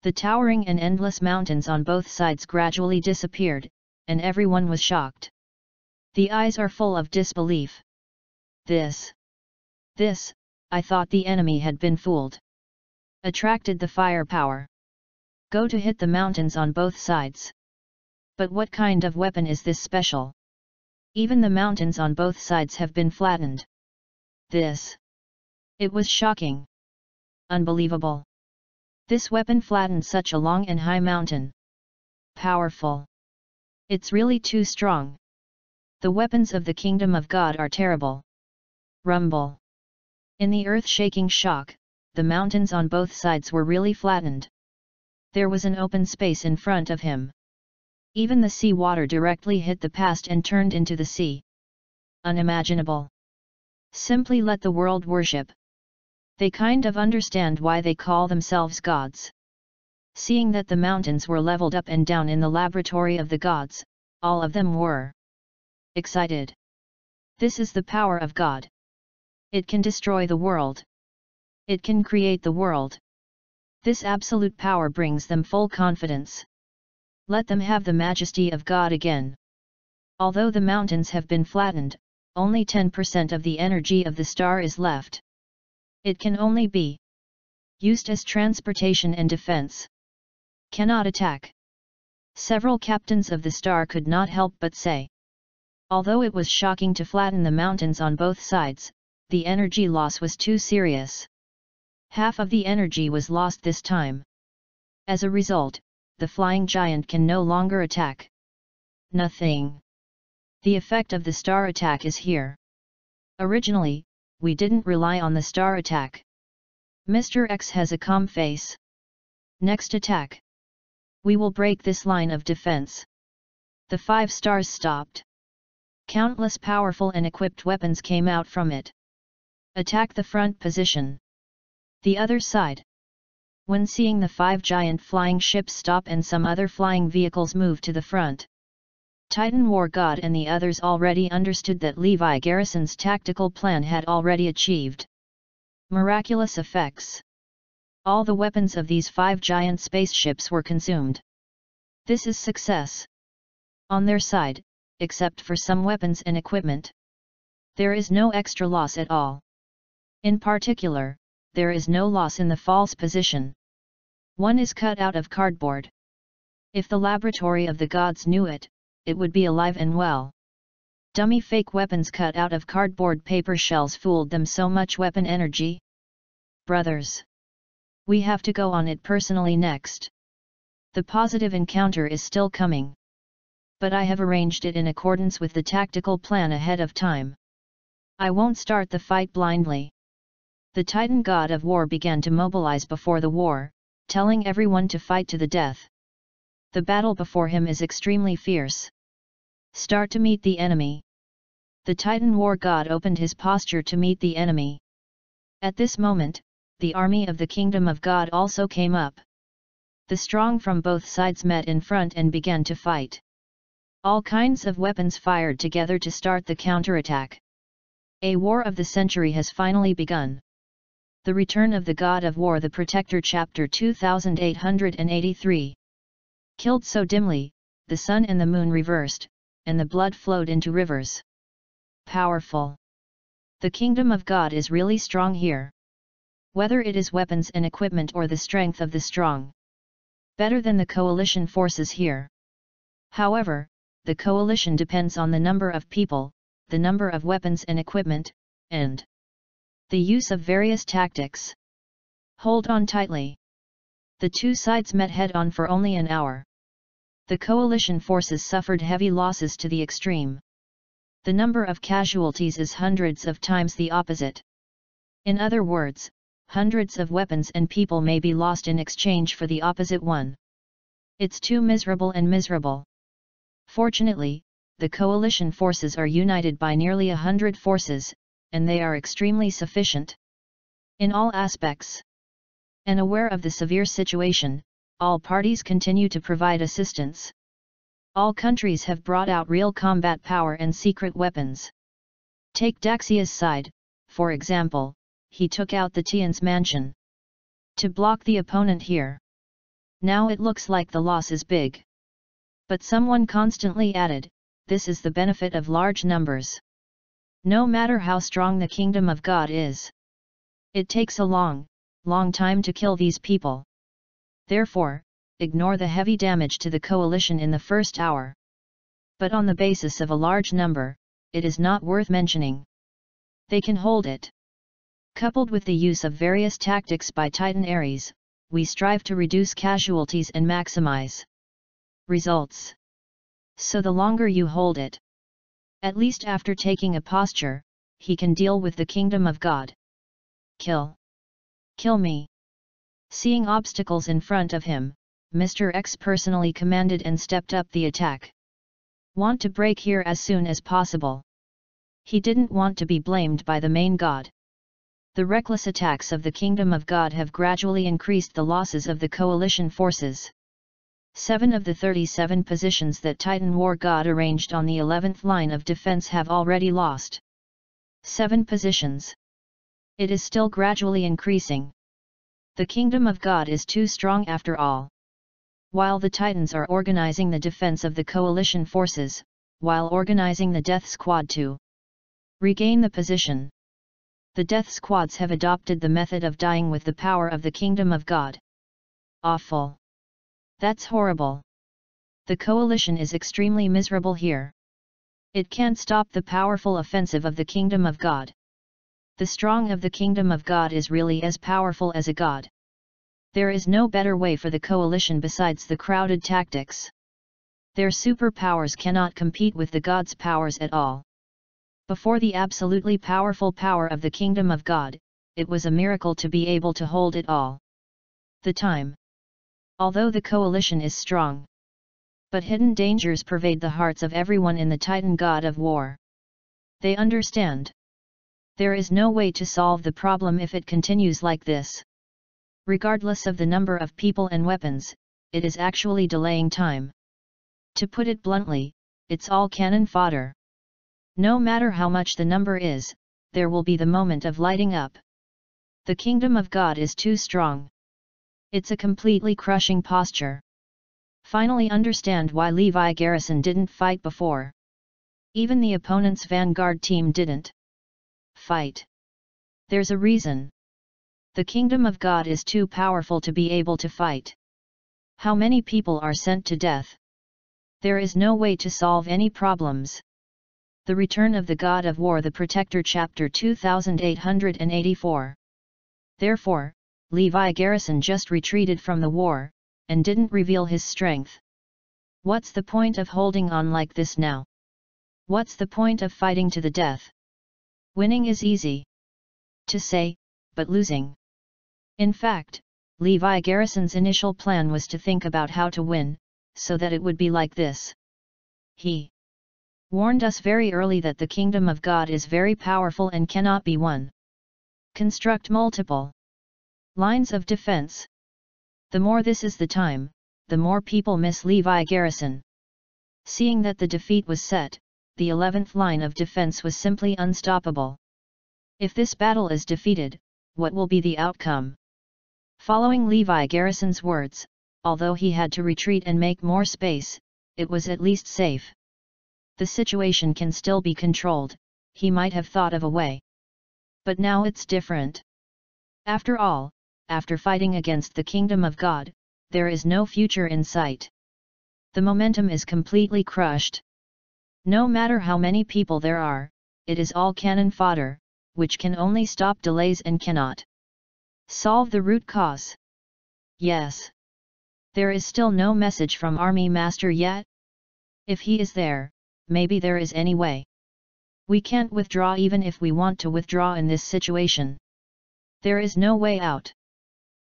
The towering and endless mountains on both sides gradually disappeared, and everyone was shocked. The eyes are full of disbelief. This. This, I thought the enemy had been fooled. Attracted the firepower. Go to hit the mountains on both sides. But what kind of weapon is this special? Even the mountains on both sides have been flattened. This. It was shocking. Unbelievable. This weapon flattened such a long and high mountain. Powerful. It's really too strong. The weapons of the kingdom of God are terrible. Rumble. In the earth-shaking shock, the mountains on both sides were really flattened. There was an open space in front of him. Even the sea water directly hit the past and turned into the sea. Unimaginable. Simply let the world worship. They kind of understand why they call themselves gods. Seeing that the mountains were leveled up and down in the laboratory of the gods, all of them were excited. This is the power of God. It can destroy the world. It can create the world. This absolute power brings them full confidence. Let them have the majesty of God again. Although the mountains have been flattened, only 10% of the energy of the star is left. It can only be used as transportation and defense. Cannot attack. Several captains of the star could not help but say. Although it was shocking to flatten the mountains on both sides, the energy loss was too serious. Half of the energy was lost this time. As a result, the flying giant can no longer attack. Nothing. The effect of the star attack is here. Originally, we didn't rely on the star attack. Mr. X has a calm face. Next attack. We will break this line of defense. The five stars stopped. Countless powerful and equipped weapons came out from it. Attack the front position. The other side. When seeing the five giant flying ships stop and some other flying vehicles move to the front, Titan War God and the others already understood that Levi Garrison's tactical plan had already achieved miraculous effects. All the weapons of these five giant spaceships were consumed. This is success. On their side, except for some weapons and equipment. There is no extra loss at all. In particular, there is no loss in the false position. One is cut out of cardboard. If the laboratory of the gods knew it, it would be alive and well. Dummy fake weapons cut out of cardboard paper shells fooled them so much weapon energy. Brothers. We have to go on it personally next. The positive encounter is still coming. But I have arranged it in accordance with the tactical plan ahead of time. I won't start the fight blindly. The Titan god of war began to mobilize before the war, telling everyone to fight to the death. The battle before him is extremely fierce. Start to meet the enemy. The Titan war god opened his posture to meet the enemy. At this moment, the army of the kingdom of God also came up. The strong from both sides met in front and began to fight. All kinds of weapons fired together to start the counterattack. A war of the century has finally begun. The Return of the God of War The Protector Chapter 2883 Killed so dimly, the sun and the moon reversed, and the blood flowed into rivers. Powerful. The kingdom of God is really strong here. Whether it is weapons and equipment or the strength of the strong. Better than the coalition forces here. However, the coalition depends on the number of people, the number of weapons and equipment, and the use of various tactics. Hold on tightly. The two sides met head-on for only an hour the coalition forces suffered heavy losses to the extreme. The number of casualties is hundreds of times the opposite. In other words, hundreds of weapons and people may be lost in exchange for the opposite one. It's too miserable and miserable. Fortunately, the coalition forces are united by nearly a hundred forces, and they are extremely sufficient. In all aspects. And aware of the severe situation, all parties continue to provide assistance. All countries have brought out real combat power and secret weapons. Take Daxia's side, for example, he took out the Tian's mansion. To block the opponent here. Now it looks like the loss is big. But someone constantly added, this is the benefit of large numbers. No matter how strong the kingdom of God is. It takes a long, long time to kill these people. Therefore, ignore the heavy damage to the coalition in the first hour. But on the basis of a large number, it is not worth mentioning. They can hold it. Coupled with the use of various tactics by Titan Ares, we strive to reduce casualties and maximize results. So the longer you hold it, at least after taking a posture, he can deal with the kingdom of God. Kill. Kill me. Seeing obstacles in front of him, Mr. X personally commanded and stepped up the attack. Want to break here as soon as possible. He didn't want to be blamed by the main god. The reckless attacks of the Kingdom of God have gradually increased the losses of the coalition forces. Seven of the 37 positions that Titan War God arranged on the 11th line of defense have already lost. Seven positions. It is still gradually increasing. The kingdom of God is too strong after all. While the Titans are organizing the defense of the coalition forces, while organizing the death squad to regain the position. The death squads have adopted the method of dying with the power of the kingdom of God. Awful. That's horrible. The coalition is extremely miserable here. It can't stop the powerful offensive of the kingdom of God. The strong of the kingdom of God is really as powerful as a god. There is no better way for the coalition besides the crowded tactics. Their superpowers cannot compete with the god's powers at all. Before the absolutely powerful power of the kingdom of God, it was a miracle to be able to hold it all. The time. Although the coalition is strong. But hidden dangers pervade the hearts of everyone in the Titan god of war. They understand. There is no way to solve the problem if it continues like this. Regardless of the number of people and weapons, it is actually delaying time. To put it bluntly, it's all cannon fodder. No matter how much the number is, there will be the moment of lighting up. The kingdom of God is too strong. It's a completely crushing posture. Finally understand why Levi Garrison didn't fight before. Even the opponent's vanguard team didn't fight. There's a reason. The kingdom of God is too powerful to be able to fight. How many people are sent to death? There is no way to solve any problems. The Return of the God of War The Protector Chapter 2884 Therefore, Levi Garrison just retreated from the war, and didn't reveal his strength. What's the point of holding on like this now? What's the point of fighting to the death? Winning is easy to say, but losing in fact, Levi Garrison's initial plan was to think about how to win, so that it would be like this. He warned us very early that the kingdom of God is very powerful and cannot be won. Construct multiple lines of defense. The more this is the time, the more people miss Levi Garrison. Seeing that the defeat was set, the 11th line of defense was simply unstoppable. If this battle is defeated, what will be the outcome? Following Levi Garrison's words, although he had to retreat and make more space, it was at least safe. The situation can still be controlled, he might have thought of a way. But now it's different. After all, after fighting against the kingdom of God, there is no future in sight. The momentum is completely crushed. No matter how many people there are, it is all cannon fodder, which can only stop delays and cannot Solve the root cause. Yes. There is still no message from Army Master yet? If he is there, maybe there is any way. We can't withdraw even if we want to withdraw in this situation. There is no way out.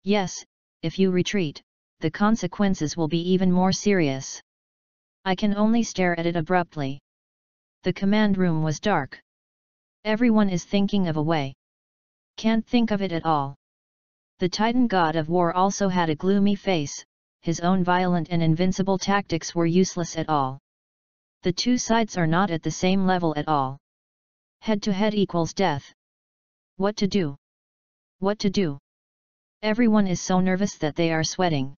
Yes, if you retreat, the consequences will be even more serious. I can only stare at it abruptly. The command room was dark. Everyone is thinking of a way. Can't think of it at all. The Titan god of war also had a gloomy face, his own violent and invincible tactics were useless at all. The two sides are not at the same level at all. Head to head equals death. What to do? What to do? Everyone is so nervous that they are sweating.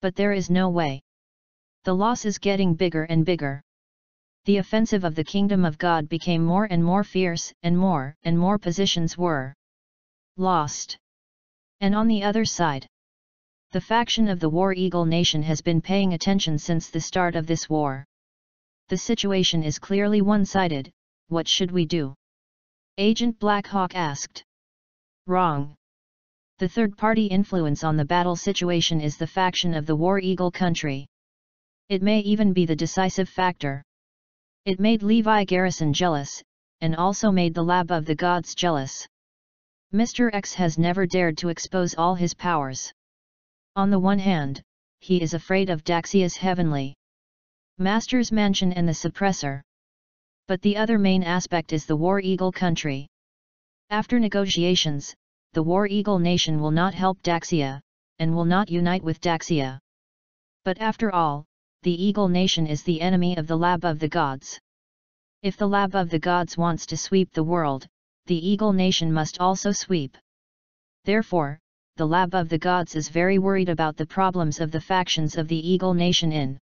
But there is no way. The loss is getting bigger and bigger. The offensive of the kingdom of God became more and more fierce, and more and more positions were lost. And on the other side, the faction of the War Eagle Nation has been paying attention since the start of this war. The situation is clearly one-sided, what should we do? Agent Blackhawk asked. Wrong. The third-party influence on the battle situation is the faction of the War Eagle country. It may even be the decisive factor. It made Levi Garrison jealous, and also made the Lab of the Gods jealous. Mr. X has never dared to expose all his powers. On the one hand, he is afraid of Daxia's heavenly Master's mansion and the suppressor. But the other main aspect is the War Eagle country. After negotiations, the War Eagle nation will not help Daxia, and will not unite with Daxia. But after all, the Eagle nation is the enemy of the Lab of the Gods. If the Lab of the Gods wants to sweep the world, the Eagle Nation must also sweep. Therefore, the Lab of the Gods is very worried about the problems of the factions of the Eagle Nation in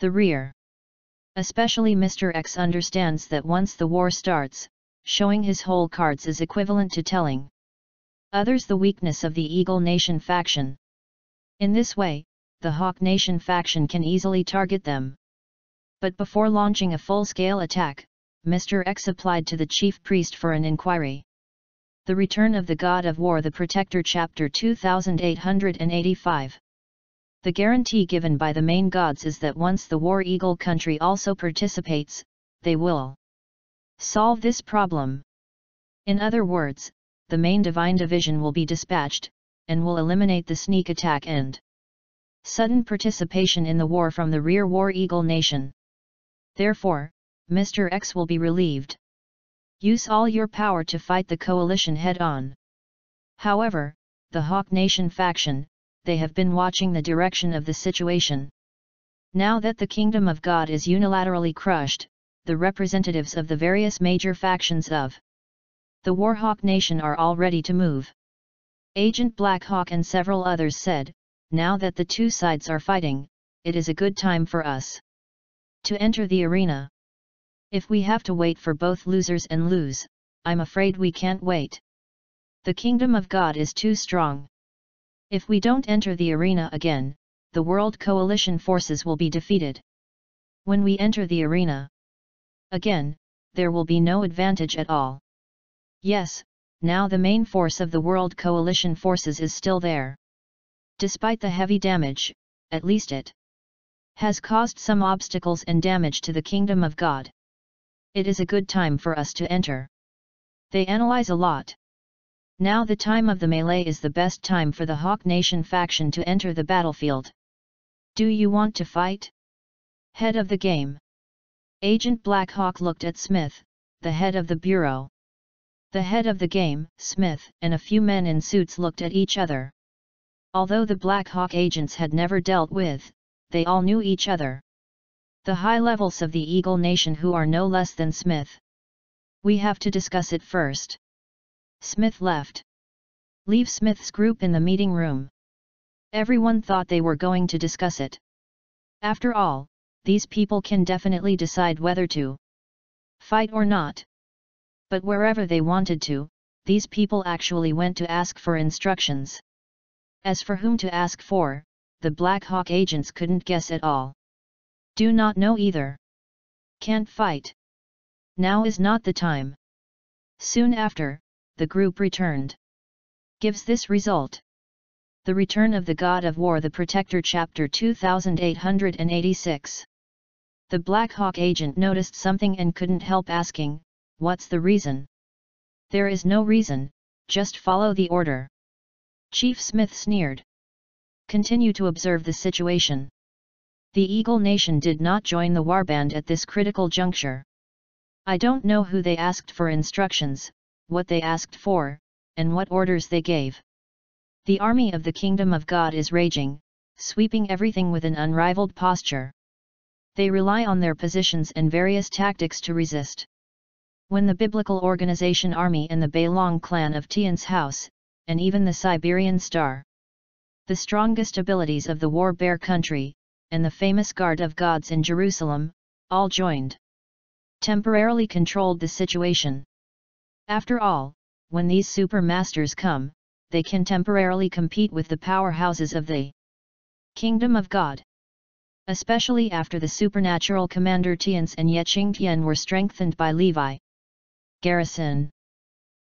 the rear. Especially Mr. X understands that once the war starts, showing his whole cards is equivalent to telling others the weakness of the Eagle Nation faction. In this way, the Hawk Nation faction can easily target them. But before launching a full-scale attack, Mr. X applied to the chief priest for an inquiry. The Return of the God of War The Protector Chapter 2885 The guarantee given by the main gods is that once the War Eagle country also participates, they will solve this problem. In other words, the main divine division will be dispatched, and will eliminate the sneak attack and sudden participation in the war from the rear War Eagle nation. Therefore, Mr. X will be relieved. Use all your power to fight the coalition head-on. However, the Hawk Nation faction, they have been watching the direction of the situation. Now that the kingdom of God is unilaterally crushed, the representatives of the various major factions of the Warhawk Nation are all ready to move. Agent Blackhawk and several others said, now that the two sides are fighting, it is a good time for us to enter the arena. If we have to wait for both losers and lose, I'm afraid we can't wait. The kingdom of God is too strong. If we don't enter the arena again, the World Coalition forces will be defeated. When we enter the arena again, there will be no advantage at all. Yes, now the main force of the World Coalition forces is still there. Despite the heavy damage, at least it has caused some obstacles and damage to the Kingdom of God. It is a good time for us to enter. They analyze a lot. Now the time of the melee is the best time for the Hawk Nation faction to enter the battlefield. Do you want to fight? Head of the game. Agent Blackhawk looked at Smith, the head of the bureau. The head of the game, Smith, and a few men in suits looked at each other. Although the Black Hawk agents had never dealt with, they all knew each other the high levels of the Eagle Nation who are no less than Smith. We have to discuss it first. Smith left. Leave Smith's group in the meeting room. Everyone thought they were going to discuss it. After all, these people can definitely decide whether to fight or not. But wherever they wanted to, these people actually went to ask for instructions. As for whom to ask for, the Black Hawk agents couldn't guess at all. Do not know either. Can't fight. Now is not the time. Soon after, the group returned. Gives this result. The Return of the God of War The Protector Chapter 2886 The Black Hawk agent noticed something and couldn't help asking, What's the reason? There is no reason, just follow the order. Chief Smith sneered. Continue to observe the situation. The Eagle Nation did not join the warband at this critical juncture. I don't know who they asked for instructions, what they asked for, and what orders they gave. The army of the Kingdom of God is raging, sweeping everything with an unrivaled posture. They rely on their positions and various tactics to resist. When the Biblical Organization Army and the Bailong clan of Tian's house, and even the Siberian Star, the strongest abilities of the War Bear country, and the famous Guard of Gods in Jerusalem, all joined. Temporarily controlled the situation. After all, when these super masters come, they can temporarily compete with the powerhouses of the Kingdom of God. Especially after the supernatural commander Tians and Yeching Tian were strengthened by Levi. Garrison.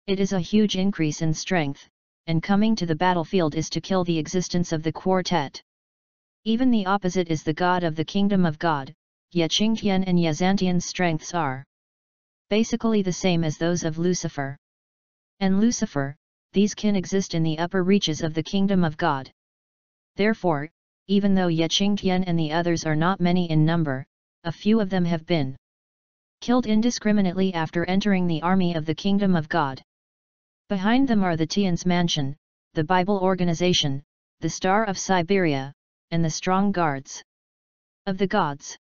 It is a huge increase in strength, and coming to the battlefield is to kill the existence of the quartet. Even the opposite is the god of the kingdom of God, Yechingtian and Yazantian's strengths are basically the same as those of Lucifer. And Lucifer, these can exist in the upper reaches of the kingdom of God. Therefore, even though Yechingtian and the others are not many in number, a few of them have been killed indiscriminately after entering the army of the kingdom of God. Behind them are the Tian's Mansion, the Bible Organization, the Star of Siberia, and the strong guards of the gods.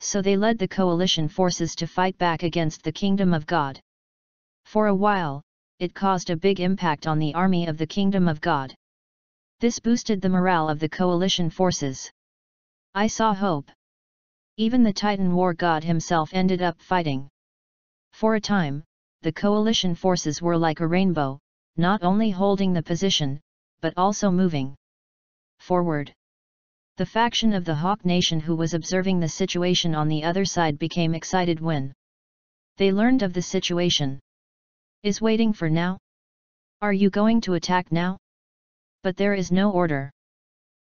So they led the coalition forces to fight back against the kingdom of God. For a while, it caused a big impact on the army of the kingdom of God. This boosted the morale of the coalition forces. I saw hope. Even the Titan war god himself ended up fighting. For a time, the coalition forces were like a rainbow, not only holding the position, but also moving forward. The faction of the Hawk Nation who was observing the situation on the other side became excited when they learned of the situation. Is waiting for now? Are you going to attack now? But there is no order.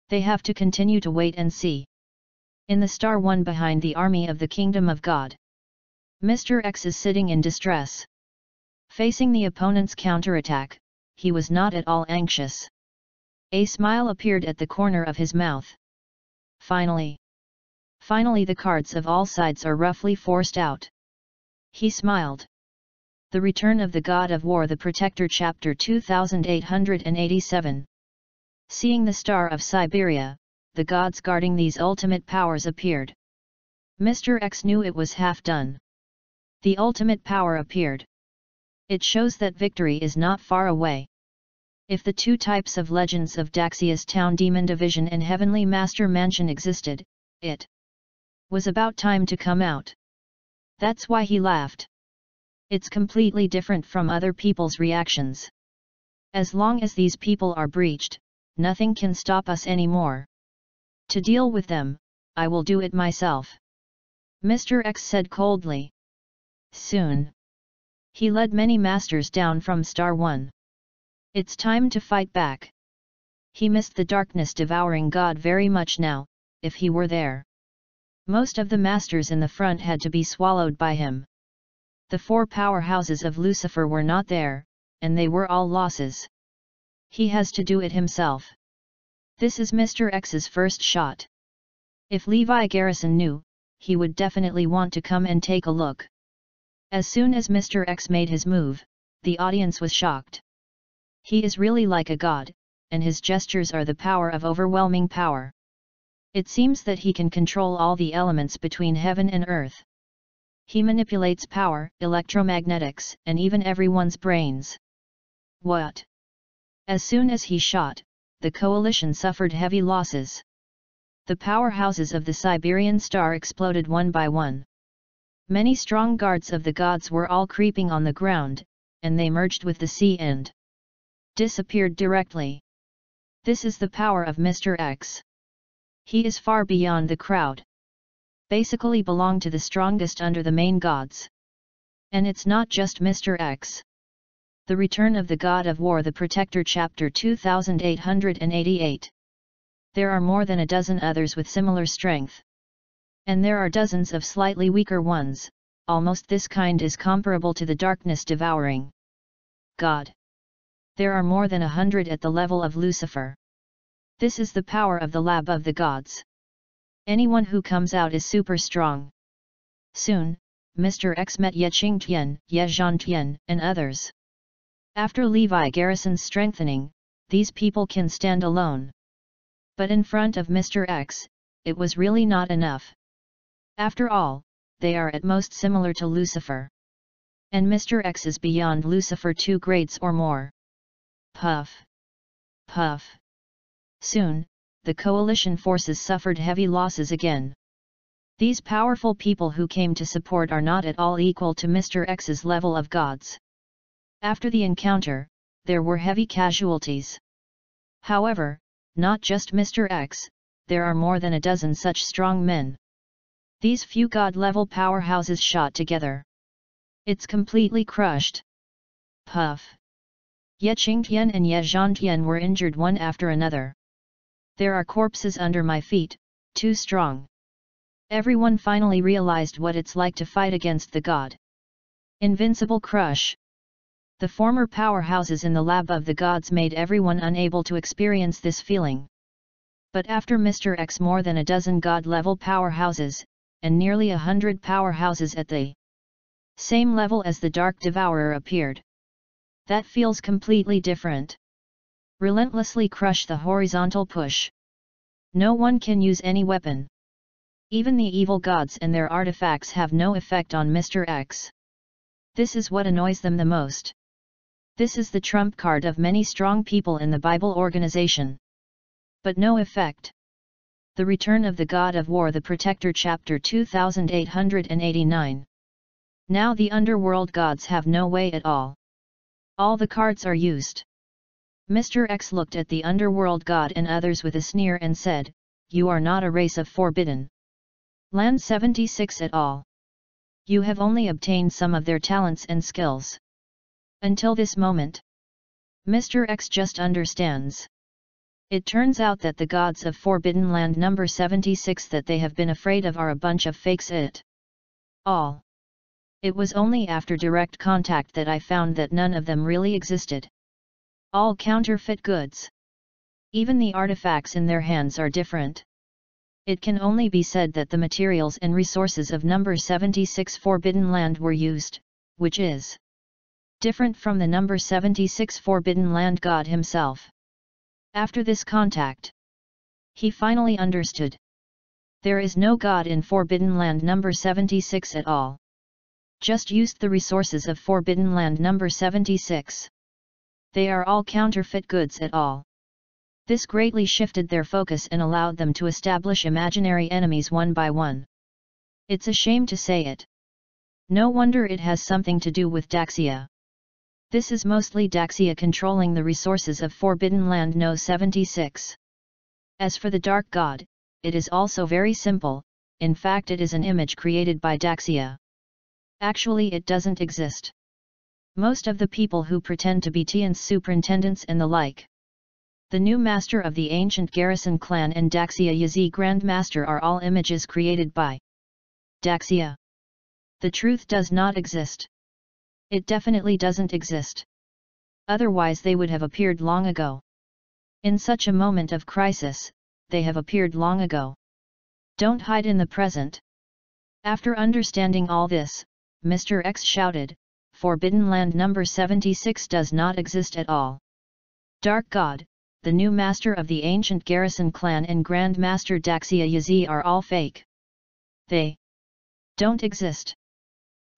They have to continue to wait and see. In the star one behind the army of the kingdom of God. Mr. X is sitting in distress. Facing the opponent's counterattack, he was not at all anxious. A smile appeared at the corner of his mouth. Finally. Finally the cards of all sides are roughly forced out. He smiled. The Return of the God of War The Protector Chapter 2887 Seeing the Star of Siberia, the gods guarding these ultimate powers appeared. Mr. X knew it was half done. The ultimate power appeared. It shows that victory is not far away. If the two types of legends of Daxia's Town Demon Division and Heavenly Master Mansion existed, it was about time to come out. That's why he laughed. It's completely different from other people's reactions. As long as these people are breached, nothing can stop us anymore. To deal with them, I will do it myself. Mr. X said coldly. Soon. He led many masters down from Star 1. It's time to fight back. He missed the darkness devouring God very much now, if he were there. Most of the masters in the front had to be swallowed by him. The four powerhouses of Lucifer were not there, and they were all losses. He has to do it himself. This is Mr. X's first shot. If Levi Garrison knew, he would definitely want to come and take a look. As soon as Mr. X made his move, the audience was shocked. He is really like a god, and his gestures are the power of overwhelming power. It seems that he can control all the elements between heaven and earth. He manipulates power, electromagnetics, and even everyone's brains. What? As soon as he shot, the coalition suffered heavy losses. The powerhouses of the Siberian star exploded one by one. Many strong guards of the gods were all creeping on the ground, and they merged with the sea and disappeared directly. This is the power of Mr. X. He is far beyond the crowd basically belong to the strongest under the main gods. And it's not just Mr. X. The Return of the God of War The Protector Chapter 2888 There are more than a dozen others with similar strength. And there are dozens of slightly weaker ones, almost this kind is comparable to the darkness devouring. God. There are more than a hundred at the level of Lucifer. This is the power of the lab of the gods. Anyone who comes out is super strong. Soon, Mr. X met Ye Qingtian, Ye Zhantian, and others. After Levi Garrison's strengthening, these people can stand alone. But in front of Mr. X, it was really not enough. After all, they are at most similar to Lucifer. And Mr. X is beyond Lucifer two grades or more. Puff. Puff. Soon, the coalition forces suffered heavy losses again. These powerful people who came to support are not at all equal to Mr. X's level of gods. After the encounter, there were heavy casualties. However, not just Mr. X, there are more than a dozen such strong men. These few god-level powerhouses shot together. It's completely crushed. Puff. Ye Qingtian and Ye Zhantian were injured one after another. There are corpses under my feet, too strong. Everyone finally realized what it's like to fight against the god. Invincible Crush The former powerhouses in the lab of the gods made everyone unable to experience this feeling. But after Mr. X more than a dozen god-level powerhouses, and nearly a hundred powerhouses at the same level as the Dark Devourer appeared. That feels completely different. Relentlessly crush the horizontal push. No one can use any weapon. Even the evil gods and their artifacts have no effect on Mr. X. This is what annoys them the most. This is the trump card of many strong people in the Bible organization. But no effect. The Return of the God of War The Protector Chapter 2889 Now the underworld gods have no way at all. All the cards are used. Mr. X looked at the underworld god and others with a sneer and said, You are not a race of forbidden. Land 76 at all. You have only obtained some of their talents and skills. Until this moment. Mr. X just understands. It turns out that the gods of Forbidden Land number 76 that they have been afraid of are a bunch of fakes it. All. It was only after direct contact that I found that none of them really existed. All counterfeit goods. Even the artifacts in their hands are different. It can only be said that the materials and resources of number 76 Forbidden Land were used, which is Different from the number 76 Forbidden Land God himself. After this contact, he finally understood. There is no God in Forbidden Land number 76 at all. Just used the resources of Forbidden Land number 76. They are all counterfeit goods at all. This greatly shifted their focus and allowed them to establish imaginary enemies one by one. It's a shame to say it. No wonder it has something to do with Daxia. This is mostly Daxia controlling the resources of Forbidden Land No 76. As for the Dark God, it is also very simple, in fact it is an image created by Daxia. Actually it doesn't exist. Most of the people who pretend to be Tian's superintendents and the like. The new master of the ancient Garrison clan and Daxia Yazi Grand Master are all images created by Daxia. The truth does not exist. It definitely doesn't exist. Otherwise they would have appeared long ago. In such a moment of crisis, they have appeared long ago. Don't hide in the present. After understanding all this, Mr. X shouted, Forbidden Land number 76 does not exist at all. Dark God, the new master of the ancient Garrison clan and Grand Master Daxia Yazi are all fake. They don't exist.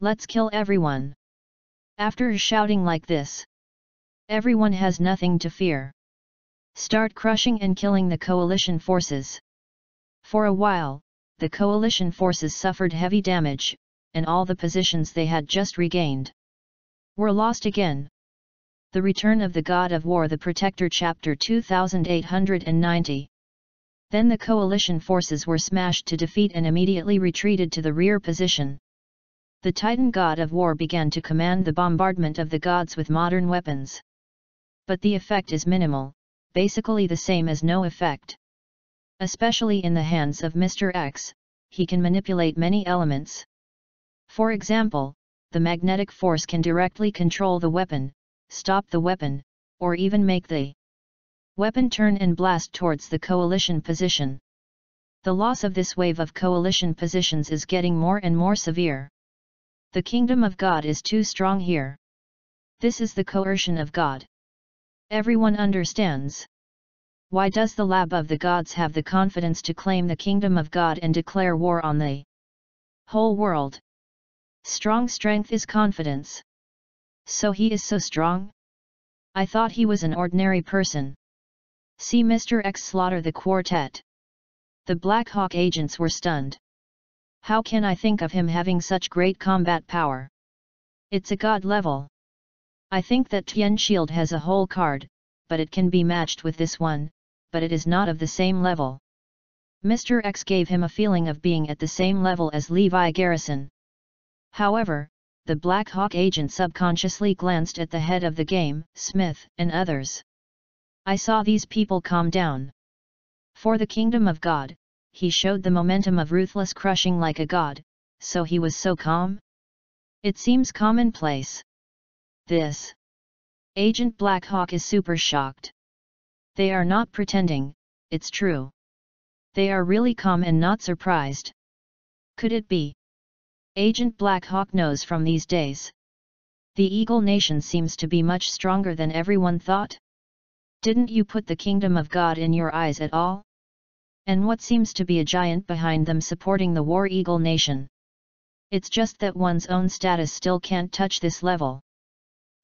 Let's kill everyone. After shouting like this, everyone has nothing to fear. Start crushing and killing the coalition forces. For a while, the coalition forces suffered heavy damage, and all the positions they had just regained were lost again. The Return of the God of War The Protector Chapter 2890 Then the coalition forces were smashed to defeat and immediately retreated to the rear position. The Titan God of War began to command the bombardment of the gods with modern weapons. But the effect is minimal, basically the same as no effect. Especially in the hands of Mr. X, he can manipulate many elements. For example, the magnetic force can directly control the weapon, stop the weapon, or even make the weapon turn and blast towards the coalition position. The loss of this wave of coalition positions is getting more and more severe. The kingdom of God is too strong here. This is the coercion of God. Everyone understands. Why does the lab of the gods have the confidence to claim the kingdom of God and declare war on the whole world? Strong strength is confidence. So he is so strong? I thought he was an ordinary person. See Mr. X slaughter the quartet. The Black Hawk agents were stunned. How can I think of him having such great combat power? It's a god level. I think that Tian Shield has a whole card, but it can be matched with this one, but it is not of the same level. Mr. X gave him a feeling of being at the same level as Levi Garrison. However, the Black Hawk agent subconsciously glanced at the head of the game, Smith, and others. I saw these people calm down. For the kingdom of God, he showed the momentum of ruthless crushing like a god, so he was so calm? It seems commonplace. This. Agent Black Hawk is super shocked. They are not pretending, it's true. They are really calm and not surprised. Could it be? Agent Black Hawk knows from these days. The Eagle Nation seems to be much stronger than everyone thought? Didn't you put the kingdom of God in your eyes at all? And what seems to be a giant behind them supporting the War Eagle Nation? It's just that one's own status still can't touch this level.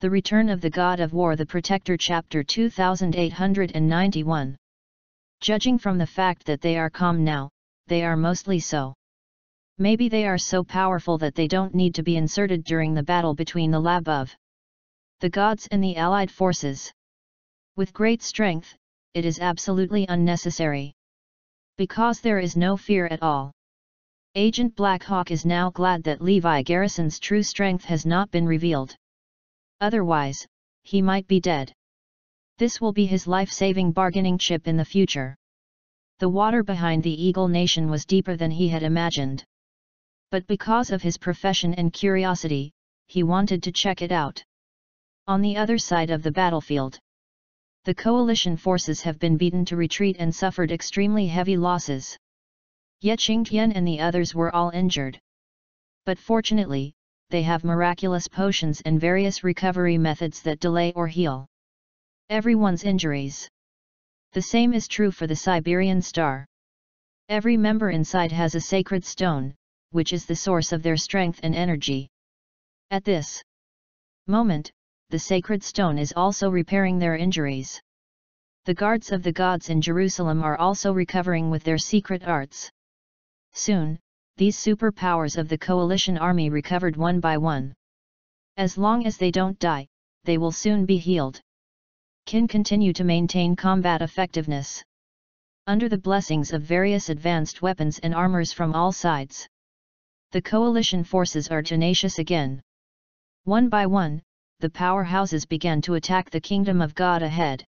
The Return of the God of War The Protector Chapter 2891 Judging from the fact that they are calm now, they are mostly so. Maybe they are so powerful that they don't need to be inserted during the battle between the lab of the gods and the allied forces. With great strength, it is absolutely unnecessary. Because there is no fear at all. Agent Blackhawk is now glad that Levi Garrison's true strength has not been revealed. Otherwise, he might be dead. This will be his life-saving bargaining chip in the future. The water behind the Eagle Nation was deeper than he had imagined but because of his profession and curiosity, he wanted to check it out. On the other side of the battlefield, the coalition forces have been beaten to retreat and suffered extremely heavy losses. Ye Qingtian and the others were all injured. But fortunately, they have miraculous potions and various recovery methods that delay or heal everyone's injuries. The same is true for the Siberian star. Every member inside has a sacred stone, which is the source of their strength and energy. At this moment, the sacred stone is also repairing their injuries. The guards of the gods in Jerusalem are also recovering with their secret arts. Soon, these superpowers of the coalition army recovered one by one. As long as they don't die, they will soon be healed. Can continue to maintain combat effectiveness. Under the blessings of various advanced weapons and armors from all sides. The coalition forces are tenacious again. One by one, the powerhouses began to attack the kingdom of God ahead.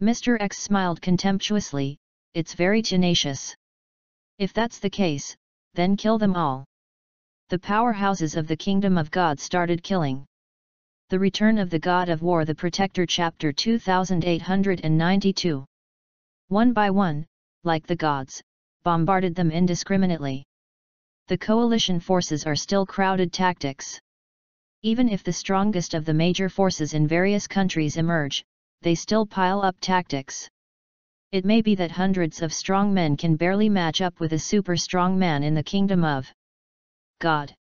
Mr. X smiled contemptuously, it's very tenacious. If that's the case, then kill them all. The powerhouses of the kingdom of God started killing. The Return of the God of War The Protector Chapter 2892 One by one, like the gods, bombarded them indiscriminately. The coalition forces are still crowded tactics. Even if the strongest of the major forces in various countries emerge, they still pile up tactics. It may be that hundreds of strong men can barely match up with a super strong man in the kingdom of God.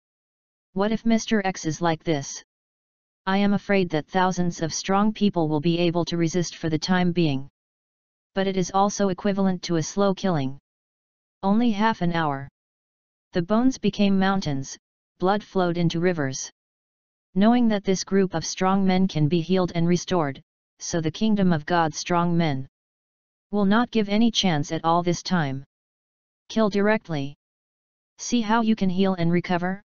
What if Mr. X is like this? I am afraid that thousands of strong people will be able to resist for the time being. But it is also equivalent to a slow killing. Only half an hour. The bones became mountains, blood flowed into rivers. Knowing that this group of strong men can be healed and restored, so the kingdom of God's strong men will not give any chance at all this time. Kill directly. See how you can heal and recover?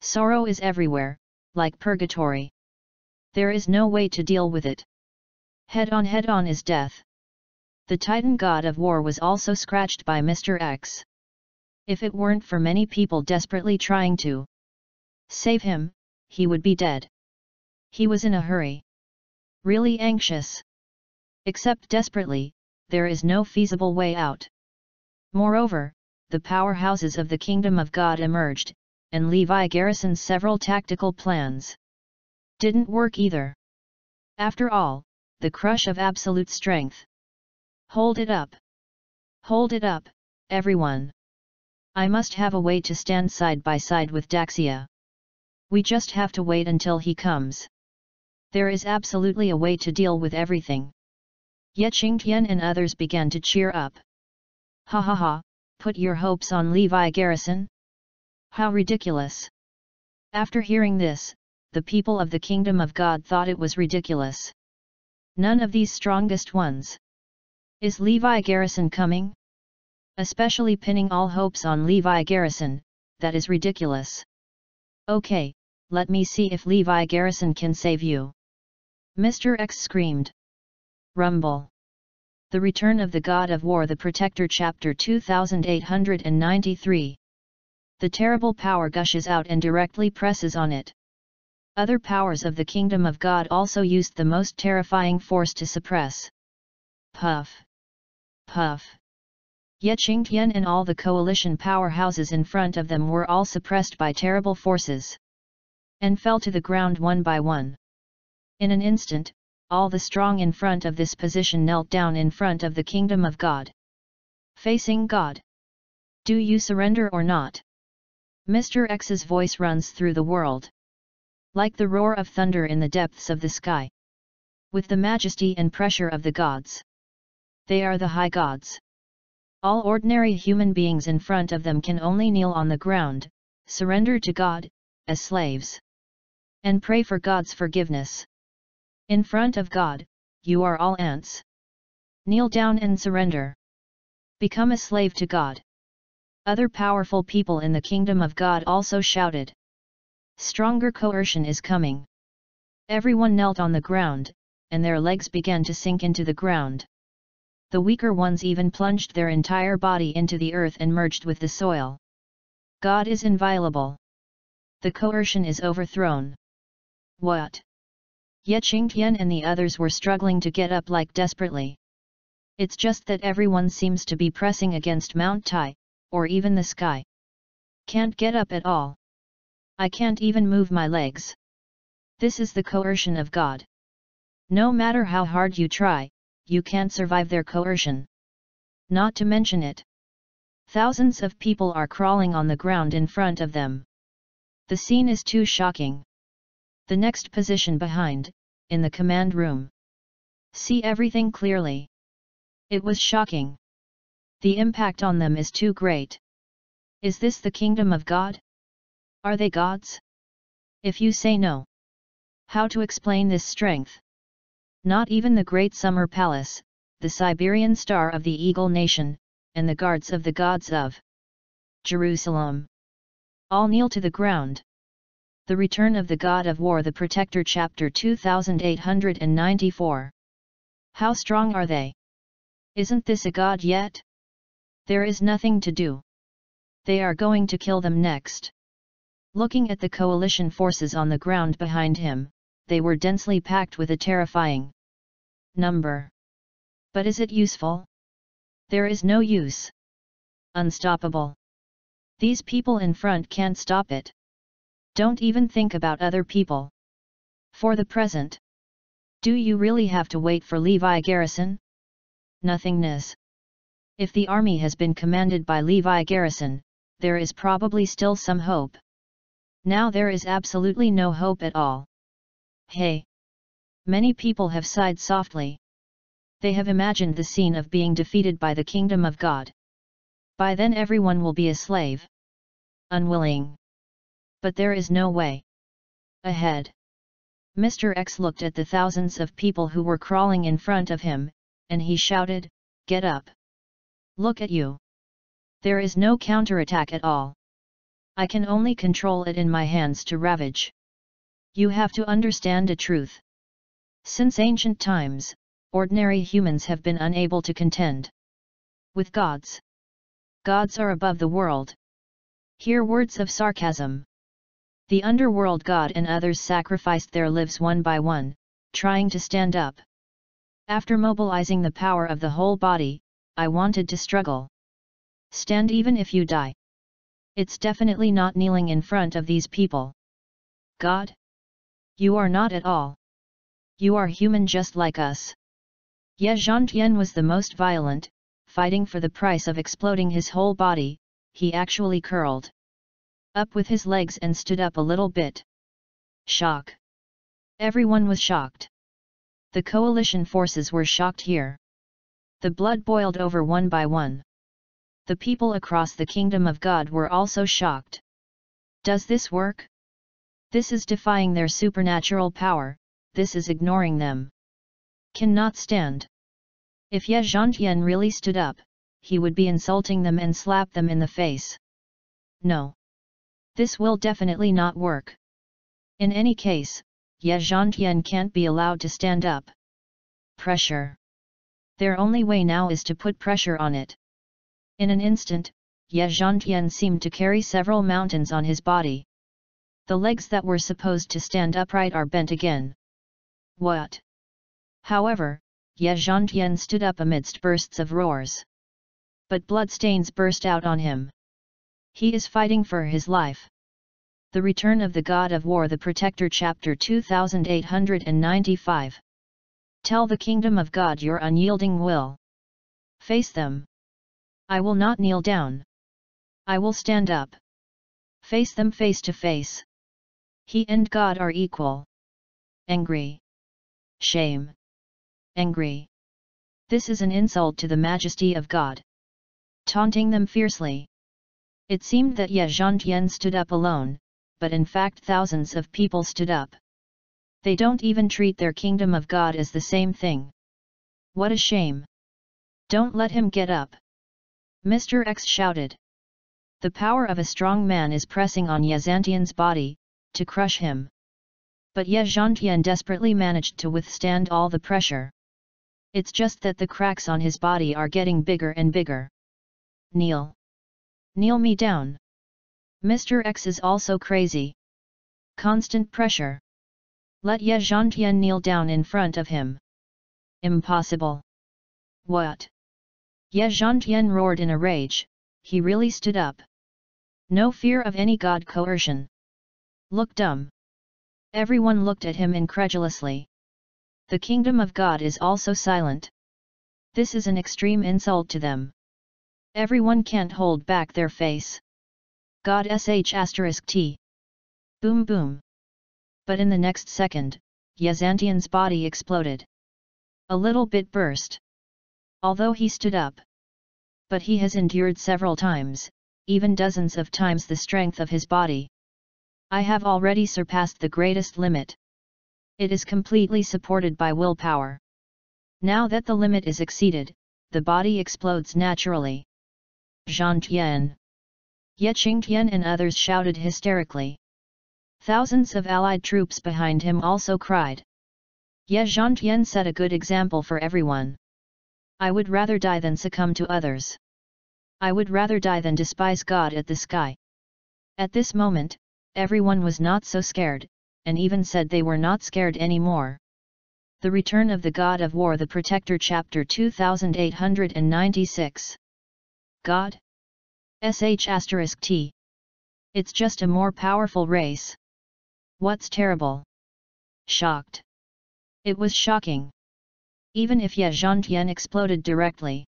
Sorrow is everywhere, like purgatory. There is no way to deal with it. Head on head on is death. The Titan god of war was also scratched by Mr. X. If it weren't for many people desperately trying to save him, he would be dead. He was in a hurry. Really anxious. Except desperately, there is no feasible way out. Moreover, the powerhouses of the kingdom of God emerged, and Levi garrisoned several tactical plans. Didn't work either. After all, the crush of absolute strength. Hold it up. Hold it up, everyone. I must have a way to stand side by side with Daxia. We just have to wait until he comes. There is absolutely a way to deal with everything. Ye Qingtian and others began to cheer up. Ha ha ha, put your hopes on Levi Garrison? How ridiculous! After hearing this, the people of the kingdom of God thought it was ridiculous. None of these strongest ones. Is Levi Garrison coming? Especially pinning all hopes on Levi Garrison, that is ridiculous. Okay, let me see if Levi Garrison can save you. Mr. X screamed. Rumble. The Return of the God of War The Protector Chapter 2893 The terrible power gushes out and directly presses on it. Other powers of the Kingdom of God also used the most terrifying force to suppress. Puff. Puff. Ye Qingtian and all the coalition powerhouses in front of them were all suppressed by terrible forces. And fell to the ground one by one. In an instant, all the strong in front of this position knelt down in front of the kingdom of God. Facing God. Do you surrender or not? Mr. X's voice runs through the world. Like the roar of thunder in the depths of the sky. With the majesty and pressure of the gods. They are the high gods. All ordinary human beings in front of them can only kneel on the ground, surrender to God, as slaves. And pray for God's forgiveness. In front of God, you are all ants. Kneel down and surrender. Become a slave to God. Other powerful people in the kingdom of God also shouted. Stronger coercion is coming. Everyone knelt on the ground, and their legs began to sink into the ground. The weaker ones even plunged their entire body into the earth and merged with the soil. God is inviolable. The coercion is overthrown. What? Ye Qingtian and the others were struggling to get up like desperately. It's just that everyone seems to be pressing against Mount Tai, or even the sky. Can't get up at all. I can't even move my legs. This is the coercion of God. No matter how hard you try, you can't survive their coercion. Not to mention it. Thousands of people are crawling on the ground in front of them. The scene is too shocking. The next position behind, in the command room. See everything clearly. It was shocking. The impact on them is too great. Is this the kingdom of God? Are they gods? If you say no. How to explain this strength? Not even the great summer palace, the Siberian star of the eagle nation, and the guards of the gods of Jerusalem. All kneel to the ground. The Return of the God of War The Protector Chapter 2894 How strong are they? Isn't this a god yet? There is nothing to do. They are going to kill them next. Looking at the coalition forces on the ground behind him, they were densely packed with a terrifying number. But is it useful? There is no use. Unstoppable. These people in front can't stop it. Don't even think about other people. For the present. Do you really have to wait for Levi Garrison? Nothingness. If the army has been commanded by Levi Garrison, there is probably still some hope. Now there is absolutely no hope at all. Hey! Many people have sighed softly. They have imagined the scene of being defeated by the kingdom of God. By then everyone will be a slave. Unwilling. But there is no way. Ahead. Mr. X looked at the thousands of people who were crawling in front of him, and he shouted, Get up! Look at you! There is no counterattack at all. I can only control it in my hands to ravage. You have to understand a truth. Since ancient times, ordinary humans have been unable to contend with gods. Gods are above the world. Hear words of sarcasm. The underworld god and others sacrificed their lives one by one, trying to stand up. After mobilizing the power of the whole body, I wanted to struggle. Stand even if you die. It's definitely not kneeling in front of these people. God? You are not at all. You are human just like us. Ye Zhantian was the most violent, fighting for the price of exploding his whole body, he actually curled up with his legs and stood up a little bit. Shock. Everyone was shocked. The coalition forces were shocked here. The blood boiled over one by one. The people across the kingdom of God were also shocked. Does this work? This is defying their supernatural power, this is ignoring them. Cannot stand. If Ye Zhantian really stood up, he would be insulting them and slap them in the face. No. This will definitely not work. In any case, Ye Zhantian can't be allowed to stand up. Pressure. Their only way now is to put pressure on it. In an instant, Ye Zhantian seemed to carry several mountains on his body. The legs that were supposed to stand upright are bent again. What? However, Ye Zhantian stood up amidst bursts of roars. But bloodstains burst out on him. He is fighting for his life. The Return of the God of War The Protector Chapter 2895 Tell the kingdom of God your unyielding will. Face them. I will not kneel down. I will stand up. Face them face to face. He and God are equal. Angry. Shame. Angry. This is an insult to the majesty of God. Taunting them fiercely. It seemed that Ye Zhantian stood up alone, but in fact thousands of people stood up. They don't even treat their kingdom of God as the same thing. What a shame! Don't let him get up! Mr. X shouted. The power of a strong man is pressing on Ye Zhantian's body, to crush him. But Ye Zhantian desperately managed to withstand all the pressure. It's just that the cracks on his body are getting bigger and bigger. Kneel. Kneel me down. Mr. X is also crazy. Constant pressure. Let Ye Zhantian kneel down in front of him. Impossible. What? Ye Zhantian roared in a rage, he really stood up. No fear of any god coercion. Look dumb. Everyone looked at him incredulously. The kingdom of God is also silent. This is an extreme insult to them. Everyone can't hold back their face. God sh asterisk t. Boom boom. But in the next second, Ye Zhantian's body exploded. A little bit burst. Although he stood up. But he has endured several times, even dozens of times the strength of his body. I have already surpassed the greatest limit. It is completely supported by willpower. Now that the limit is exceeded, the body explodes naturally. Zhang Tian. Ye Qingtian and others shouted hysterically. Thousands of allied troops behind him also cried. Ye Zhantian set a good example for everyone. I would rather die than succumb to others. I would rather die than despise God at the sky. At this moment, everyone was not so scared, and even said they were not scared anymore. The Return of the God of War The Protector Chapter 2896 God? sh asterisk t. It's just a more powerful race. What's terrible? Shocked. It was shocking. Even if Ye Zhantian exploded directly.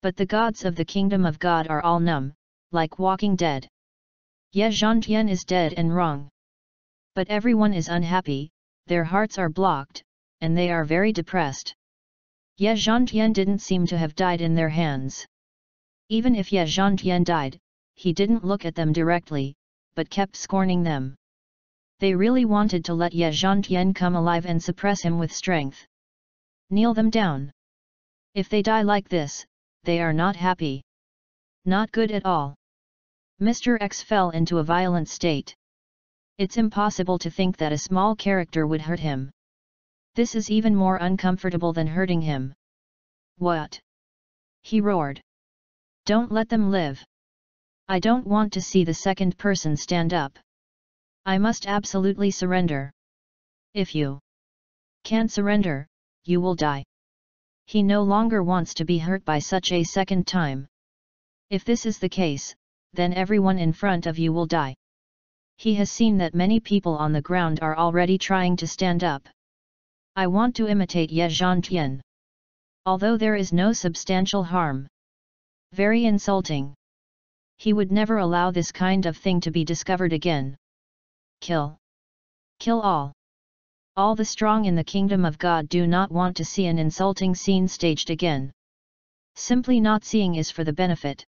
But the gods of the kingdom of God are all numb, like walking dead. Ye Zhantian is dead and wrong. But everyone is unhappy, their hearts are blocked, and they are very depressed. Ye Zhantian didn't seem to have died in their hands. Even if Ye Zhantian died, he didn't look at them directly, but kept scorning them. They really wanted to let Ye Zhantian come alive and suppress him with strength. Kneel them down. If they die like this, they are not happy. Not good at all. Mr. X fell into a violent state. It's impossible to think that a small character would hurt him. This is even more uncomfortable than hurting him. What? He roared. Don't let them live. I don't want to see the second person stand up. I must absolutely surrender. If you can't surrender, you will die. He no longer wants to be hurt by such a second time. If this is the case, then everyone in front of you will die. He has seen that many people on the ground are already trying to stand up. I want to imitate Ye Zhantian. Although there is no substantial harm, very insulting. He would never allow this kind of thing to be discovered again. Kill. Kill all. All the strong in the kingdom of God do not want to see an insulting scene staged again. Simply not seeing is for the benefit.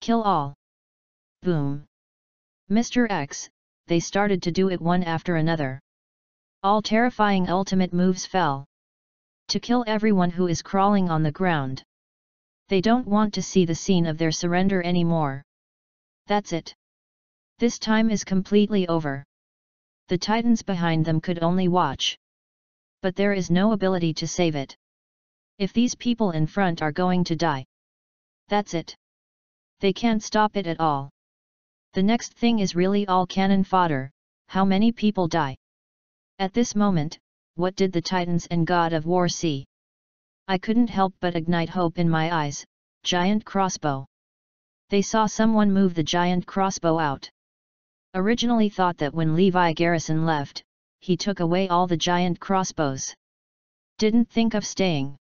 Kill all. Boom. Mr. X, they started to do it one after another. All terrifying ultimate moves fell. To kill everyone who is crawling on the ground. They don't want to see the scene of their surrender anymore. That's it. This time is completely over. The titans behind them could only watch. But there is no ability to save it. If these people in front are going to die. That's it. They can't stop it at all. The next thing is really all cannon fodder, how many people die. At this moment, what did the titans and god of war see? I couldn't help but ignite hope in my eyes, giant crossbow. They saw someone move the giant crossbow out. Originally thought that when Levi Garrison left, he took away all the giant crossbows. Didn't think of staying.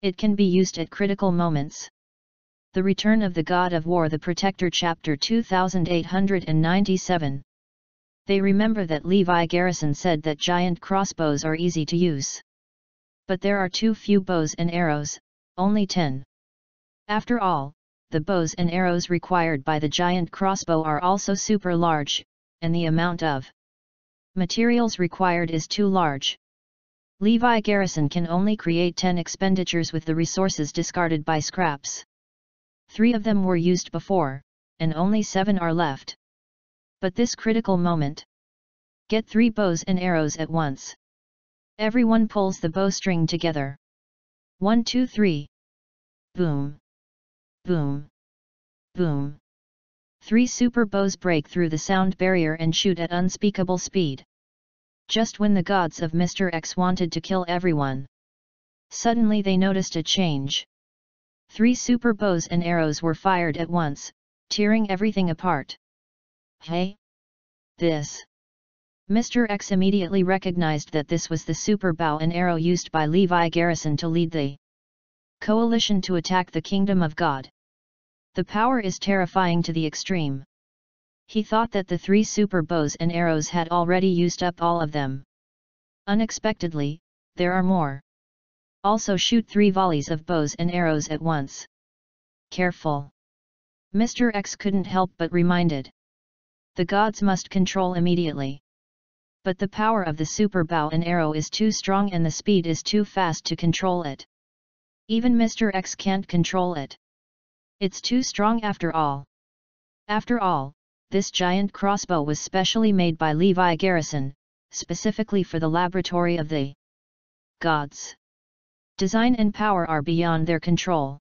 It can be used at critical moments. The Return of the God of War The Protector Chapter 2897 They remember that Levi Garrison said that giant crossbows are easy to use but there are too few bows and arrows, only 10. After all, the bows and arrows required by the giant crossbow are also super large, and the amount of materials required is too large. Levi Garrison can only create 10 expenditures with the resources discarded by scraps. Three of them were used before, and only seven are left. But this critical moment. Get three bows and arrows at once. Everyone pulls the bowstring together. One, two, three. Boom. Boom. Boom. Three super bows break through the sound barrier and shoot at unspeakable speed. Just when the gods of Mr. X wanted to kill everyone. Suddenly they noticed a change. Three super bows and arrows were fired at once, tearing everything apart. Hey! this. Mr. X immediately recognized that this was the super bow and arrow used by Levi Garrison to lead the coalition to attack the kingdom of God. The power is terrifying to the extreme. He thought that the three super bows and arrows had already used up all of them. Unexpectedly, there are more. Also shoot three volleys of bows and arrows at once. Careful. Mr. X couldn't help but reminded. The gods must control immediately. But the power of the super bow and arrow is too strong and the speed is too fast to control it. Even Mr. X can't control it. It's too strong after all. After all, this giant crossbow was specially made by Levi Garrison, specifically for the laboratory of the gods. Design and power are beyond their control.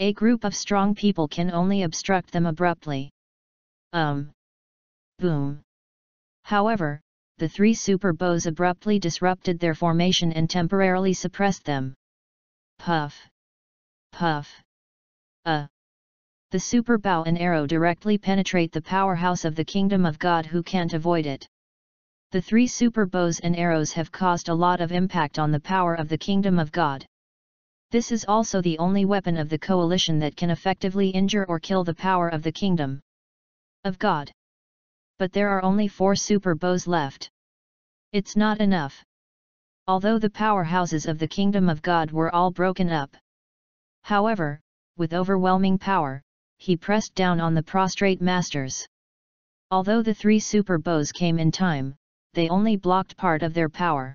A group of strong people can only obstruct them abruptly. Um. Boom. However, the three super bows abruptly disrupted their formation and temporarily suppressed them. Puff. Puff. Uh. The super bow and arrow directly penetrate the powerhouse of the kingdom of God who can't avoid it. The three super bows and arrows have caused a lot of impact on the power of the kingdom of God. This is also the only weapon of the coalition that can effectively injure or kill the power of the kingdom of God but there are only four super bows left. It's not enough. Although the powerhouses of the kingdom of God were all broken up. However, with overwhelming power, he pressed down on the prostrate masters. Although the three super bows came in time, they only blocked part of their power.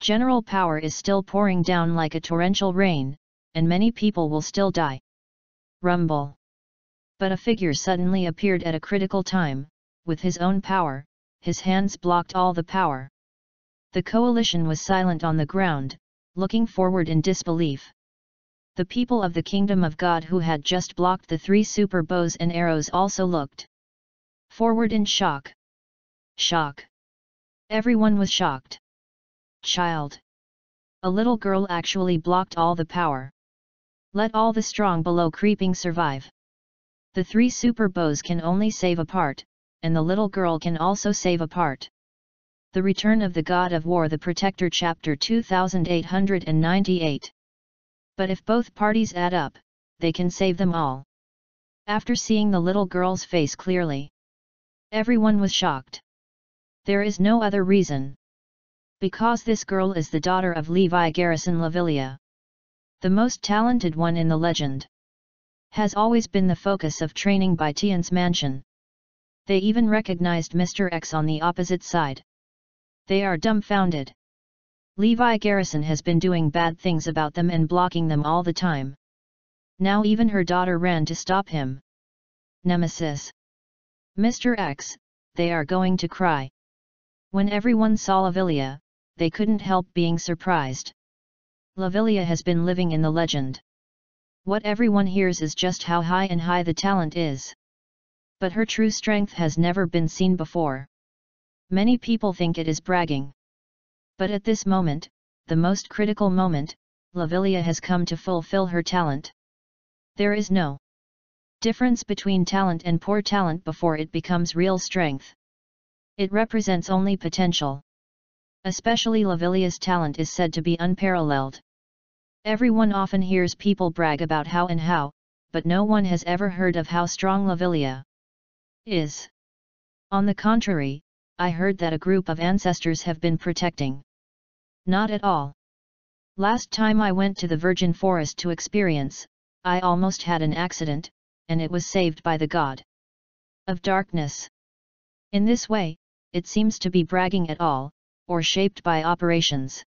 General power is still pouring down like a torrential rain, and many people will still die. Rumble. But a figure suddenly appeared at a critical time, with his own power, his hands blocked all the power. The coalition was silent on the ground, looking forward in disbelief. The people of the kingdom of God who had just blocked the three super bows and arrows also looked forward in shock. Shock. Everyone was shocked. Child. A little girl actually blocked all the power. Let all the strong below creeping survive. The three super bows can only save a part, and the little girl can also save a part. The Return of the God of War The Protector Chapter 2898 But if both parties add up, they can save them all. After seeing the little girl's face clearly, everyone was shocked. There is no other reason. Because this girl is the daughter of Levi Garrison Lavilia. The most talented one in the legend. Has always been the focus of training by Tian's mansion. They even recognized Mr. X on the opposite side. They are dumbfounded. Levi Garrison has been doing bad things about them and blocking them all the time. Now even her daughter ran to stop him. Nemesis. Mr. X, they are going to cry. When everyone saw Lavilia, they couldn't help being surprised. Lavilia has been living in the legend. What everyone hears is just how high and high the talent is but her true strength has never been seen before. Many people think it is bragging. But at this moment, the most critical moment, Lavilia has come to fulfill her talent. There is no difference between talent and poor talent before it becomes real strength. It represents only potential. Especially Lavilia's talent is said to be unparalleled. Everyone often hears people brag about how and how, but no one has ever heard of how strong Lavilia is. On the contrary, I heard that a group of ancestors have been protecting. Not at all. Last time I went to the virgin forest to experience, I almost had an accident, and it was saved by the god of darkness. In this way, it seems to be bragging at all, or shaped by operations.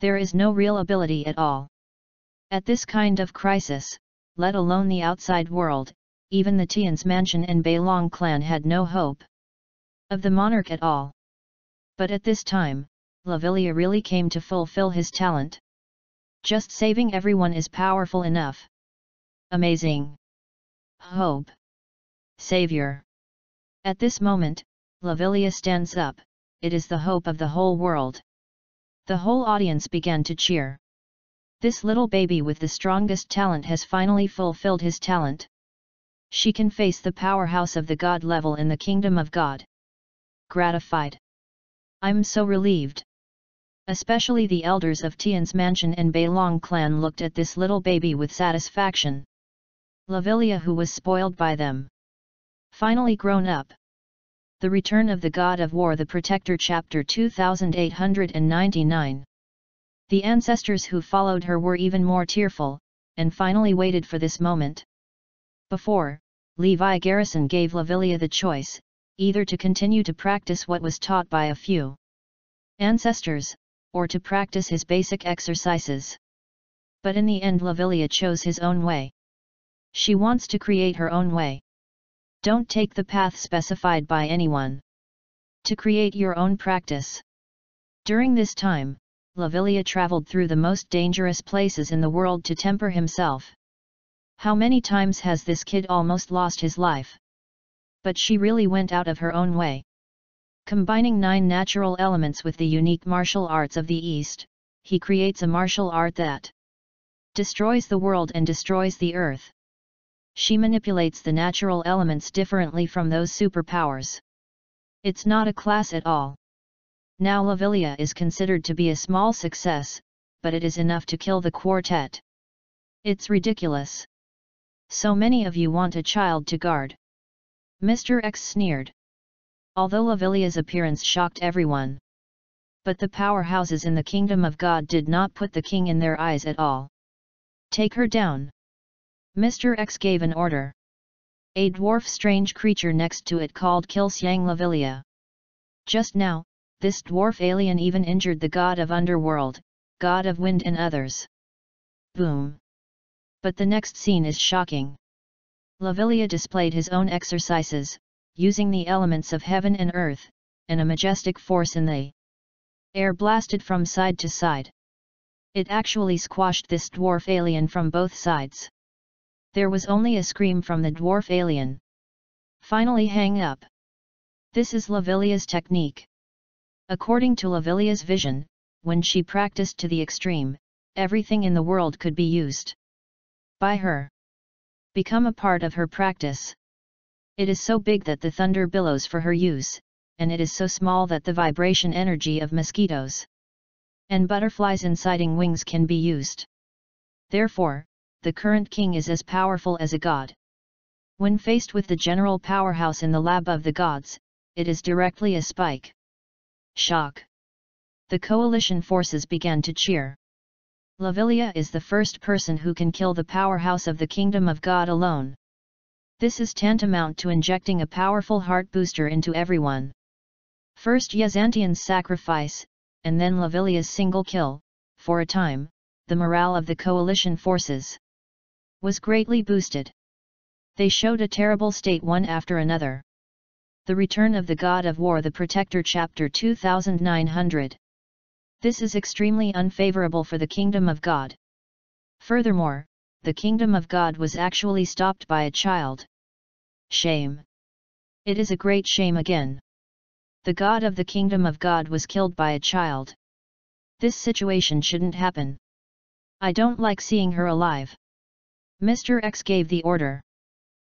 There is no real ability at all. At this kind of crisis, let alone the outside world, even the Tian's mansion and Beilong clan had no hope of the monarch at all. But at this time, Lavilia really came to fulfill his talent. Just saving everyone is powerful enough. Amazing. Hope. Savior. At this moment, Lavilia stands up, it is the hope of the whole world. The whole audience began to cheer. This little baby with the strongest talent has finally fulfilled his talent she can face the powerhouse of the God level in the kingdom of God. gratified. I'm so relieved. Especially the elders of Tian's mansion and Beilong clan looked at this little baby with satisfaction. Lavilia who was spoiled by them. Finally grown up. The Return of the God of War The Protector Chapter 2899 The ancestors who followed her were even more tearful, and finally waited for this moment. Before, Levi Garrison gave Lavilia the choice, either to continue to practice what was taught by a few ancestors, or to practice his basic exercises. But in the end Lavilia chose his own way. She wants to create her own way. Don't take the path specified by anyone. To create your own practice. During this time, Lavilia traveled through the most dangerous places in the world to temper himself. How many times has this kid almost lost his life? But she really went out of her own way. Combining nine natural elements with the unique martial arts of the East, he creates a martial art that destroys the world and destroys the earth. She manipulates the natural elements differently from those superpowers. It's not a class at all. Now Lavilia is considered to be a small success, but it is enough to kill the quartet. It's ridiculous. So many of you want a child to guard. Mr. X sneered. Although Lavilia's appearance shocked everyone. But the powerhouses in the kingdom of God did not put the king in their eyes at all. Take her down. Mr. X gave an order. A dwarf strange creature next to it called Kilsyang Lavilia. Just now, this dwarf alien even injured the god of underworld, god of wind and others. Boom! But the next scene is shocking. Lavilia displayed his own exercises, using the elements of heaven and earth, and a majestic force in the air blasted from side to side. It actually squashed this dwarf alien from both sides. There was only a scream from the dwarf alien. Finally hang up. This is Lavilia's technique. According to Lavilia's vision, when she practiced to the extreme, everything in the world could be used by her. Become a part of her practice. It is so big that the thunder billows for her use, and it is so small that the vibration energy of mosquitoes and butterflies inciting wings can be used. Therefore, the current king is as powerful as a god. When faced with the general powerhouse in the lab of the gods, it is directly a spike. Shock. The coalition forces began to cheer. Lavilia is the first person who can kill the powerhouse of the kingdom of God alone. This is tantamount to injecting a powerful heart booster into everyone. First Ye Zhantian's sacrifice, and then Lavilia's single kill, for a time, the morale of the coalition forces was greatly boosted. They showed a terrible state one after another. The Return of the God of War The Protector Chapter 2900 This is extremely unfavorable for the Kingdom of God. Furthermore, the kingdom of God was actually stopped by a child. Shame. It is a great shame again. The God of the kingdom of God was killed by a child. This situation shouldn't happen. I don't like seeing her alive. Mr. X gave the order.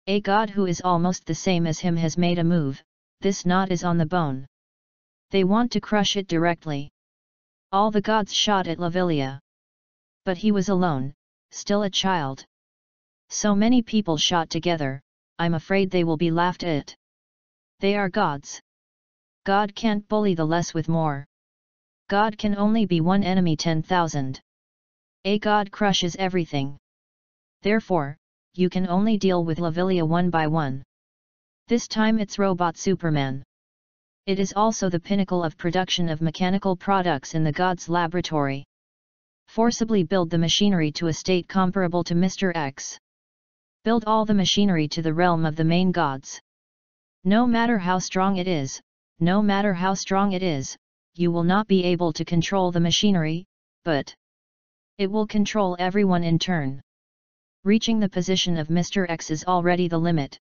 A god who is almost the same as him has made a move, this knot is on the bone. They want to crush it directly. All the gods shot at Lavilia. But he was alone, still a child. So many people shot together, I'm afraid they will be laughed at. They are gods. God can't bully the less with more. God can only be one enemy 10,000. A god crushes everything. Therefore, you can only deal with Lavilia one by one. This time it's Robot Superman. It is also the pinnacle of production of mechanical products in the God's laboratory forcibly build the machinery to a state comparable to Mr. X. Build all the machinery to the realm of the main gods. No matter how strong it is, no matter how strong it is, you will not be able to control the machinery, but it will control everyone in turn. Reaching the position of Mr. X is already the limit.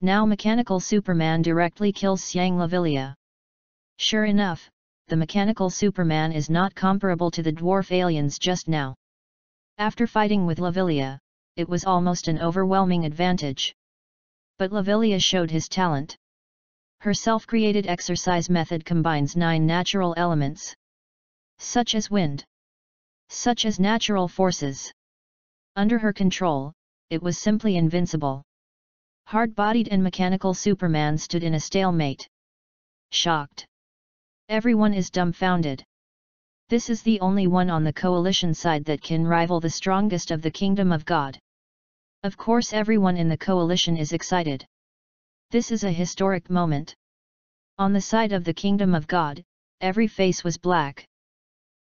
Now Mechanical Superman directly kills Xiang Lavilia. Sure enough, the mechanical Superman is not comparable to the dwarf aliens just now. After fighting with Lavilia, it was almost an overwhelming advantage. But Lavilia showed his talent. Her self-created exercise method combines nine natural elements, such as wind, such as natural forces. Under her control, it was simply invincible. Hard-bodied and mechanical Superman stood in a stalemate. Shocked. Everyone is dumbfounded. This is the only one on the coalition side that can rival the strongest of the kingdom of God. Of course everyone in the coalition is excited. This is a historic moment. On the side of the kingdom of God, every face was black.